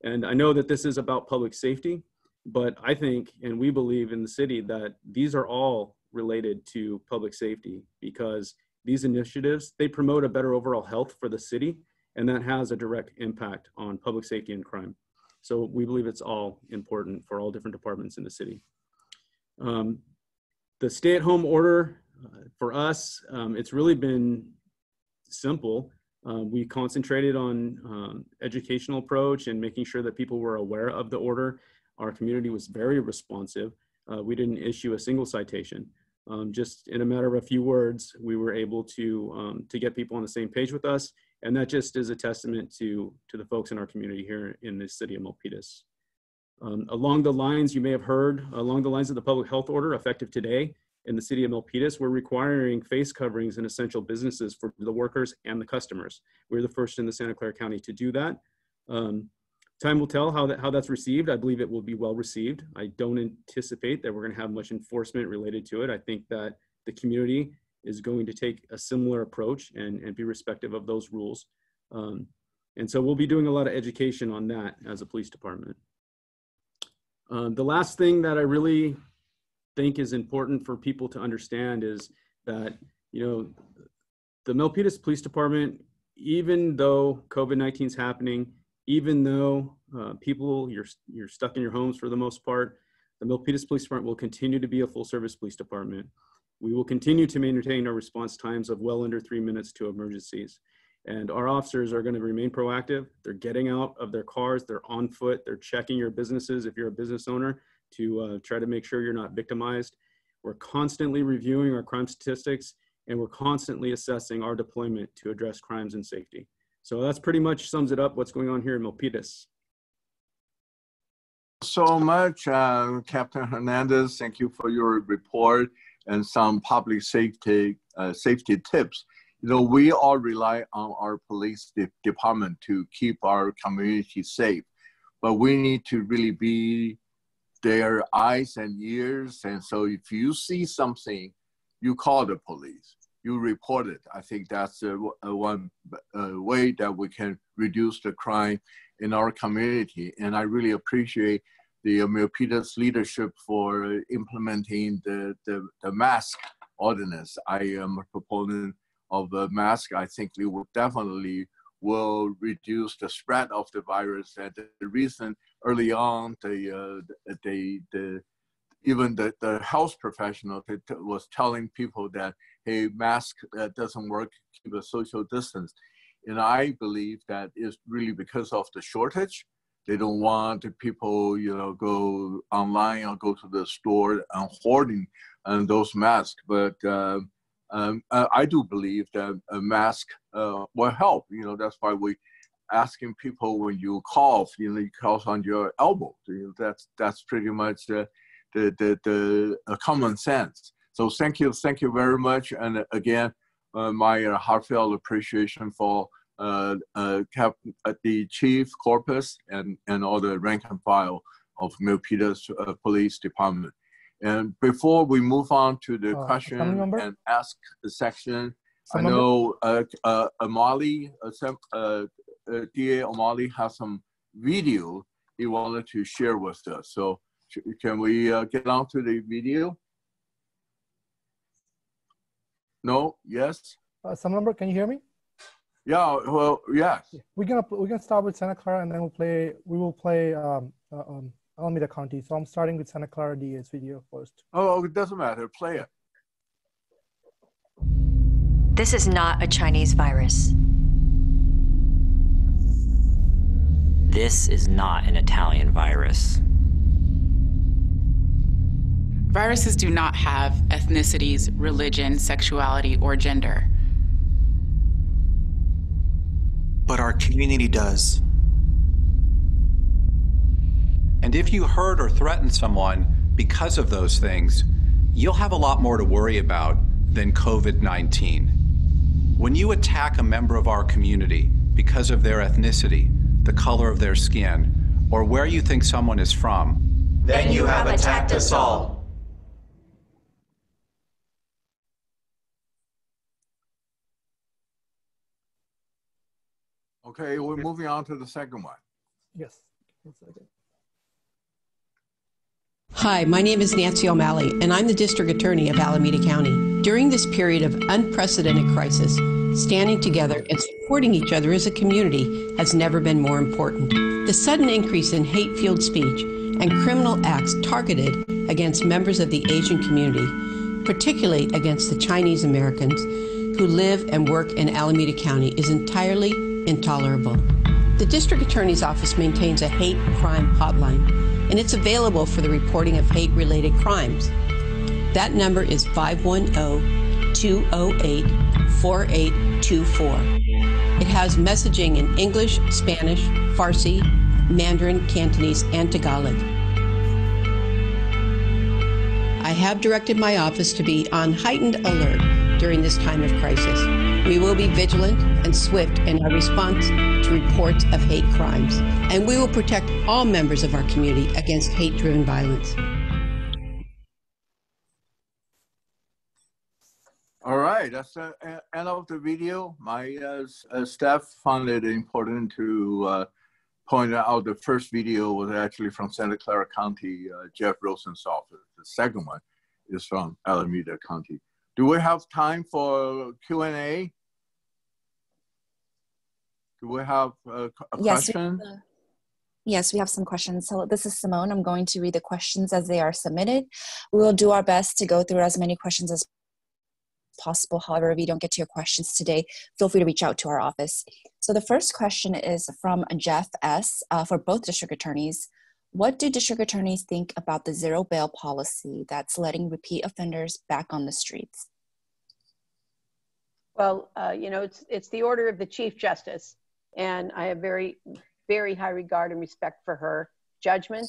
And I know that this is about public safety, but I think, and we believe in the city that these are all related to public safety because these initiatives, they promote a better overall health for the city and that has a direct impact on public safety and crime. So we believe it's all important for all different departments in the city. Um, the stay-at-home order uh, for us, um, it's really been simple. Um, we concentrated on um, educational approach and making sure that people were aware of the order. Our community was very responsive. Uh, we didn't issue a single citation. Um, just in a matter of a few words, we were able to, um, to get people on the same page with us and that just is a testament to, to the folks in our community here in the city of Milpitas. Um, along the lines you may have heard, along the lines of the public health order effective today in the city of Milpitas, we're requiring face coverings in essential businesses for the workers and the customers. We're the first in the Santa Clara County to do that. Um, time will tell how, that, how that's received. I believe it will be well received. I don't anticipate that we're gonna have much enforcement related to it. I think that the community is going to take a similar approach and, and be respective of those rules. Um, and so we'll be doing a lot of education on that as a police department. Um, the last thing that I really think is important for people to understand is that, you know, the Milpitas Police Department, even though COVID-19 is happening, even though uh, people, you're, you're stuck in your homes for the most part, the Milpitas Police Department will continue to be a full service police department. We will continue to maintain our response times of well under three minutes to emergencies. And our officers are going to remain proactive. They're getting out of their cars, they're on foot, they're checking your businesses if you're a business owner to uh, try to make sure you're not victimized. We're constantly reviewing our crime statistics and we're constantly assessing our deployment to address crimes and safety. So that's pretty much sums it up what's going on here in Milpitas. So much, uh, Captain Hernandez. Thank you for your report and some public safety uh, safety tips. You know, we all rely on our police de department to keep our community safe, but we need to really be their eyes and ears. And so, if you see something, you call the police you report it. I think that's a, a one a way that we can reduce the crime in our community. And I really appreciate the Milpitas leadership for implementing the, the, the, mask ordinance. I am a proponent of the mask. I think we will definitely will reduce the spread of the virus. And the reason early on, the, uh, the, the, even the, the health professional was telling people that hey, mask uh, doesn't work, keep a social distance. And I believe that is really because of the shortage. They don't want people, you know, go online or go to the store and hoarding and those masks. But uh, um, I do believe that a mask uh, will help. You know, that's why we asking people when you cough, you know, you cough on your elbow. You know, that's that's pretty much the the the, the uh, common sense. So thank you, thank you very much. And again, uh, my uh, heartfelt appreciation for uh, uh, Cap, uh, the Chief Corpuz and, and all the rank and file of Milpitas uh, Police Department. And before we move on to the question and ask section, I know uh, uh, O'Malley, uh, DA O'Malley has some video he wanted to share with us. So can we get on to the video? No. Yes. Uh, some number. Can you hear me? Yeah. Well, yes. We're gonna we're gonna start with Santa Clara, and then we'll play. We will play um, uh, um, Alameda County. So I'm starting with Santa Clara DA's video first. Oh, it doesn't matter. Play it. This is not a Chinese virus. This is not an Italian virus. Viruses do not have ethnicities, religion, sexuality, or gender. But our community does. And if you hurt or threaten someone because of those things, you'll have a lot more to worry about than COVID 19. When you attack a member of our community because of their ethnicity, the color of their skin, or where you think someone is from, then you have attacked us all. Okay, we're moving on to the second one. Yes. Hi, my name is Nancy O'Malley, and I'm the District Attorney of Alameda County. During this period of unprecedented crisis, standing together and supporting each other as a community has never been more important. The sudden increase in hate fueled speech and criminal acts targeted against members of the Asian community, particularly against the Chinese Americans who live and work in Alameda County, is entirely intolerable. The District Attorney's Office maintains a hate crime hotline, and it's available for the reporting of hate related crimes. That number is 510 208 4824. It has messaging in English, Spanish, Farsi, Mandarin, Cantonese, and Tagalog. I have directed my office to be on heightened alert during this time of crisis. We will be vigilant and swift in our response to reports of hate crimes, and we will protect all members of our community against hate driven violence. All right, that's the end of the video. My uh, uh, staff found it important to uh, point out the first video was actually from Santa Clara County, uh, Jeff Rosen's office. The second one is from Alameda County. Do we have time for Q&A? Do we have a, a yes, question? We have, uh, yes, we have some questions. So this is Simone. I'm going to read the questions as they are submitted. We will do our best to go through as many questions as possible. However, if you don't get to your questions today, feel free to reach out to our office. So the first question is from Jeff S. Uh, for both district attorneys. What do district attorneys think about the zero bail policy that's letting repeat offenders back on the streets? Well, uh, you know, it's it's the order of the Chief Justice, and I have very, very high regard and respect for her judgment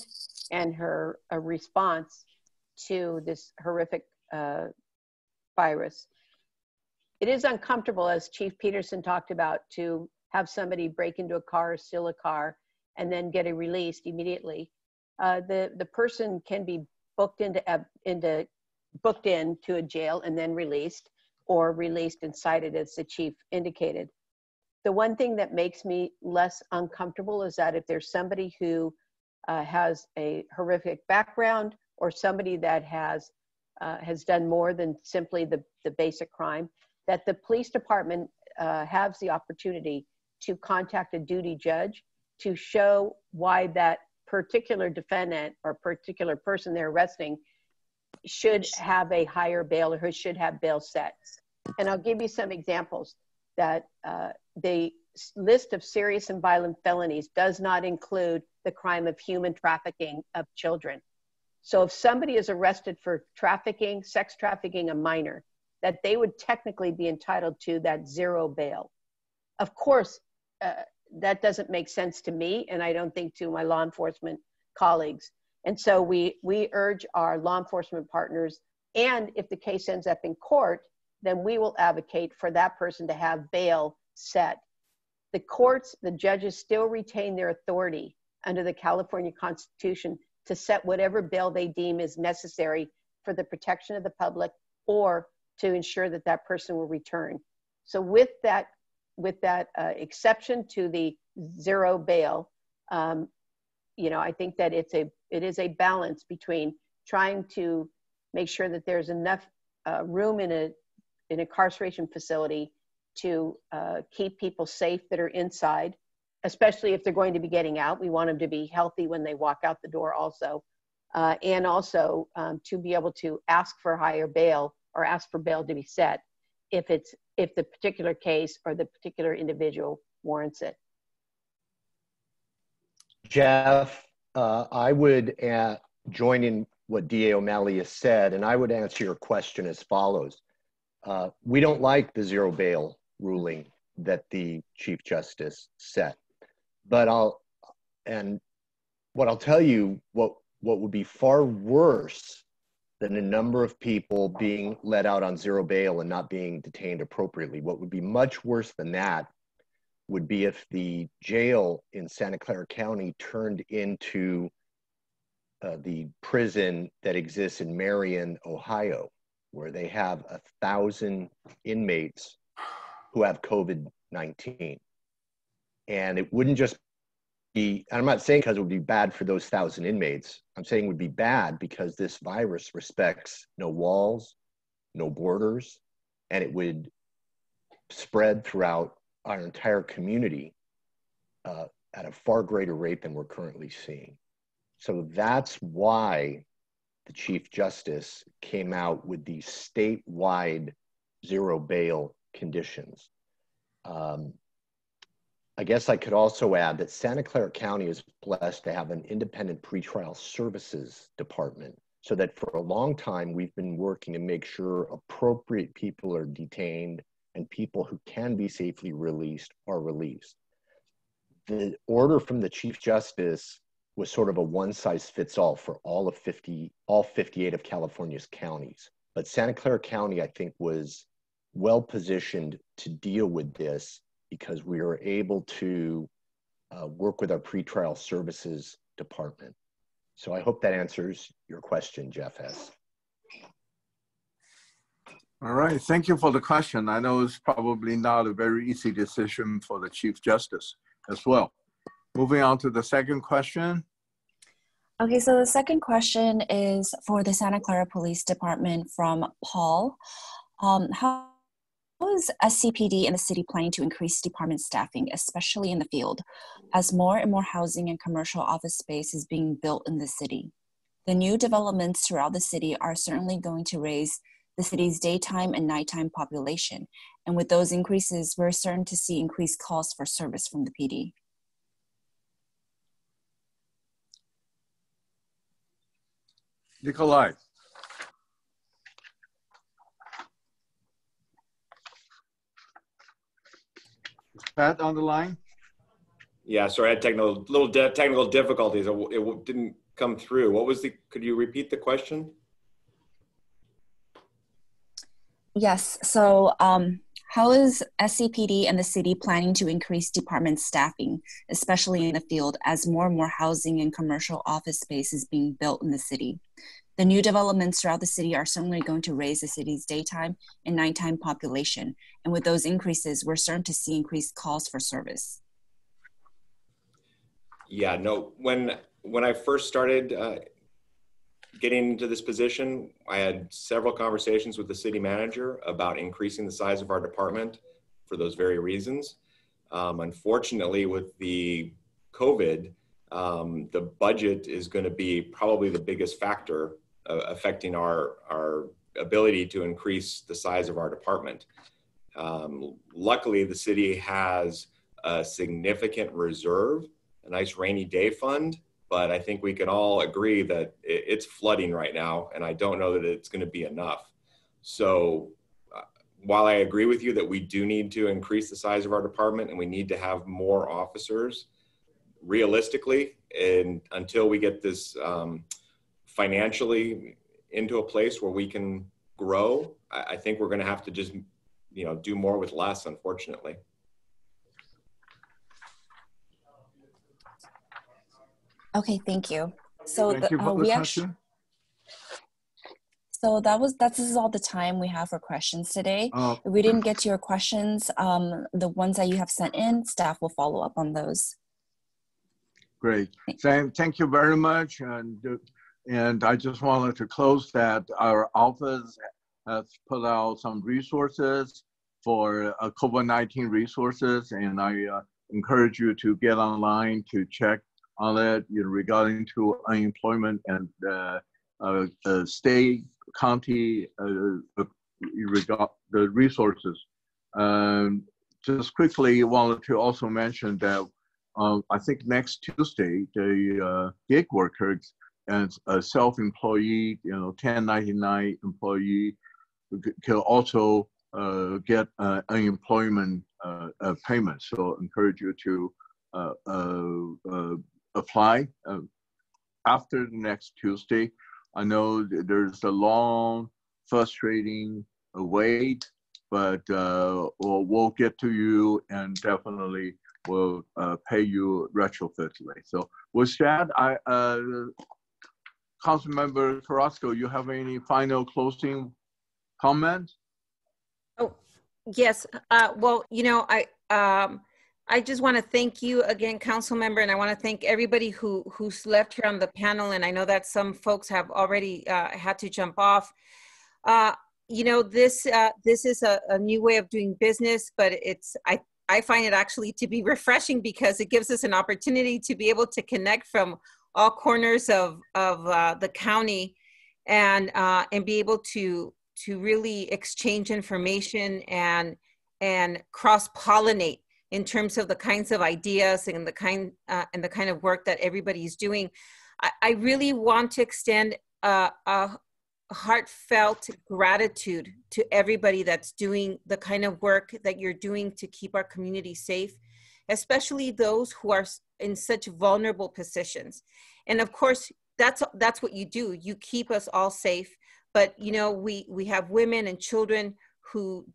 and her uh, response to this horrific uh, virus. It is uncomfortable, as Chief Petersen talked about, to have somebody break into a car, steal a car, and then get it released immediately. Uh, the the person can be booked into into booked in to a jail and then released or released and cited as the chief indicated. The one thing that makes me less uncomfortable is that if there's somebody who uh, has a horrific background or somebody that has uh, has done more than simply the, the basic crime, that the police department uh, has the opportunity to contact a duty judge to show why that particular defendant or particular person they're arresting should have a higher bail or who should have bail set. And I'll give you some examples that uh, the list of serious and violent felonies does not include the crime of human trafficking of children. So if somebody is arrested for trafficking, sex trafficking a minor, that they would technically be entitled to that zero bail. Of course, uh, that doesn't make sense to me, and I don't think to my law enforcement colleagues. And so we, we urge our law enforcement partners, and if the case ends up in court, then we will advocate for that person to have bail set. The courts, the judges still retain their authority under the California Constitution to set whatever bail they deem is necessary for the protection of the public or to ensure that that person will return. So with that, with that uh, exception to the zero bail, um, you know, I think that it's a it is a balance between trying to make sure that there's enough uh, room in a an incarceration facility to uh, keep people safe that are inside, especially if they're going to be getting out. We want them to be healthy when they walk out the door, also, uh, and also um, to be able to ask for higher bail or ask for bail to be set if it's if the particular case or the particular individual warrants it. Jeff, uh, I would uh, join in what DA O'Malley has said, and I would answer your question as follows. Uh, we don't like the zero bail ruling that the Chief Justice set. But I'll, and what I'll tell you, what, what would be far worse than a number of people being let out on zero bail and not being detained appropriately, what would be much worse than that would be if the jail in Santa Clara County turned into uh, the prison that exists in Marion, Ohio where they have a thousand inmates who have COVID 19. And it wouldn't just be, I'm not saying because it would be bad for those thousand inmates. I'm saying it would be bad because this virus respects no walls, no borders, and it would spread throughout our entire community uh, at a far greater rate than we're currently seeing. So that's why the Chief Justice came out with the statewide zero bail conditions. Um, I guess I could also add that Santa Clara County is blessed to have an independent pretrial services department so that for a long time we've been working to make sure appropriate people are detained and people who can be safely released are released. The order from the Chief Justice was sort of a one size fits all for all of 50 all 58 of california's counties but santa clara county i think was well positioned to deal with this because we were able to uh, work with our pretrial services department. So i hope that answers your question jeff s. All right. Thank you for the question. I know it's probably not a very easy decision for the chief justice as well. Moving on to the second question. Okay, so the second question is for the Santa Clara Police Department from Paul. Um, how is SCPD and the city planning to increase department staffing, especially in the field, as more and more housing and commercial office space is being built in the city? The new developments throughout the city are certainly going to raise the city's daytime and nighttime population. And with those increases, we're starting to see increased calls for service from the PD. Nikolai. Pat on the line? Yeah, sorry, I had technical, little de- technical difficulties. It, it didn't come through. What was the, could you repeat the question? Yes, so um, how is SCPD and the city planning to increase department staffing, especially in the field, as more and more housing and commercial office space is being built in the city? The new developments throughout the city are certainly going to raise the city's daytime and nighttime population. And with those increases, we're starting to see increased calls for service. Yeah, no, when when I first started uh, getting into this position, I had several conversations with the city manager about increasing the size of our department for those very reasons. Um, unfortunately, with the COVID, um, the budget is going to be probably the biggest factor uh, affecting our, our ability to increase the size of our department. Um, luckily, the city has a significant reserve, a nice rainy day fund, but I think we can all agree that it's flooding right now, and I don't know that it's going to be enough. So, uh, while I agree with you that we do need to increase the size of our department and we need to have more officers, realistically, and until we get this um, financially into a place where we can grow, I, I think we're going to have to just, you know, do more with less, unfortunately. Okay, thank you. So Thank the, you uh, we actually, so that was that's this is all the time we have for questions today. Oh. If we didn't get to your questions, um, the ones that you have sent in, staff will follow up on those. Great. Thank, thank you very much. And, uh, and I just wanted to close that our office has put out some resources for uh, COVID-19 resources. And I uh, encourage you to get online to check on it you know, regarding to unemployment and uh, uh, uh, state, county, uh, regard the resources. Um, just quickly wanted to also mention that I think next Tuesday, the gig workers and a self-employee, you know, 1099 employee can also uh, get uh, unemployment uh, uh, payment. So encourage you to uh, apply after the next Tuesday. I know there's a long, frustrating wait, but we'll, we'll get to you and definitely will uh, pay you retroactively. So with that, I, uh, Councilmember Carrasco, you have any final closing comments? Oh, yes. Uh, well, you know, I um, I just want to thank you again, council member, and I want to thank everybody who who's left here on the panel. And I know that some folks have already uh, had to jump off. Uh, you know, this uh, this is a, a new way of doing business, but it's I I find it actually to be refreshing because it gives us an opportunity to be able to connect from all corners of of uh, the county, and uh, and be able to to really exchange information and and cross pollinate in terms of the kinds of ideas and the kind uh, and the kind of work that everybody is doing. I, I really want to extend a, a heartfelt gratitude to everybody that's doing the kind of work that you're doing to keep our community safe, especially those who are in such vulnerable positions. And of course, that's that's what you do. You keep us all safe. But you know, we we have women and children who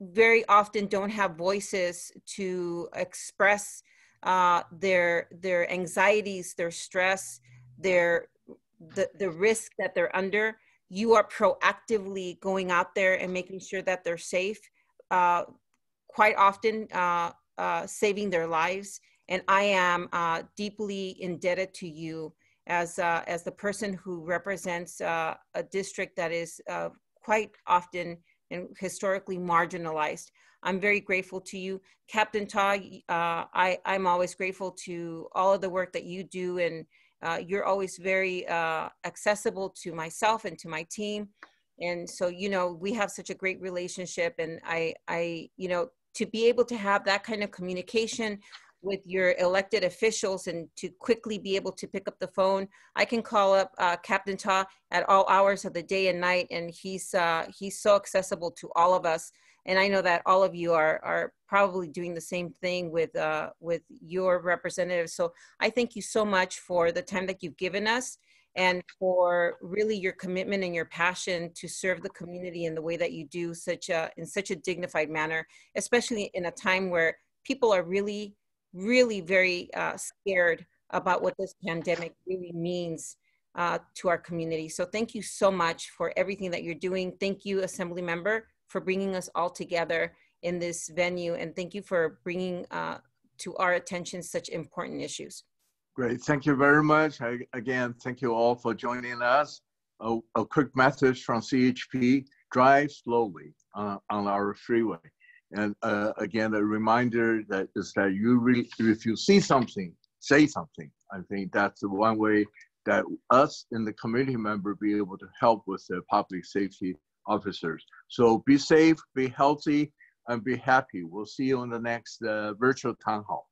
very often don't have voices to express uh, their their anxieties, their stress, their the, the risk that they're under you are proactively going out there and making sure that they're safe, uh, quite often uh, uh, saving their lives. And I am uh, deeply indebted to you as, uh, as the person who represents uh, a district that is quite often and historically marginalized. I'm very grateful to you. Captain Ta, uh, I, I'm always grateful to all of the work that you do and uh, you're always very uh, accessible to myself and to my team. And so, you know, we have such a great relationship and I, I, you know, to be able to have that kind of communication with your elected officials and to quickly be able to pick up the phone. I can call up uh, Captain Ta at all hours of the day and night, and he's uh, he's so accessible to all of us. And I know that all of you are are probably doing the same thing with uh, with your representatives. So I thank you so much for the time that you've given us and for really your commitment and your passion to serve the community in the way that you do such a in such a dignified manner especially in a time where people are really really very uh, scared about what this pandemic really means uh, to our community. So thank you so much for everything that you're doing. Thank you, Assembly Member, for bringing us all together in this venue. And thank you for bringing uh, to our attention such important issues. Great. Thank you very much. I, again, thank you all for joining us. A, a quick message from CHP, drive slowly uh, on our freeway. And uh, again, a reminder that is that you really, if you see something, say something. I think that's the one way that us and the community member be able to help with the public safety officers. So be safe, be healthy, and be happy. We'll see you in the next uh, virtual town hall.